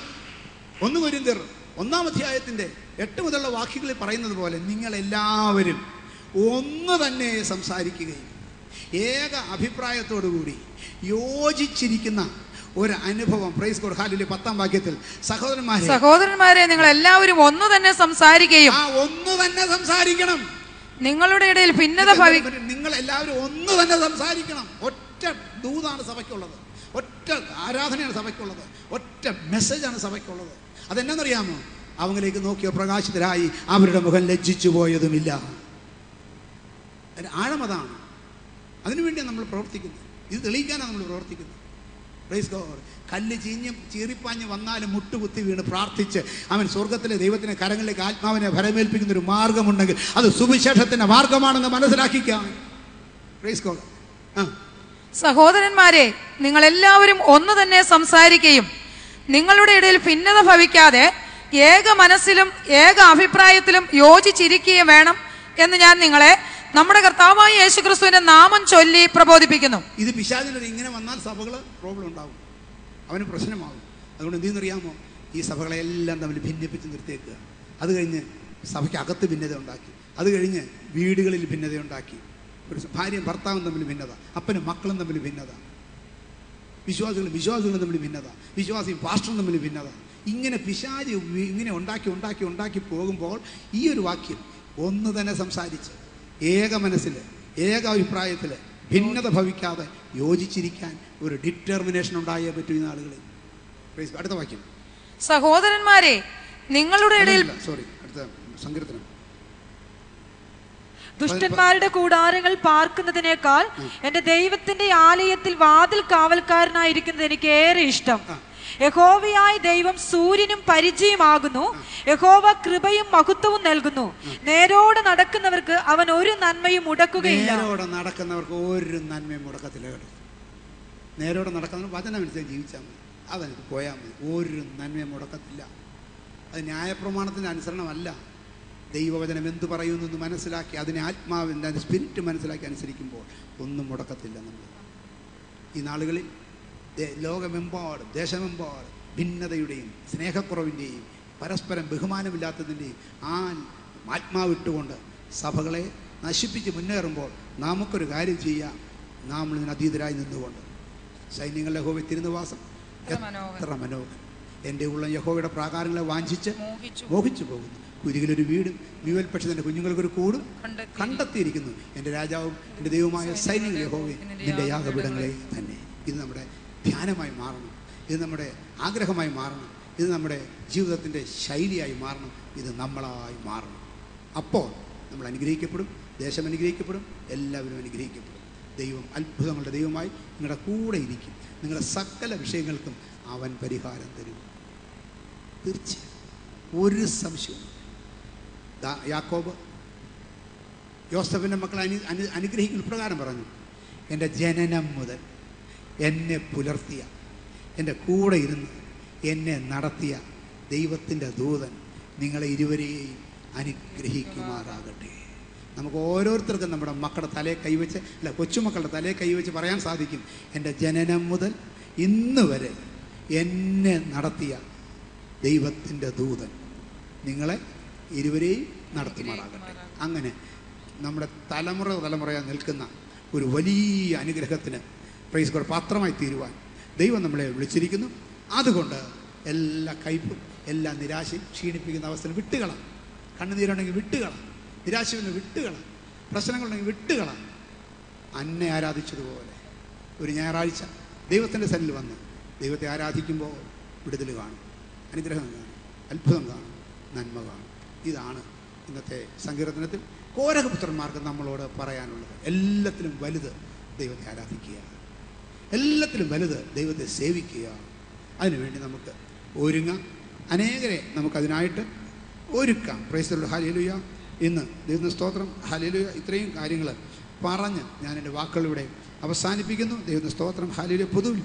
ഒന്ന് കൊരിന്തിയർ ഒന്നാം അധ്യായത്തിന്റെ എട്ട് മുതലുള്ള വാക്യങ്ങളിൽ പറയുന്നത് പോലെ നിങ്ങൾ എല്ലാവരും ഒന്ന് തന്നെ സംസാരിക്കുകയും ഏക അഭിപ്രായത്തോടുകൂടി യോജിച്ചിരിക്കുന്ന ഒരു അനുഭവം. പ്രൈസ് ഹാലിലെ പത്താം വാക്യത്തിൽ സഹോദരന്മാരെ സഹോദരന്മാരെ നിങ്ങൾ എല്ലാവരും ഒന്ന് തന്നെ സംസാരിക്കുകയും ആ ഒന്ന് തന്നെ സംസാരിക്കണം. നിങ്ങളുടെ ഇടയിൽ ഭിന്നത നിങ്ങൾ എല്ലാവരും ഒന്ന് തന്നെ സംസാരിക്കണം. ഒറ്റ ദൂതാണ് സഭയ്ക്കുള്ളത്. ഒറ്റ ആരാധനയാണ് സഭയ്ക്കുള്ളത്. ഒറ്റ മെസ്സേജാണ് സഭയ്ക്കുള്ളത്. അതെന്നറിയാമോ അവങ്ങളിലേക്ക് നോക്കിയോ പ്രകാശിതരായി അവരുടെ മുഖം ലജ്ജിച്ചു പോയതുമില്ല. ആഴമതാണ് ആഴം അതിനുവേണ്ടിയാണ് നമ്മൾ പ്രവർത്തിക്കുന്നത്. ഇത് തെളിയിക്കാനാണ് നമ്മൾ പ്രവർത്തിക്കുന്നത്. പ്രൈസ് ഗോഡ് കല്ല് ചീഞ്ഞ് ചീറിപ്പാഞ്ഞ് വന്നാലും മുട്ടുകുത്തി വീണ് പ്രാർത്ഥിച്ച് അവൻ സ്വർഗത്തിലെ ദൈവത്തിന്റെ കരങ്ങളിലേക്ക് ആത്മാവിനെ ഭരമേൽപ്പിക്കുന്ന ഒരു മാർഗമുണ്ടെങ്കിൽ അത് സുവിശേഷത്തിന്റെ മാർഗമാണെന്ന് മനസ്സിലാക്കിക്കാം പ്രൈസ് ഗോഡ് ആ. സഹോദരന്മാരെ നിങ്ങളെല്ലാവരും ഒന്ന് തന്നെ സംസാരിക്കുകയും നിങ്ങളുടെ ഇടയിൽ ഭിന്നത ഭവിക്കാതെ ഏക മനസ്സിലും ഏക അഭിപ്രായത്തിലും യോജിച്ചിരിക്കുകയും വേണം എന്ന് ഞാൻ നിങ്ങളെ നമ്മുടെ കർത്താവായ യേശുക്രിസ്തുവിന്റെ നാമം ചൊല്ലി പ്രബോധിപ്പിക്കുന്നു. ഇത് പിശാചിൽ ഇങ്ങനെ വന്നാൽ സഭകൾ പ്രോബ്ലം ഉണ്ടാവും. അവന് പ്രശ്നമാകും അതുകൊണ്ട് എന്തെന്നറിയാമോ ഈ സഭകളെല്ലാം തമ്മിൽ ഭിന്നിപ്പിച്ച് നിർത്തിയേക്കുക. അത് കഴിഞ്ഞ് സഭയ്ക്ക് അകത്ത് ഭിന്നത ഉണ്ടാക്കി. അത് കഴിഞ്ഞ് വീടുകളിൽ ഭിന്നത ഉണ്ടാക്കി. ഒരു ഭാര്യയും ഭർത്താവും തമ്മിൽ ഭിന്നത അപ്പനും മക്കളും തമ്മിൽ ഭിന്നത വിശ്വാസികളും വിശ്വാസികളും തമ്മിൽ ഭിന്നത വിശ്വാസിയും പാസ്റ്ററും തമ്മിൽ ഭിന്നത. ഇങ്ങനെ പിശാചി ഇങ്ങനെ ഉണ്ടാക്കി ഉണ്ടാക്കി ഉണ്ടാക്കി പോകുമ്പോൾ ഈ ഒരു വാക്യം ഒന്ന് തന്നെ സംസാരിച്ച് ഏക മനസ്സിൽ ഏക അഭിപ്രായത്തിൽ ഭിന്നത ഭവിക്കാതെ യോജിച്ചിരിക്കാൻ ഒരു ഡിറ്റർമിനേഷൻ ഉണ്ടായേ പറ്റൂ ഈ നാളുകളിൽ. അടുത്ത വാക്യം. സഹോദരന്മാരെ നിങ്ങളുടെ ഇടയിൽ സോറി അടുത്ത സങ്കീർത്തനം ദുഷ്ടന്മാരുടെ കൂടാരങ്ങൾ പാർക്കുന്നതിനേക്കാൾ എന്റെ ദൈവത്തിന്റെ ആലയത്തിൽ വാതിൽ കാവൽക്കാരനായിരിക്കുന്നത് എനിക്ക് ഏറെ ഇഷ്ടം. യഹോവയായ ദൈവം സൂര്യനും പരിചയമാകുന്നു. യഹോവ കൃപയും മഹത്വവും നൽകുന്നു. നേരോടെ നടക്കുന്നവർക്ക് അവൻ ഒരു നന്മയും മുടക്കുകയില്ല. നേരോടെ നടക്കുന്നവർക്ക് ഒരു നന്മയും മുടക്കത്തില്ല നേരോടെ നടക്കുന്നവർ വചനമനുസരിച്ച് ജീവിച്ചാൽ മതി. അതനുസരിച്ച് പോയാൽ മതി. ഒരു നന്മയും മുടക്കത്തില്ല. അത് ന്യായപ്രമാണത്തിന്റെ അനുസരണമല്ല. ദൈവവചനം എന്തു പറയുന്നു മനസ്സിലാക്കി അതിനെ ആത്മാവിന്റെ അതിന്റെ സ്പിരിറ്റ് മനസ്സിലാക്കി അനുസരിക്കുമ്പോൾ ഒന്നും മുടക്കത്തില്ല നമ്മൾ. ഈ നാളുകളിൽ ലോകമെമ്പാടും ദേശമെമ്പാടും ഭിന്നതയുടെയും സ്നേഹക്കുറവിന്റെയും പരസ്പരം ബഹുമാനമില്ലാത്തതിന്റെയും ആ ആത്മാവിട്ടുകൊണ്ട് സഭകളെ നശിപ്പിച്ച് മുന്നേറുമ്പോൾ നമുക്കൊരു കാര്യം ചെയ്യാം. നാം ഇതിന് അതീതരായി നിന്നുകൊണ്ട്. സൈന്യങ്ങളുടെ ഹോവി തിരുനിവാസം. എത്ര മനോഹരം. എന്റെ ഉള്ള യഹോവയുടെ പ്രാകാരങ്ങളെ വാഞ്ചിച്ച് മോഹിച്ചു മോഹിച്ചു പോകുന്നു. കുരികിലൊരു വീടും വ്യൂവൽ പക്ഷെ എന്റെ കുഞ്ഞുങ്ങൾക്കൊരു കൂടും കണ്ടെത്തി. കണ്ടെത്തിയിരിക്കുന്നു. എന്റെ രാജാവും എന്റെ ദൈവമായ സൈനിക യഹോവേ നിന്റെ യാഗപീഠങ്ങളെ തന്നെ. ഇത് നമ്മുടെ ധ്യാനമായി മാറണം. ഇത് നമ്മുടെ ആഗ്രഹമായി മാറണം. ഇത് നമ്മുടെ ജീവിതത്തിന്റെ ശൈലിയായി മാറണം. ഇത് നമ്മളായി മാറണം. അപ്പോൾ നമ്മൾ അനുഗ്രഹിക്കപ്പെടും ദേശം അനുഗ്രഹിക്കപ്പെടും എല്ലാവരും അനുഗ്രഹിക്കപ്പെടും. ദൈവം അത്ഭുതങ്ങളുടെ ദൈവമായി നിങ്ങളുടെ കൂടെ ഇരിക്കും. നിങ്ങളുടെ സകല വിഷയങ്ങൾക്കും അവൻ പരിഹാരം തരും. തീർച്ചയായും. ഒരു സംശയവും യാക്കോബ് യോസഫിന്റെ മക്കളെ അനു അനു അനുഗ്രഹിക്കുന്ന പ്രകാരം പറഞ്ഞു എന്റെ ജനനം മുതൽ എന്നെ പുലർത്തിയ എന്റെ കൂടെ ഇരുന്ന് എന്നെ നടത്തിയ ദൈവത്തിന്റെ ദൂതൻ നിങ്ങളെ ഇരുവരെയും അനുഗ്രഹിക്കുമാറാകട്ടെ. നമുക്ക് ഓരോരുത്തർക്കും നമ്മുടെ മക്കളുടെ തലയെ കൈവച്ച് അല്ല കൊച്ചുമക്കളുടെ തലയെ കൈവച്ച് പറയാൻ സാധിക്കും എന്റെ ജനനം മുതൽ ഇന്ന് വരെ എന്നെ നടത്തിയ ദൈവത്തിന്റെ ദൂതൻ നിങ്ങളെ ഇരുവരെയും നടത്തുമാറാകട്ടെ. അങ്ങനെ നമ്മുടെ തലമുറ തലമുറയായി നിൽക്കുന്ന ഒരു വലിയ അനുഗ്രഹത്തിന് പ്രൈസ് ഗോഡ് പാത്രമായി തീരുവാൻ ദൈവം നമ്മളെ വിളിച്ചിരിക്കുന്നു. അതുകൊണ്ട് എല്ലാ കയ്പും എല്ലാ നിരാശയും ക്ഷീണിപ്പിക്കുന്ന അവസ്ഥയിൽ വിട്ടുകള കണ്ണുനീരുണ്ടെങ്കിൽ വിട്ടുകള നിരാശയുണ്ടെങ്കിൽ വിട്ടുകള പ്രശ്നങ്ങളുണ്ടെങ്കിൽ വിട്ടുകള അന്നെ ആരാധിച്ചതുപോലെ ഒരു ഞായറാഴ്ച ദൈവത്തിന്റെ സന്നിൽ വന്ന് ദൈവത്തെ ആരാധിക്കുമ്പോൾ വിടുതൽ കാണും. അനുഗ്രഹം കാണും. അത്ഭുതം കാണും. നന്മ കാണും. ഇതാണ് ഇന്നത്തെ സങ്കീർത്തനത്തിൽ കോരകപുത്രന്മാർക്ക് നമ്മളോട് പറയാനുള്ളത്. എല്ലാത്തിലും വലുത് ദൈവത്തെ ആരാധിക്കുക. എല്ലാത്തിലും വലുത് ദൈവത്തെ സേവിക്കുക. അതിനുവേണ്ടി നമുക്ക് ഒരുങ്ങാം. അനേകരെ നമുക്കതിനായിട്ട് ഒരുക്കാം. പ്രൈസലുള്ള ഹാലിലുയ ഇന്ന് ദൈവ സ്തോത്രം. ഹാലിലുയ ഇത്രയും കാര്യങ്ങൾ പറഞ്ഞ് ഞാൻ എന്റെ വാക്കുകളിവിടെ അവസാനിപ്പിക്കുന്നു. ദൈവ സ്തോത്രം. ഹാലിലുയ പൊതുവിൽ